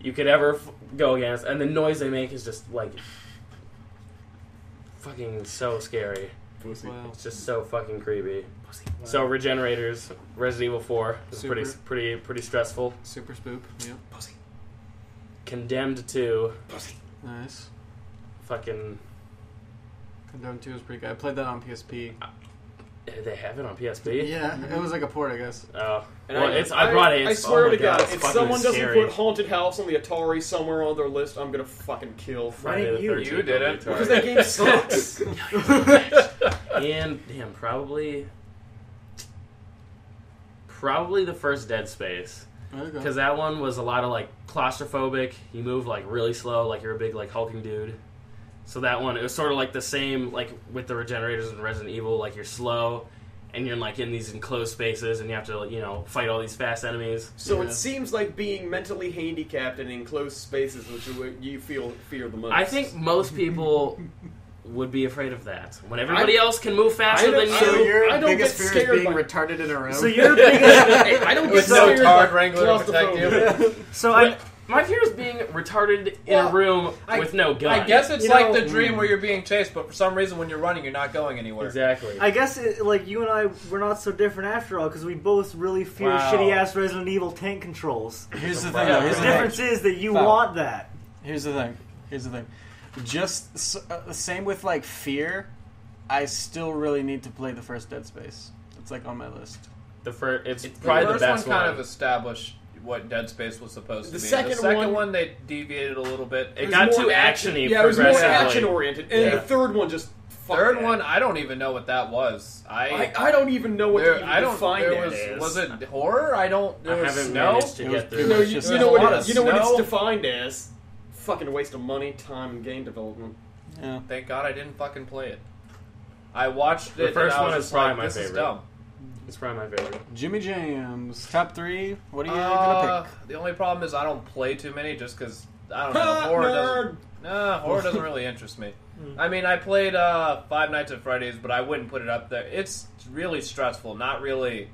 you could ever f- go against, and the noise they make is just like fucking so scary. Wow. It's just so fucking creepy. Pussy. So regenerators, Resident Evil 4 is pretty Super. pretty pretty stressful. Super spoop. Yep. Pussy. Condemned 2, Pussy. Nice. fucking Condemned 2 is pretty good. I played that on PSP. They have it on PSP. Yeah, it was like a port, I guess. Oh, And well, it's I brought it. I It's, swear oh to God, it's if fucking someone doesn't scary. put Haunted House on the Atari somewhere on their list, I'm gonna fucking kill. Friday the Why didn't you? 13th You did on it. the Because that game sucks. and damn, probably, probably the first Dead Space Okay. because that one was a lot of like claustrophobic. You move like really slow, like you're a big like hulking dude. So that one, it was sort of like the same like with the regenerators in Resident Evil. Like you're slow, and you're like in these enclosed spaces, and you have to you know fight all these fast enemies. So Yeah. it seems like being mentally handicapped in enclosed spaces, which you, you feel fear the most. I think most people would be afraid of that when everybody else can move faster I don't- than I So you. don't- your I don't biggest get fear is being by- retarded in a room. So your biggest. Hey, I don't get With no scared Todd by Wrangler to protect you. So I. My fear is being retarded in Well, a room I- with no gun. I guess it's You like know- the dream where you're being chased, but for some reason when you're running, you're not going anywhere. exactly. I guess it, like you and I, we're not so different after all because we both really fear Wow. shitty ass Resident Evil tank controls. Here's the thing. though. Here's The the thing. difference is that you Wow. want that. Here's the thing. Here's the thing. Just s- uh, same with like fear. I still really need to play the first Dead Space. It's like on my list. the first, it's The probably the first best one kind of established what Dead Space was supposed to The be. second the second one- one, they deviated a little bit. It was got more too action- actiony Yeah, it was more progressively. action oriented, and Yeah. the third one just. Third that. one, I don't even know what that was. I I, I don't even know what there, to even I don't. define There that was as. was it horror? I don't. I There was haven't snow. managed to It was get pretty through. No, you, just you a know lot what of it, you know what it's defined as? Fucking waste of money, time, and game development. Yeah. Thank God I didn't fucking play it. I watched The it. first and I one was is just like, probably my this is favorite. dumb. It's probably my favorite. Jimmy Jams top three. What are you Uh, gonna pick? The only problem is I don't play too many just because I don't know. horror doesn't. Nah, horror doesn't really interest me. I mean, I played uh, Five Nights at Freddy's, but I wouldn't put it up there. It's really stressful. Not really.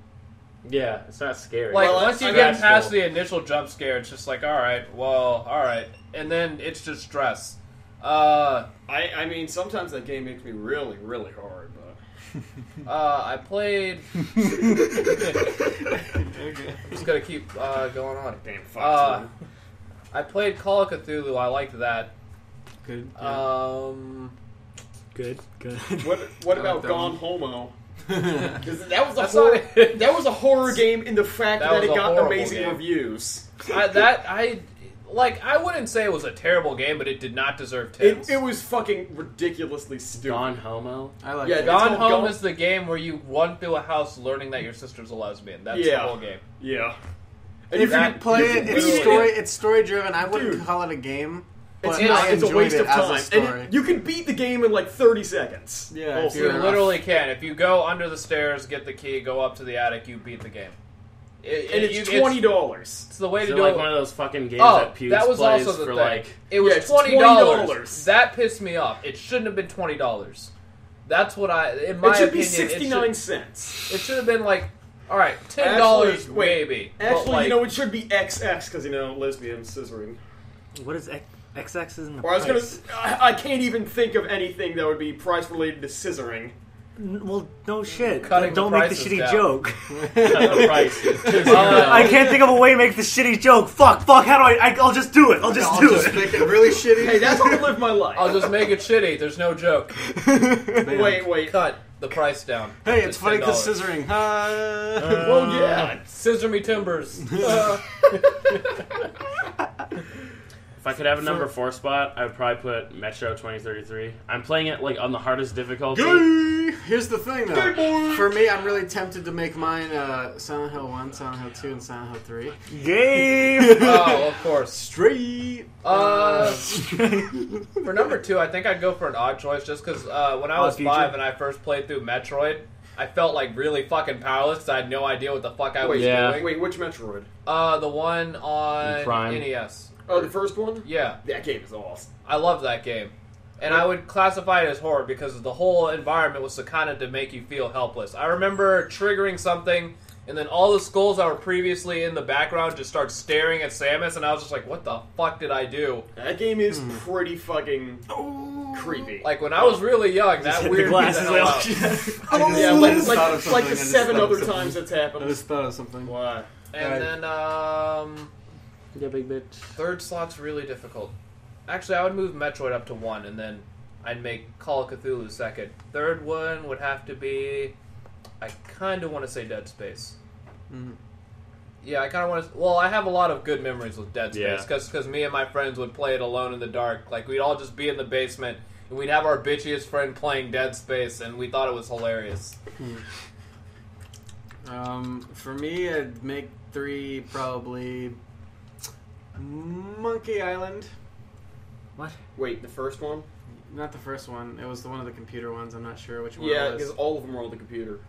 Yeah, it's not scary. Like Well, once you get stressful. past the initial jump scare, it's just like, all right, well, all right, and then it's just stress. Uh, I, I mean, sometimes that game makes me really, really hard, but. uh, I played. I'm just gonna keep uh, going on. Damn, fuck. Uh. I played Call of Cthulhu. I liked that. Good. Um, Good, good. what what I about like that Gone one. Homo? 'Cause that was a That's horror. not it. that was a horror game in the fact That that, was it a got horrible amazing game. reviews. I, that I like. I wouldn't say it was a terrible game, but it did not deserve It, tens. it was fucking ridiculously stupid. Gone Homo. I like Yeah, it. that's Gone Home Gone- is the game where you run through a house learning that your sister's a lesbian. That's the whole game. Yeah. And If you play it, can it's beat it. story. It's story driven. I wouldn't Dude. call it a game. But It's, It's- not, I it's a waste it of time. And it- you can beat the game in like 30 seconds. Yeah, You literally can. If you go under the stairs, get the key, go up to the attic, you beat the game. It, and it's you- twenty dollars. It's the way Is to it do like it. one of those fucking games Oh, that Pewds that was plays also the for thing. like It was Yeah, twenty dollars. That pissed me off. It shouldn't have been twenty dollars. That's what I. In my It should be opinion, it 69 cents. It should have been like, all right, ten dollars Actually, maybe. Actually, like, you know, it should be XX because you know lesbian scissoring. What is X- XX is in the Or I was price? gonna. I, I can't even think of anything that would be price related to scissoring. N- Well, no shit. Cutting Don't the make the shitty down. joke. the. Uh, I can't think of a way to make the shitty joke. Fuck, fuck. How do I? I I'll just do it. I'll just I'll do just it. make it really shitty. Hey, that's how I live my life. I'll just make it shitty. There's no joke. Man. wait, wait. Cut the price down. Hey, it's funny because scissoring. Uh, Well, yeah. Scissor me timbers. Uh, If I could have a number four spot, I would probably put Metro 2033. I'm playing it like on the hardest difficulty. Gay! Here's the thing, though. boy! For me, I'm really tempted to make mine uh, Silent Hill 1, Silent Hill 2, and Silent Hill 3. Game. oh, of course. Straight! Uh, for number two, I think I'd go for an odd choice just because uh, when I was five and I first played through Metroid, I felt like really fucking powerless 'cause I had no idea what the fuck I was Wait, Yeah. doing. wait, which Metroid? Uh, the one on Prime. NES. Oh, the first one? Yeah, That game is awesome. I love that game. And I would classify it as horror because the whole environment was to kind of to make you feel helpless. I remember triggering something, and then all the skulls that were previously in the background just start staring at Samus, and I was just like, "What the fuck did I do?" That game is pretty fucking creepy. Like when I was really young, that hit weird me glasses the hell like- out. yeah, like, like, like the seven other something. times it's I just thought of something. Why? And Alright. then um, Yeah, big bitch. third slot's really difficult. Actually, I would move Metroid up to one, and then I'd make Call of Cthulhu second. Third one would have to be. I kind of want to say Dead Space. Mhm. Yeah, I kind of want to. Well, I have a lot of good memories with Dead Yeah. Space because me and my friends would play it alone in the dark. Like we'd all just be in the basement, and we'd have our bitchiest friend playing Dead Space, and we thought it was hilarious. Um, for me, I'd make three probably Monkey Island. What? Wait, the first one? Not the first one. It was the one of the computer ones. I'm not sure which one Yeah, it because all of them were on the computer.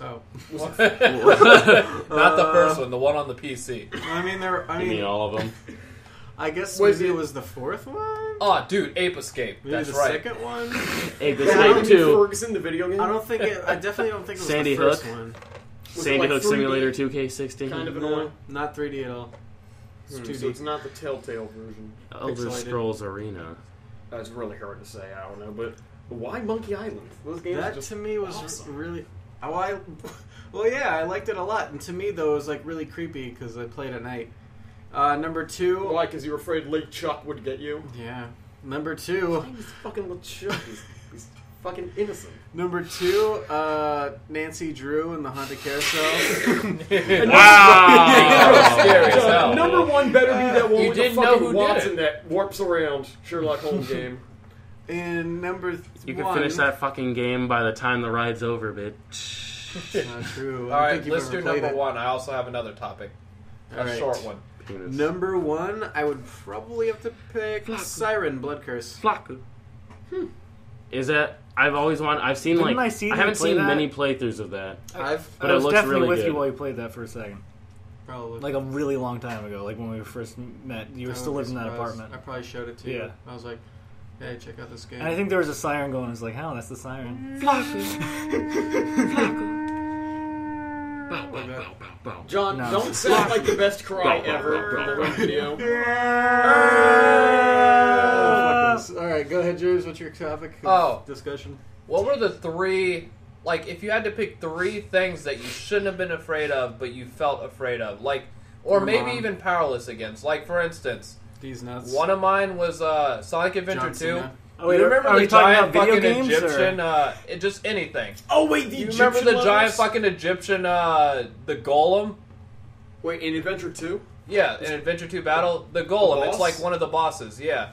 Oh, Not the Uh, first one, the one on the PC. I mean, there. I You mean mean, all of them? I guess Was maybe it- it was the fourth one. Oh, dude, Ape Escape. Maybe That's the right. second one. Ape Yeah, Escape Andy 2, Ferguson, the video game. I don't think it. I definitely don't think it was Sandy the first Hook? one. Was Sandy like Hook 3D? Simulator 2K16, kind of No, annoying. not 3D at all. It's Hmm, 2D. so it's not the Telltale version. Elder pixelated. Scrolls Arena. That's really hard to say. I don't know, but why Monkey Island? Those games that to me was awesome. really. Oh, I. Well, yeah, I liked it a lot, and to me though, it was like really creepy because I played at night. Uh, number two. Why? Because you were afraid LeChuck would get you. Yeah. Number two. He's fucking LeChuck. He's, he's fucking innocent. Number two. Uh, Nancy Drew in the haunted carousel. Wow! Scary as hell. number one better be that one You with the didn't know fucking who did Watson it. that warps around Sherlock Holmes game. and number th- You can one. finish that fucking game by the time the ride's over, bitch. Not true. I All think you've let's do number it. one. I also have another topic. A All right. short one. Penis. Number one, I would probably have to pick Siren Blood Curse. Flaku. Is that? I've always wanted. I've seen Didn't like I see I haven't seen that? many playthroughs of that. I've But I it was looks definitely really with good. you while you played that for a second, probably like a really long time ago, like when we first met. You were I still living in that surprised. apartment, I probably showed it to you. Yeah. I was like, "Hey, check out this game." and I think there was a siren going. I was like, "Hell, that's the siren." John, No. don't sound like the best cry ever in the one video. Fuck this. All right, go ahead, James. What's your topic? Oh. discussion. What were the three? Like, if you had to pick three things that you shouldn't have been afraid of, but you felt afraid of, like, or Your maybe mom. even powerless against. Like, for instance, These nuts. one of mine was uh, Sonic Adventure John Two. Cena. Oh, wait, you remember are the we talking giant about video fucking games? Egyptian? Or? Uh, it, just anything. Oh wait, the You remember Egyptian the giant fucking Egyptian, uh, the golem? Wait, in Adventure Two? Yeah, in Adventure 2 Battle, the golem. The it's boss? like one of the bosses. Yeah,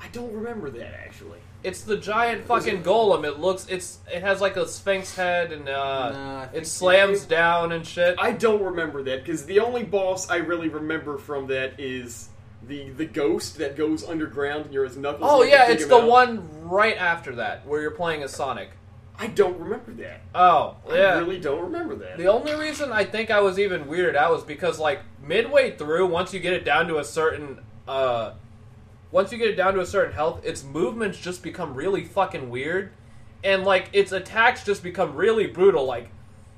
I don't remember that actually. it's the giant fucking it- golem. It looks, it's, it has like a sphinx head and uh, Nah, it slams it- down and shit. I don't remember that because the only boss I really remember from that is the the ghost that goes underground and you're as Knuckles. oh yeah, it's the out. one right after that where you're playing as Sonic. I don't remember that. Oh yeah. I yeah. really don't remember that. The only reason I think I was even weirded out was because like midway through, once you get it down to a certain uh once you get it down to a certain health, its movements just become really fucking weird. And like its attacks just become really brutal. Like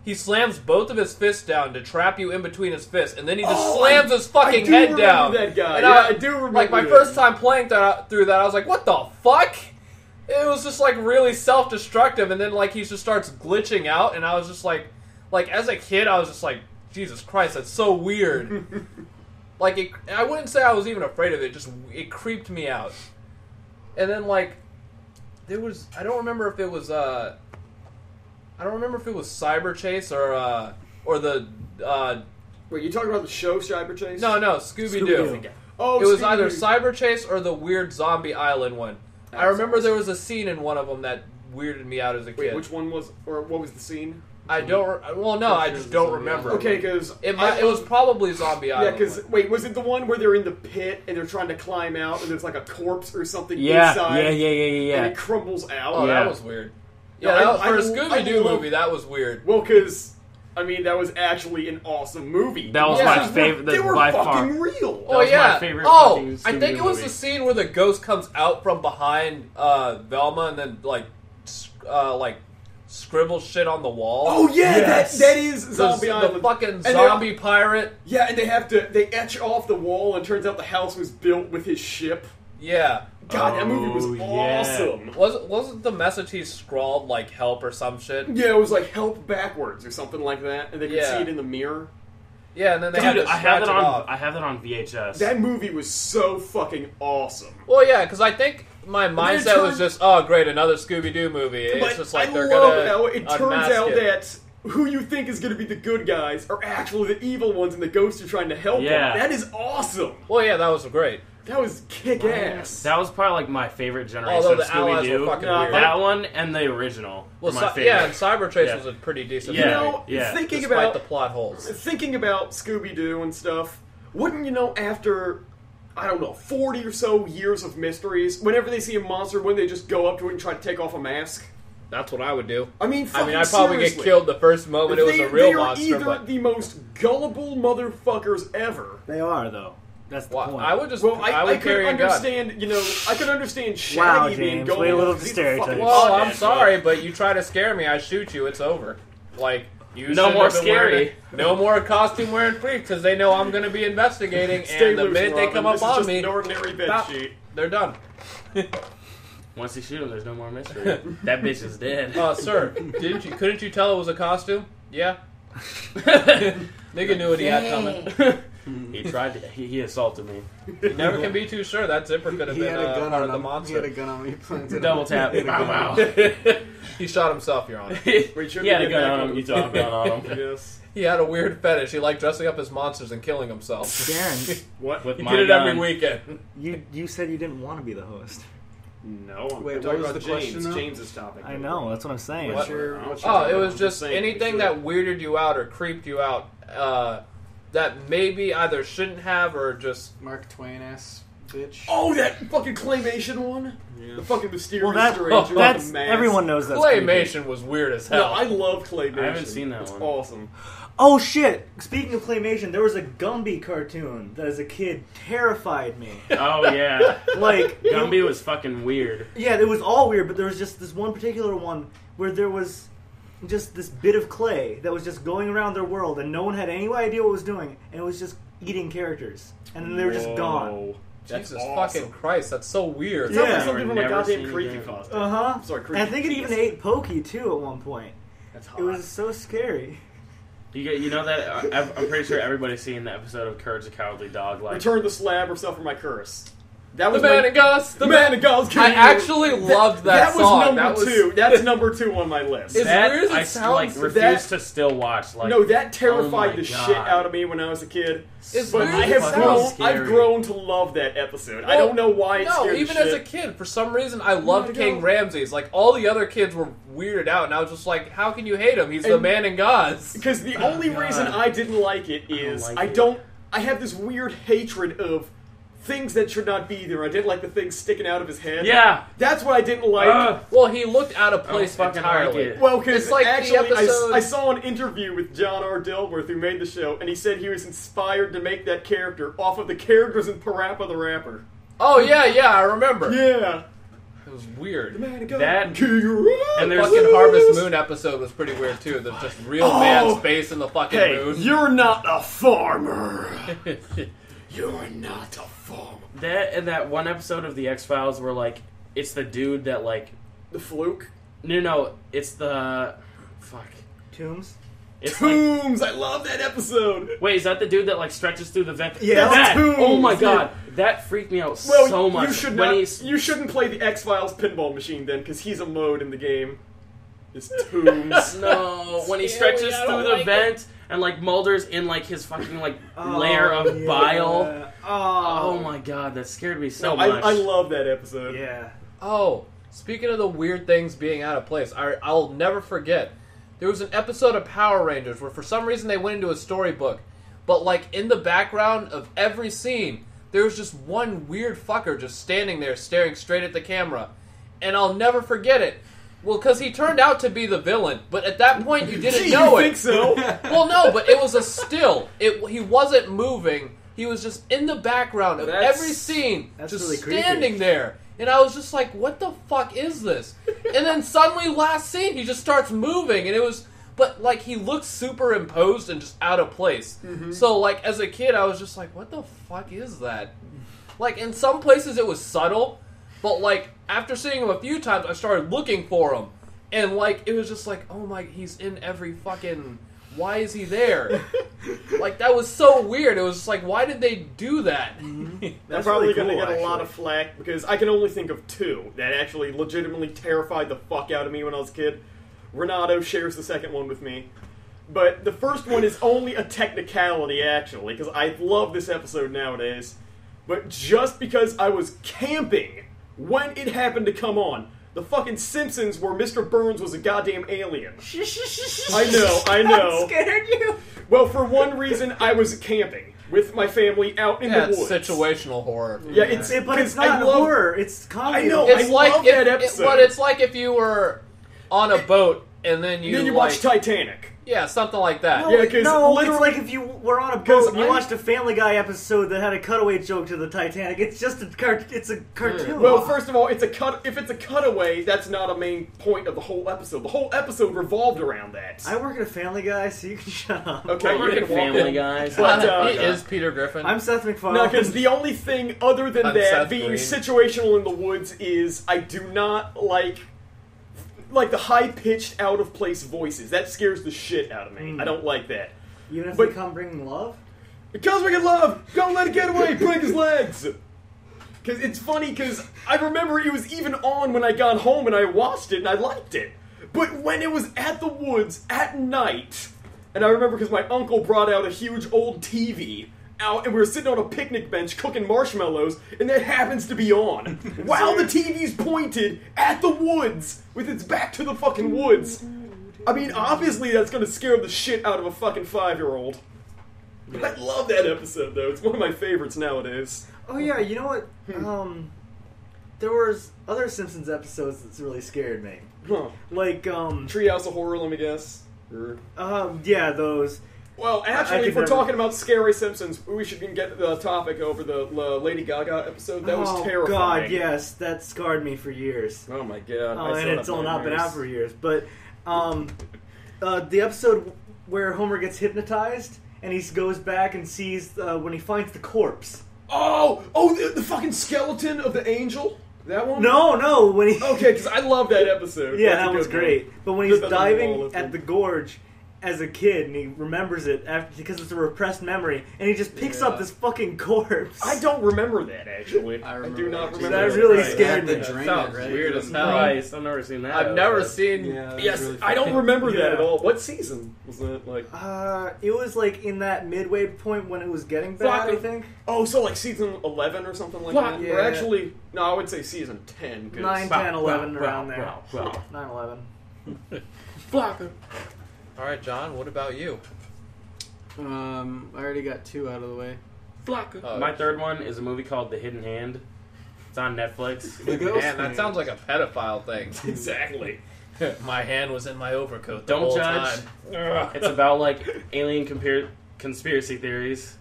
he slams both of his fists down to trap you in between his fists, and then he just Oh, slams his fucking I do head remember down. that guy. And Yeah, I, I do remember Like my first time playing that uh, through that, I was like, "What the fuck?" It was just like really self-destructive, and then like he just starts glitching out, and I was just like, like as a kid, I was just like, Jesus Christ, that's so weird. like it, I wouldn't say I was even afraid of it; just it creeped me out. And then like there was, I don't remember if it was, uh I don't remember if it was Cyber Chase or uh or the uh Wait, you talking about the show Cyber Chase? no no Scooby Doo. Oh, It was Scooby-Doo. either Cyber Chase or the weird Zombie Island one. I remember awesome. there was a scene in one of them that weirded me out as a kid. Wait, kid. which one was, or what was the scene? I don't. Re- well, no, I just don't remember. Okay, because It might, it was probably Zombie Yeah, Island. because wait, was it the one where they're in the pit and they're trying to climb out and there's like a corpse or something Yeah, inside? yeah, yeah, yeah, yeah, And yeah. it crumbles out. oh, Yeah. that was weird. No, Yeah, I- was, for a l- I Scooby Doo love- movie, that was weird. Well, because I mean that was actually an awesome movie. That was Yeah. my favorite. They That were by fucking far. real. Oh was my yeah. favorite oh, fucking I think Scooby-Doo it was movie. the scene where the ghost comes out from behind uh, Velma and then like, s- uh, like scribbles shit on the wall. Oh yeah, Yes. that that is The- Zombie the, Island. fucking And they're- zombie pirate. Yeah, and they have to they etch off the wall, and turns out the house was built with his ship. Yeah. God, that movie was Oh, yeah. awesome. Was wasn't the message he scrawled like help or some shit? Yeah, it was like help backwards or something like that, and they could Yeah. see it in the mirror. Yeah, and then they Dude, had to I have it it on. off. I have it on VHS. That movie was so fucking awesome. Well, yeah, because I think my then it mindset was just, oh, great, another Scooby Doo movie. It's but just like I they're love gonna. how it turns unmask out it. that who you think is going to be the good guys are actually the evil ones, and the ghosts are trying to help Yeah. them. That is awesome. Well, yeah, that was great. That was kick ass. That was probably like my favorite generation Although of the allies Scooby were Doo. fucking No, weird. That one and the original well, were my Cy- favorite. yeah, and Cyber Chase Yeah. was a pretty decent Yeah. You movie, know, yeah. thinking despite about the plot holes. thinking about Scooby Doo and stuff, wouldn't you know after I don't know forty or so years of mysteries, whenever they see a monster, wouldn't they just go up to it and try to take off a mask? That's what I would do. I mean, I mean, I'd probably seriously. get killed the first moment it was they, a real they are monster, either but the most gullible motherfuckers ever. They are though. That's the well, point. I would just, Well, I, I would I could carry a gun. understand, you know, I could understand Shaggy Wow, being James, gullible. way a little because he's a stereotype. Well, I'm sorry, but you try to scare me, I shoot you. It's over. Like you. No more have been wearing scary. it. No more costume wearing freaks because they know I'm going to be investigating, and the loose, minute they come up on me, an ordinary bed Stop. sheet. they're done. Once you shoot him, there's no more mystery. that bitch is dead. Uh, sir, didn't you? Couldn't you tell it was a costume? Yeah. Nigga knew what he had coming. He tried to. He, he assaulted me. You never can be too sure. That zipper could have He been had a uh, gun part on of the him. He monster. had a gun on me. He planted it. Double tap. He had a gun wow. on him. he shot himself, Your Honor. We shouldn't He had a gun on him. You saw a gun on him. Yes. He had a weird fetish. He liked dressing up as monsters and killing himself. Darren, What? With He my did it gun. every weekend. you you said you didn't want to be the host. No, I'm Wait, talking what was about the question, James. though? James's topic. I know. That's what I'm saying. What? your- what's your Oh, topic? it was I'm just saying, anything we that weirded you out or creeped you out uh, that maybe either shouldn't have or just. Mark Twain ass bitch. Oh, that fucking claymation one. Yeah. The fucking mysterious Well, that, stranger. with that's the mask. everyone knows that's creepy. Claymation was weird as No, hell. I love claymation. I haven't seen that it's one. Awesome. Oh shit! Speaking of claymation, there was a Gumby cartoon that as a kid terrified me. Oh yeah. Like Gumby was fucking weird. Yeah, it was all weird, but there was just this one particular one where there was just this bit of clay that was just going around their world, and no one had any idea what it was doing, and it was just eating characters, and then they were just gone. Whoa. That's Jesus awesome. fucking Christ, that's so weird. It sounds Yeah. like something from a Never goddamn seen creepy costume. Uh huh. I'm sorry, And creepy. I think it even ate Pokey too at one point. That's hot. It was so scary. You get, you know that uh, I'm I'm pretty sure everybody's seen the episode of Courage the Cowardly Dog. Like, Return the slab or suffer my curse. That The was man my, and Gus. the man and God's I King. actually loved that, That was song. number that was, two. That's number two on my list. Is- that weird as it I s- sounds, like refuse to still watch. Like, no, that terrified oh the God. shit out of me when I was a kid. It's But weird I have grown. scary. I've grown to love that episode. I don't know why it No, even the as a kid, for some reason, I loved oh to King. Ramses. Like all the other kids were weirded out, and I was just like, "How can you hate him? He's the man in God's." Because the oh only God. reason I didn't like it is like I don't. I have this weird hatred of things that should not be there. I didn't like the things sticking out of his head. yeah. that's what I didn't like. Ugh. Well, he looked out of place fucking entirely. like it. Well, because It's like the actually, episode- I, saw an interview with John R. Dilworth, who made the show, and he said he was inspired to make that character off of the characters in Parappa the Rapper. Oh yeah, yeah, I remember. Yeah, It was weird. That- King and there's- Fucking Harvest Moon episode was pretty weird too. The just real Oh. man space in the fucking Hey, moon. you're not a farmer. You're not a farmer. That and that one episode of the X Files where like it's the dude that like The fluke. no no it's the fuck Tooms. it's like I love that episode. wait is that the dude that like stretches through the vent Yeah, that Tooms, oh my yeah. god that freaked me out Well, so much you should when not. he's You shouldn't play the X Files pinball machine then, because he's a mode in the game. It's Tooms. no when he stretches I through the like it. Vent and like Mulder's in like his fucking like Oh, layer of yeah. bile Oh, oh my god that scared me so no, I, much I love that episode. Yeah. Oh, speaking of the weird things being out of place, I, I'll never forget. There was an episode of Power Rangers where, for some reason, they went into a storybook, but like in the background of every scene, there was just one weird fucker just standing there staring straight at the camera, and I'll never forget it. Well, because he turned out to be the villain, but at that point you didn't Gee, know you it. think so? Well, no, but it was a still. It he wasn't moving. He was just in the background of That's- every scene, just really creepy. standing there. And I was just like, "What the fuck is this?" and then suddenly, last scene, he just starts moving, and it was, but like he looks superimposed and just out of place. Mm-hmm. So, like as a kid, I was just like, "What the fuck is that?" Like in some places, it was subtle, but like after seeing him a few times, I started looking for him, and like it was just like, "Oh my, he's in every fucking." Why is he there? like that was so weird. It was just like, why did they do that? Mm-hmm. I'm That's probably really going to cool, get a lot of flack because I can only think of two that actually legitimately terrified the fuck out of me when I was a kid. Renato shares the second one with me. But the first one is only a technicality, actually, because I love this episode nowadays. but just because I was camping when it happened to come on. The fucking Simpsons where Mr. Burns was a goddamn alien. I know, I know. scared you. Well, for one reason, I was camping with my family out in Yeah, the it's woods. situational horror. Yeah, it's It- but it's 'cause I not love- horror. It's comedy. I know. It's I like love if, that it- episode. but it's like if you were on a boat and then you then you like, watch Titanic. Yeah, something like that. No, Yeah, 'cause no, literally- it's like if you were on a boat and you I- watched a Family Guy episode that had a cutaway joke to the Titanic. It's just a car- It's a cartoon. Well, first of all, it's a cut. If it's a cutaway, that's not a main point of the whole episode. The whole episode revolved around that. I work at a Family Guy, so you can shut up. Okay, I you work can at Family Guy. Guys. But, uh, he is Peter Griffin. I'm Seth MacFarlane. No, because the only thing other than I'm that Seth being Green. situational in the woods is I do not like like the high pitched, out of place voices. That scares the shit out of me. Mm. I don't like that. Even if but- they come bringing love. Because we can love, don't let it get away, break his legs. Because it's funny, because I remember it was even on when I got home and I watched it and I liked it. But when it was at the woods at night, and I remember because my uncle brought out a huge old TV out and we were sitting on a picnic bench cooking marshmallows, and that happens to be on while the TV's pointed at the woods with its back to the fucking woods. I mean, obviously that's gonna scare the shit out of a fucking five year old. I love that episode though. It's one of my favorites nowadays. Oh yeah, you know what? Hmm. Um, there was other Simpsons episodes that really scared me. Huh. Like um, Treehouse of Horror, let me guess. Or- um, yeah, those. Well, actually, if we're never- talking about scary Simpsons, we should get the topic over the uh, Lady Gaga episode. That was oh terrifying. God, yes, that scarred me for years. Oh my god. Oh, and it's all not been out for years. But um, uh, the episode where Homer gets hypnotized and he goes back and sees uh, when he finds the corpse. Oh, oh, the, the fucking skeleton of the angel. That one. No, no, when he Okay, because I love that episode. yeah, That's that was good one. great. But when he's that on all diving at the gorge as a kid and he remembers it after because it's a repressed memory, and he just picks Yeah. up this fucking corpse. I don't remember that actually. I I, do not remember. That that. really Right. scared They me. had to drain Sounds right? weird as hell. Christ, I've never seen that. I've never seen. Yeah, that Yes, really I don't funny. remember that at all. What season was that? Like, Uh, it was like in that midway point when it was getting bad. I think oh, so like season eleven or something like Fuck. that. Or Yeah. actually, no, I would say season ten. 'cause- Nine, Wow, 10, wow, 11 wow, around there. wow, wow. 9, 11. Flocka. All right, John. What about you? Um, I already got two out of the way. Flocka. Oh, My third one is a movie called The Hidden Hand. It's on Netflix. The ghost Man, that thing. sounds like a pedophile thing. exactly. My hand was in my overcoat the Don't whole judge. time. it's about like alien compar- conspiracy theories,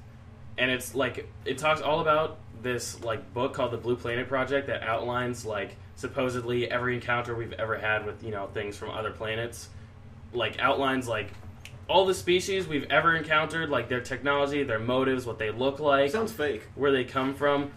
and it's like it talks all about this like book called the Blue Planet Project that outlines like supposedly every encounter we've ever had with you know things from other planets, like outlines like all the species we've ever encountered, like their technology, their motives, what they look like, Sounds fake. where they come from.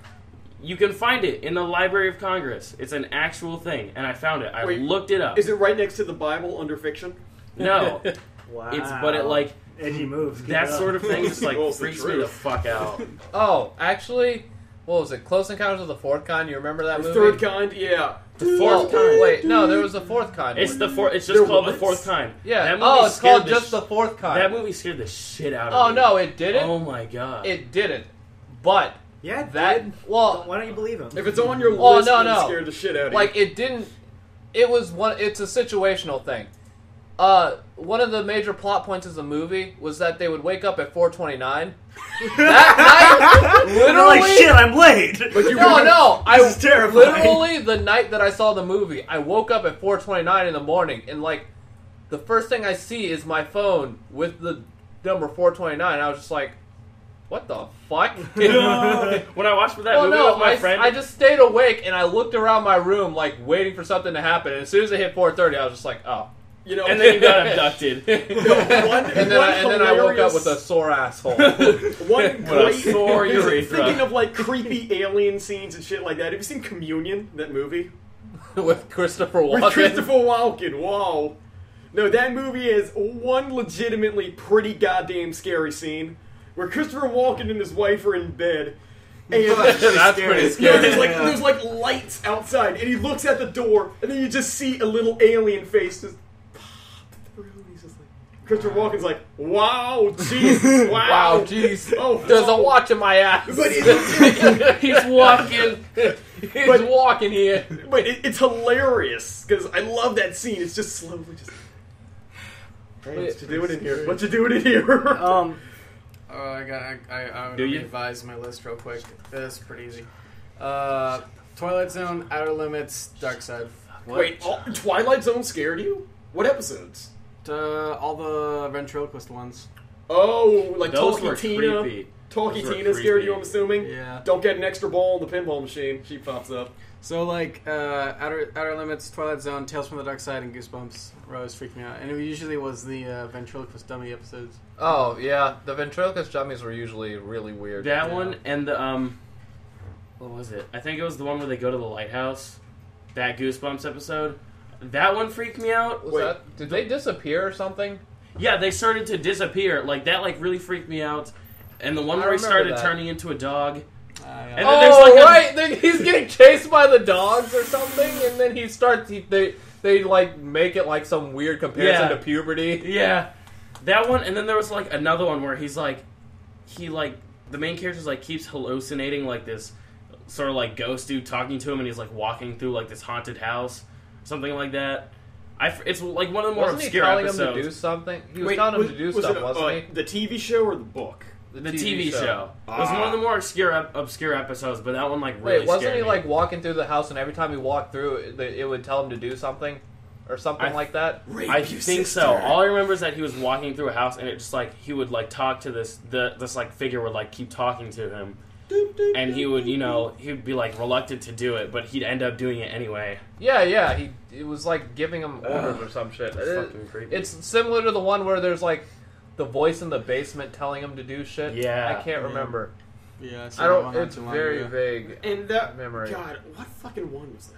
You can find it in the Library of Congress. It's an actual thing, and I found it. I Wait, looked it up. Is it right next to the Bible under fiction? No, Wow. it's but it like Edgy moves. Keep that sort of thing just like Well, it's the freaks me the fuck out. Oh, actually, what was it? Close Encounters of the Fourth Kind. You remember that The movie? third kind, yeah. The Well, fourth kind. Wait, no, there was a fourth kind. It's the fourth. It's There just called was? the fourth kind. yeah. That oh, movie oh, it's scared called the just sh- the fourth kind. That movie scared the shit out of Oh me. Oh no, it didn't. Oh my god. It didn't. But Yeah, it that did. well, Why don't you believe him? If it's on your Oh, list, no, it no. scared the shit out of like you. Like it didn't. It was one. It's a situational thing. Uh, one of the major plot points of the movie was that they would wake up at 4:29. that night, literally. like, shit, I'm late. But you no, remember- no. I This is terrifying. literally the night that I saw the movie, I woke up at 4:29 in the morning, and like the first thing I see is my phone with the number 429. I was just like, "What the fuck?" when I watched that well, movie no, with my I, friend, I just stayed awake and I looked around my room like waiting for something to happen. And as soon as it hit 4:30, I was just like, "Oh." You know, and then you got abducted. one, And then, one I, and then I woke up with a sore asshole. one great sore urethra. Thinking of like creepy alien scenes and shit like that. Have you seen Communion? That movie with Christopher Walken. with Christopher Walken. Wow. No, that movie is one legitimately pretty goddamn scary scene where Christopher Walken and his wife are in bed. And That's pretty No, scary. there's like Yeah. there's like lights outside, and he looks at the door, and then you just see a little alien face just pop through. and He's just like, Christopher Walken's like, "Wow, jeez, wow, Wow, jeez. oh, There's a oh." watch in my ass. But it, He's walking. He's but- walking here. but it, it's hilarious because I love that scene. It's just slowly just. Hey, what you doing in here? What you doing in here? Um, Oh, I got. I, I, I would Do revise my list real quick. This is pretty easy. Uh, Twilight Zone, Outer Limits, Dark Side. Wait, all, Twilight Zone scared you? What episodes? Uh, all the ventriloquist ones. Oh, like Those Talky were Tina. creepy. Talky Those were Tina scared creepy. you, I'm assuming? Yeah. Don't get an extra ball in the pinball machine. She pops up. So like uh, Outer Outer Limits, Twilight Zone, Tales from the Dark Side, and Goosebumps were always freaking me out. And it usually was the uh, ventriloquist dummy episodes. Oh yeah, the ventriloquist dummies were usually really weird. That Yeah. one and the um, what was it? I think it was the one where they go to the lighthouse. That Goosebumps episode. That one freaked me out. Was Wait. that? Did they disappear or something? Yeah, they started to disappear. Like that, like really freaked me out. And the one I where he remember started that. turning into a dog. Uh. And then oh there's like a- right, Then he's getting chased by the dogs or something, and then he starts. He, they they like make it like some weird comparison Yeah. to puberty. Yeah, that one. And then there was like another one where he's like, he like the main character's like keeps hallucinating like this sort of like ghost dude talking to him, and he's like walking through like this haunted house, something like that. I f- it's like one of the more Wasn't he obscure telling episodes. him to do something? He was Wait, telling him was- to do was stuff, it, wasn't uh, he? The TV show or the book? the TV, show. It was Ah. one of the more obscure obscure episodes, but that one like really Wait, wasn't he me. like walking through the house, and every time he walked through, it, it would tell him to do something, or something I- like that? I think sister. so. All I remember is that he was walking through a house, and it just like he would like talk to this the this like figure would like keep talking to him, and he would you know he would be like reluctant to do it, but he'd end up doing it anyway. Yeah, yeah. He it was like giving him orders or some shit. That's It- fucking creepy. it's similar to the one where there's like the voice in the basement telling him to do shit. Yeah. I can't Yeah. remember. yeah, I saw that don't. It's very ago. vague. And that Memory. God, what fucking one was that?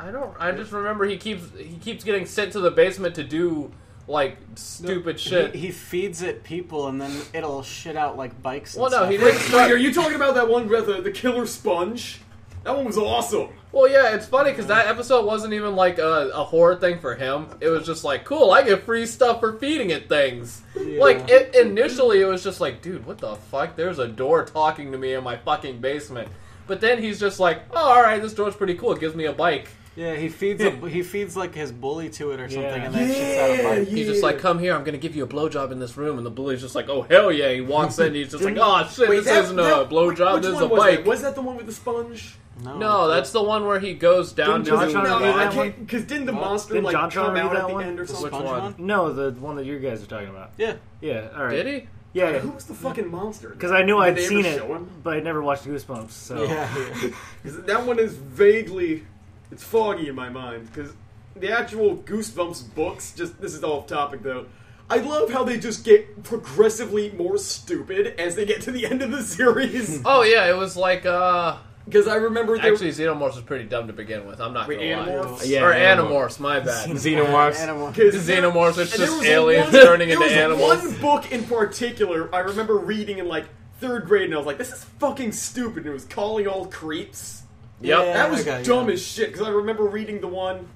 I don't. I just remember he keeps he keeps getting sent to the basement to do like stupid shit. He, he feeds it people, and then it'll shit out like bikes. And Well, no, stuff. he Wait, didn't wait, start. are you talking about that one with the, the killer sponge? That one was awesome. Well, yeah, it's funny because that episode wasn't even like a, a horror thing for him. It was just like, cool, I get free stuff for feeding it things. Like it initially, it was just like, dude, what the fuck? There's a door talking to me in my fucking basement. But then he's just like, oh, all right, this door's pretty cool. It gives me a bike. Yeah, he feeds a, he feeds like his bully to it or something, Yeah. and then shits out a bike. He's just like, come here, I'm gonna give you a blowjob in this room. And the bully's just like, oh hell yeah. He walks in, he's just like, oh shit, this that- isn't a that- blowjob, which this is one a was bike. That? Was that the one with the sponge? No, that's the one where he goes down Didn't to Josh the. No, do I that can't. Because didn't the monster Didn't like John try to come do out that at the one? end or The something? Which one? No, the one that you guys are talking about. Yeah. Yeah, all right. Did he? Yeah, Who was the fucking monster? because I knew Did I'd they ever seen show it, him? but I'd never watched Goosebumps. So Yeah. 'Cause that one is vaguely, it's foggy in my mind. Because the actual Goosebumps books, just this is off topic though. I love how they just get progressively more stupid as they get to the end of the series. Oh yeah, it was like uh. Because I remember there Actually, Xenomorphs was pretty dumb to begin with. I'm not Wait, gonna lie. Animorphs? Yeah, or Animorphs. Animorphs, my bad. Xenomorphs. Animal. The Xenomorphs, it's just aliens one- turning into there was animals. One book in particular, I remember reading in like third grade, and I was like, "This is fucking stupid." And it was calling all creeps. Yep. Yeah. that was okay, dumb yeah. as shit. Because I remember reading the one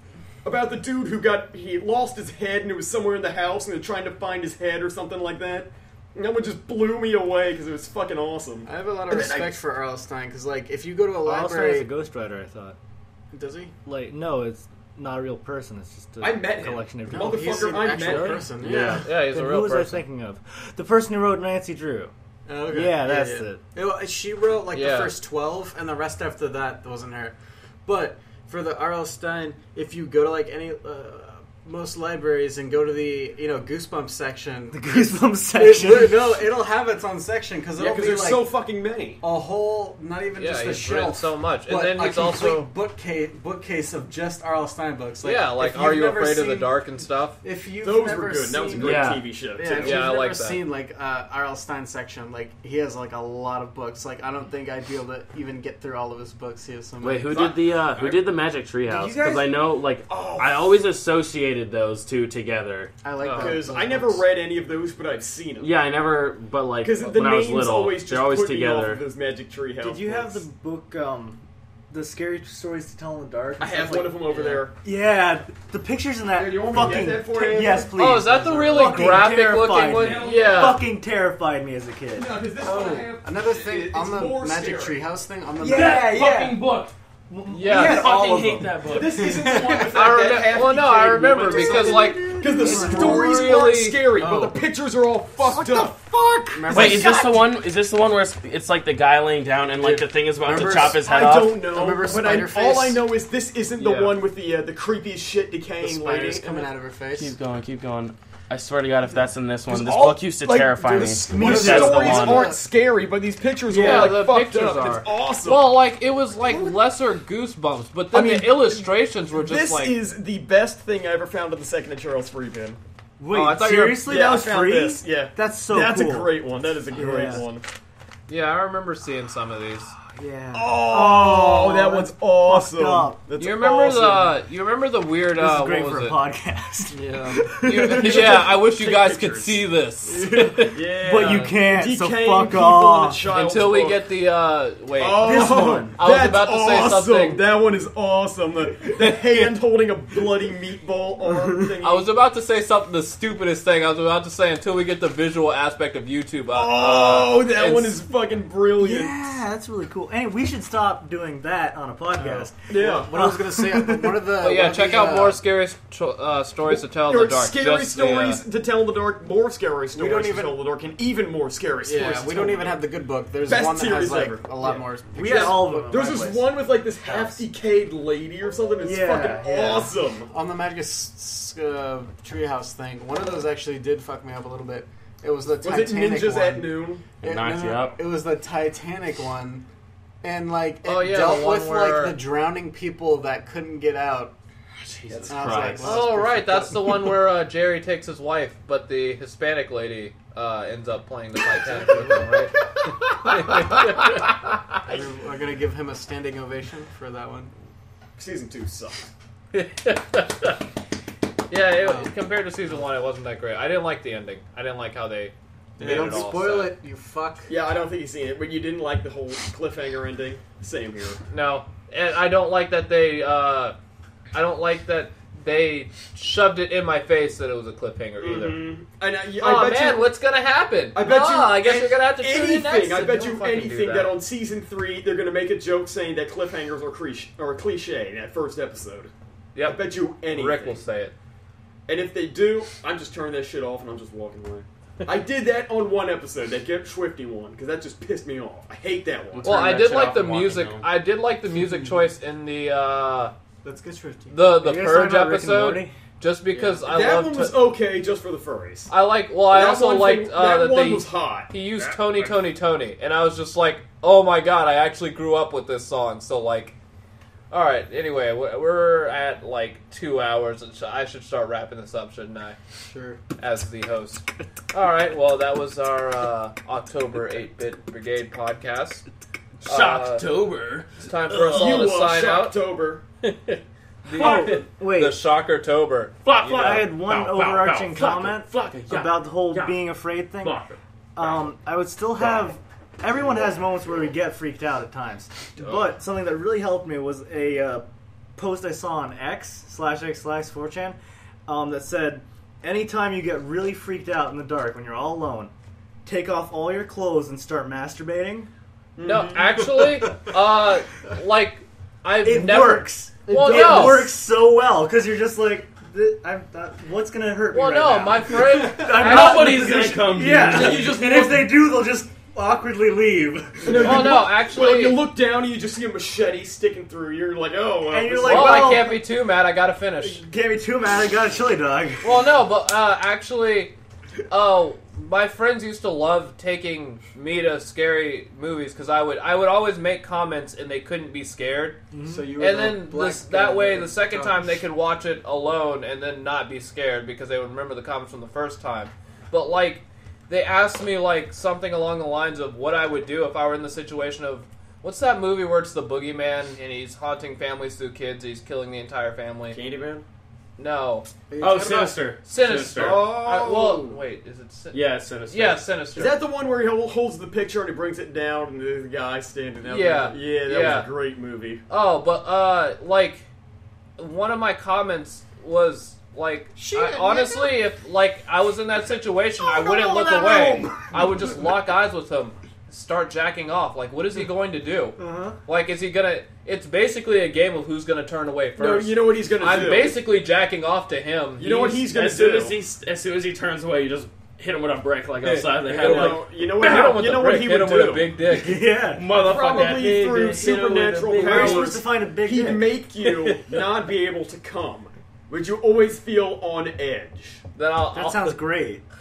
about the dude who got he lost his head and it was somewhere in the house, and they're trying to find his head or something like that. And that one just blew me away because it was fucking awesome. I have a lot of And then I- respect for R.L. Stine because, like, if you go to a Alistair is library, a ghostwriter. I thought. does he? Like, no, it's not a real person. It's just a I met him. collection of No, people. he's Motherfucker, an I actual met him. person. Yeah. Yeah. Yeah, he's Then a real. Person. Who real was I thinking of? The person who wrote Nancy Drew. Oh, okay. Yeah, that's it. Well, she wrote like Yeah. the first twelve, and the rest after that wasn't her. But for the R.L. Stine, if you go to like any uh, most libraries and go to the you know Goosebumps section, The Goosebumps it- section. no, it'll have its own section because Yeah, it'll because be there's like so fucking many. a whole, not even Yeah, just a shelf. so much, and but then a he's also bookcase bookcase of just R.L. Stine books. yeah, like if Are you've You never Afraid of the Dark and stuff. If you've Those never were good. That was a seen- great Yeah. TV show Yeah, if Yeah, you've I never like that. seen like uh, R.L. Stine section, like he has like a lot of books. Like I don't think I'd be able to even get through all of his books. He has so many. Wait, who did the uh, who did the Magic Treehouse? Did Because I know, like, Oh. I always associated those two together. I like Oh. that. Because those I never read any of those, but I've seen them. Yeah, I never, but like Because when the I was names little, always just they're always put me off together. of those Magic Tree House. Did you have the books. book? Um, the scary stories to tell in the dark. I have stuff one of them over there. Yeah, the pictures in that Here, you want me to fucking get that for ter- yes, please. Oh, is that the really Fucking graphic terrified looking me. one? Yeah. Fucking terrified me as a kid. No, 'cause this Oh, one I have- another thing it's on the more Magic scary. Treehouse thing on the Yeah, back- yeah. Fucking book. Yeah. I had all fucking of hate them. that book. This isn't the one with I that, remember. that Well, no, I remember because like Because the It's stories really- aren't scary, Oh. but the pictures are all fucked up. What the fuck? Remember Wait, is this the one? Is this the one where it's, it's like the guy laying down and like the thing is about Remember to chop his head I off? I don't know, Remember but I, all I know is this isn't the Yeah. one with the uh, the creepy shit the decaying lady. coming out of her face? Keep going, keep going. I swear to God, if that's in this one, this all- book used to like, terrify me. the- That's These the stories one. aren't scary, but these pictures Yeah, are like the fucked pictures up. are. It's awesome. Well, like it was like lesser goosebumps, but then I mean, the illustrations were just like this like is the best thing I ever found at the second of Charles Free bin. Oh, Wait, Oh, I thought you were- seriously? yeah, that was I found free? This. Yeah, That's so that's cool. a great one. That is a great Yeah. one. yeah. I remember seeing some of these. Yeah. Oh, that that's one's awesome. up. That's You remember awesome. the you remember the weird This uh, is great what for was a it? podcast. Yeah, You- yeah. I wish you Take guys could see this Yeah, But you can't, so fuck people in a off. until we book. get the uh wait. Oh, This one. I was that's about to say awesome. something. That one is awesome. The, the hand holding a bloody meatball arm thing. I was about to say something the stupidest thing. I was about to say until we get the visual aspect of YouTube. Uh, Oh, uh, that one is fucking brilliant. Yeah, that's really cool. Hey, we should stop doing that on a podcast. Yeah. What I was gonna say, one of the. But yeah, check the, out uh, more scary st- uh, stories to tell in There the are dark. scary Just the, uh, stories to tell in the dark, more scary stories don't to even- tell in the dark, and even more scary stories. Yeah, to we tell don't in even the have the good book. There's Best one that has series like ever. a lot Yeah. more. We pictures. had all of them. at There's this place. one with like this half decayed lady or something. It's Yeah, fucking yeah. awesome. on the Magic s- uh, Treehouse thing. One of those actually did fuck me up a little bit. It was the Was Titanic it Ninjas one. at Noon? It knocked you up? It was the Titanic one, and like it Oh, yeah, dealt with where- like the drowning people that couldn't get out. Jesus And I was like, Christ. well, Oh right, that's the one where uh, Jerry takes his wife, but the Hispanic lady uh, ends up playing the Titanic with him, right? We're, we're gonna give him a standing ovation for that one. Season two sucked. yeah, it, Oh. compared to season one, it wasn't that great. I didn't like the ending. I didn't like how they. Hey, made don't it all spoil it, you fuck. Yeah, I don't think you've seen it, but you didn't like the whole cliffhanger ending. Same here. No, and I don't like that they. Uh, I don't like that they shoved it in my face that it was a cliffhanger either. Mhm. And I, I Oh bet man, you, what's gonna happen? I bet you. Ah, I guess you're gonna have to tune anything. in next. I bet don't you anything that. on season three they're gonna make a joke saying that cliffhangers are cliche, or cliche in that first episode. Yeah, I bet you anything. Rick will say it. And if they do, I'm just turning that shit off and I'm just walking away. I did that on one episode, that Get Schwifty one, because that just pissed me off. I hate that one. Well, I did like the music. I did like the music choice in the uh, Let's get schwifty. the the Purge talking about Rick and episode, just because I that love. one was to- okay just for the furries. I like. Well, I That also one liked thing- uh, that, that one they was hot. he used That- Tony, Tony, Tony, and I was just like, oh my god, I actually grew up with this song. So like, all right. Anyway, we- we're at like two hours, and I should start wrapping this up, shouldn't I? Sure. As the host. All right. Well, that was our uh, October Eight Bit Brigade podcast. Uh, It's time for us all You to was sign out. Shocktober. The, Wait, the Shockertober. Flop, You flop. I had one Bow, bow, overarching bow, flop, comment flop, yeah, about the whole yeah. being afraid thing. flop. Um, I would still have. Everyone has moments where we get freaked out at times, but something that really helped me was a uh, post I saw on X slash X slash 4chan um, that said, "Anytime you get really freaked out in the dark when you're all alone, take off all your clothes and start masturbating. No, actually, uh, like I've It never. works. Well, it no. works so well because you're just like, "Th- I'm, uh, what's gonna hurt me Well, right no, now?" my friend. I'm not Nobody's gonna come to Yeah, you. And just and look- if they do, they'll just awkwardly leave. Oh no, Well, actually. you look down and you just see a machete sticking through. You're like, oh, well, And you're like, well, well- I can't be too mad. I gotta finish. Can't be too mad. I got a chili dog. Well, no, but uh, actually, oh, my friends used to love taking me to scary movies because I would I would always make comments and they couldn't be scared, So you and then this, that way the second gun. time they could watch it alone and then not be scared because they would remember the comments from the first time. But like, they asked me like something along the lines of what I would do if I were in the situation of. What's that movie where it's the boogeyman and he's haunting families through kids? He's killing the entire family. Candyman? No, Oh, Sinister. Sinister. Oh. Uh, well, wait, is it? Sin- Yeah, Sinister. yeah, Sinister. Is that the one where he holds the picture and he brings it down and the guy standing out Yeah. there? Yeah, that Yeah. was a great movie. Oh, but uh, like, one of my comments was like, Shit, I, honestly, if like I was in that situation, I wouldn't look away. I would just lock eyes with him, start jacking off. Like, what is he going to do? Uh-huh. Like, is he gonna? It's basically a game of who's gonna turn away No, first. you know what he's gonna do? I'm do. basically jacking off to him. You know what he's gonna as soon do? as he as soon as he turns away, you just hit him with a brick like Hey, outside the hit head. him Like, know, you know Hit him what? with You the know what brick, he hit would him with a do? big dick. Yeah. motherfucker. Probably big through dick, hit him with a supernatural big How are you powers. supposed to find a big dick. He'd dick? make you not be able to come, but you always feel on edge. Then I'll. That I'll- sounds great.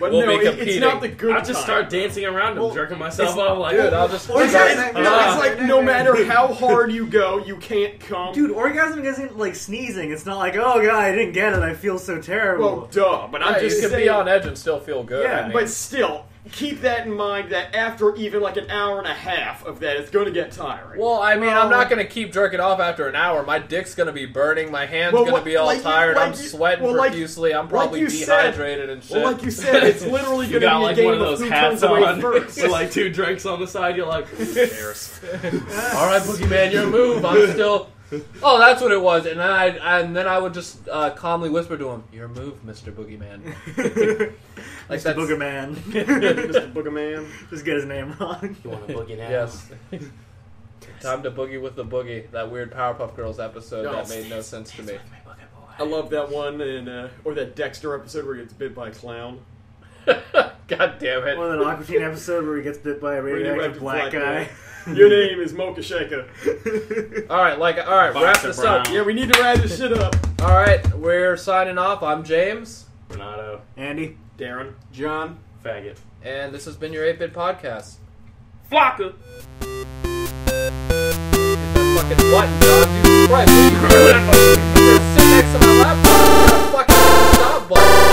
But We'll no, be it- it's competing. not the good I'll just kind. start dancing around him, Well, jerking myself it's- up like, Dude, I'll just. Or It's, guys- it's- no, it's like no matter how hard you go, you can't come. Dude, orgasm isn't like sneezing. It's not like, oh god, I didn't get it. I feel so terrible. well, duh. But I'm Yeah, just you can saying. be on edge and still feel good. Yeah, I mean. But still, keep that in mind that after even like an hour and a half of that, it's going to get tiring. Well, I mean, Well- I'm not um, gonna keep jerking off after an hour. My dick's gonna be burning. My hands Well, gonna be all like you- tired. like I'm you- sweating well, like- profusely. I'm probably you said- dehydrated and shit. well, like you said, it's literally going to got be like a game one of of those who hats turns away on first. with like two drinks on the side. You're like, all right, Boogeyman, your move. I'm still. Oh, that's what it was. And then I and then I would just uh, calmly whisper to him, "Your move, Mister Boogeyman." like Mr. that's Booger Man. Mr. Booger Man. Just get his name wrong. you want a boogie now? yes. Time to boogie with the boogie. That weird Powerpuff Girls episode that made no sense to me. I love that one, and uh, or that Dexter episode where he gets bit by a clown. God damn it! Or that Aqua Teen episode where he gets bit by a radioactive Radioactive black, black guy. Your name is Mocha Shaker. All right, like, all right, wrap Boxer this up. Yeah, we need to wrap this shit up. All right, we're signing off. I'm James, Renato, Andy. Darren. John. faggot. and this has been your 8-Bit Podcast. Flocka. Hit that fucking button, John. Jesus Christ. What are you doing? You're sitting next to my laptop. You got a fucking stop button.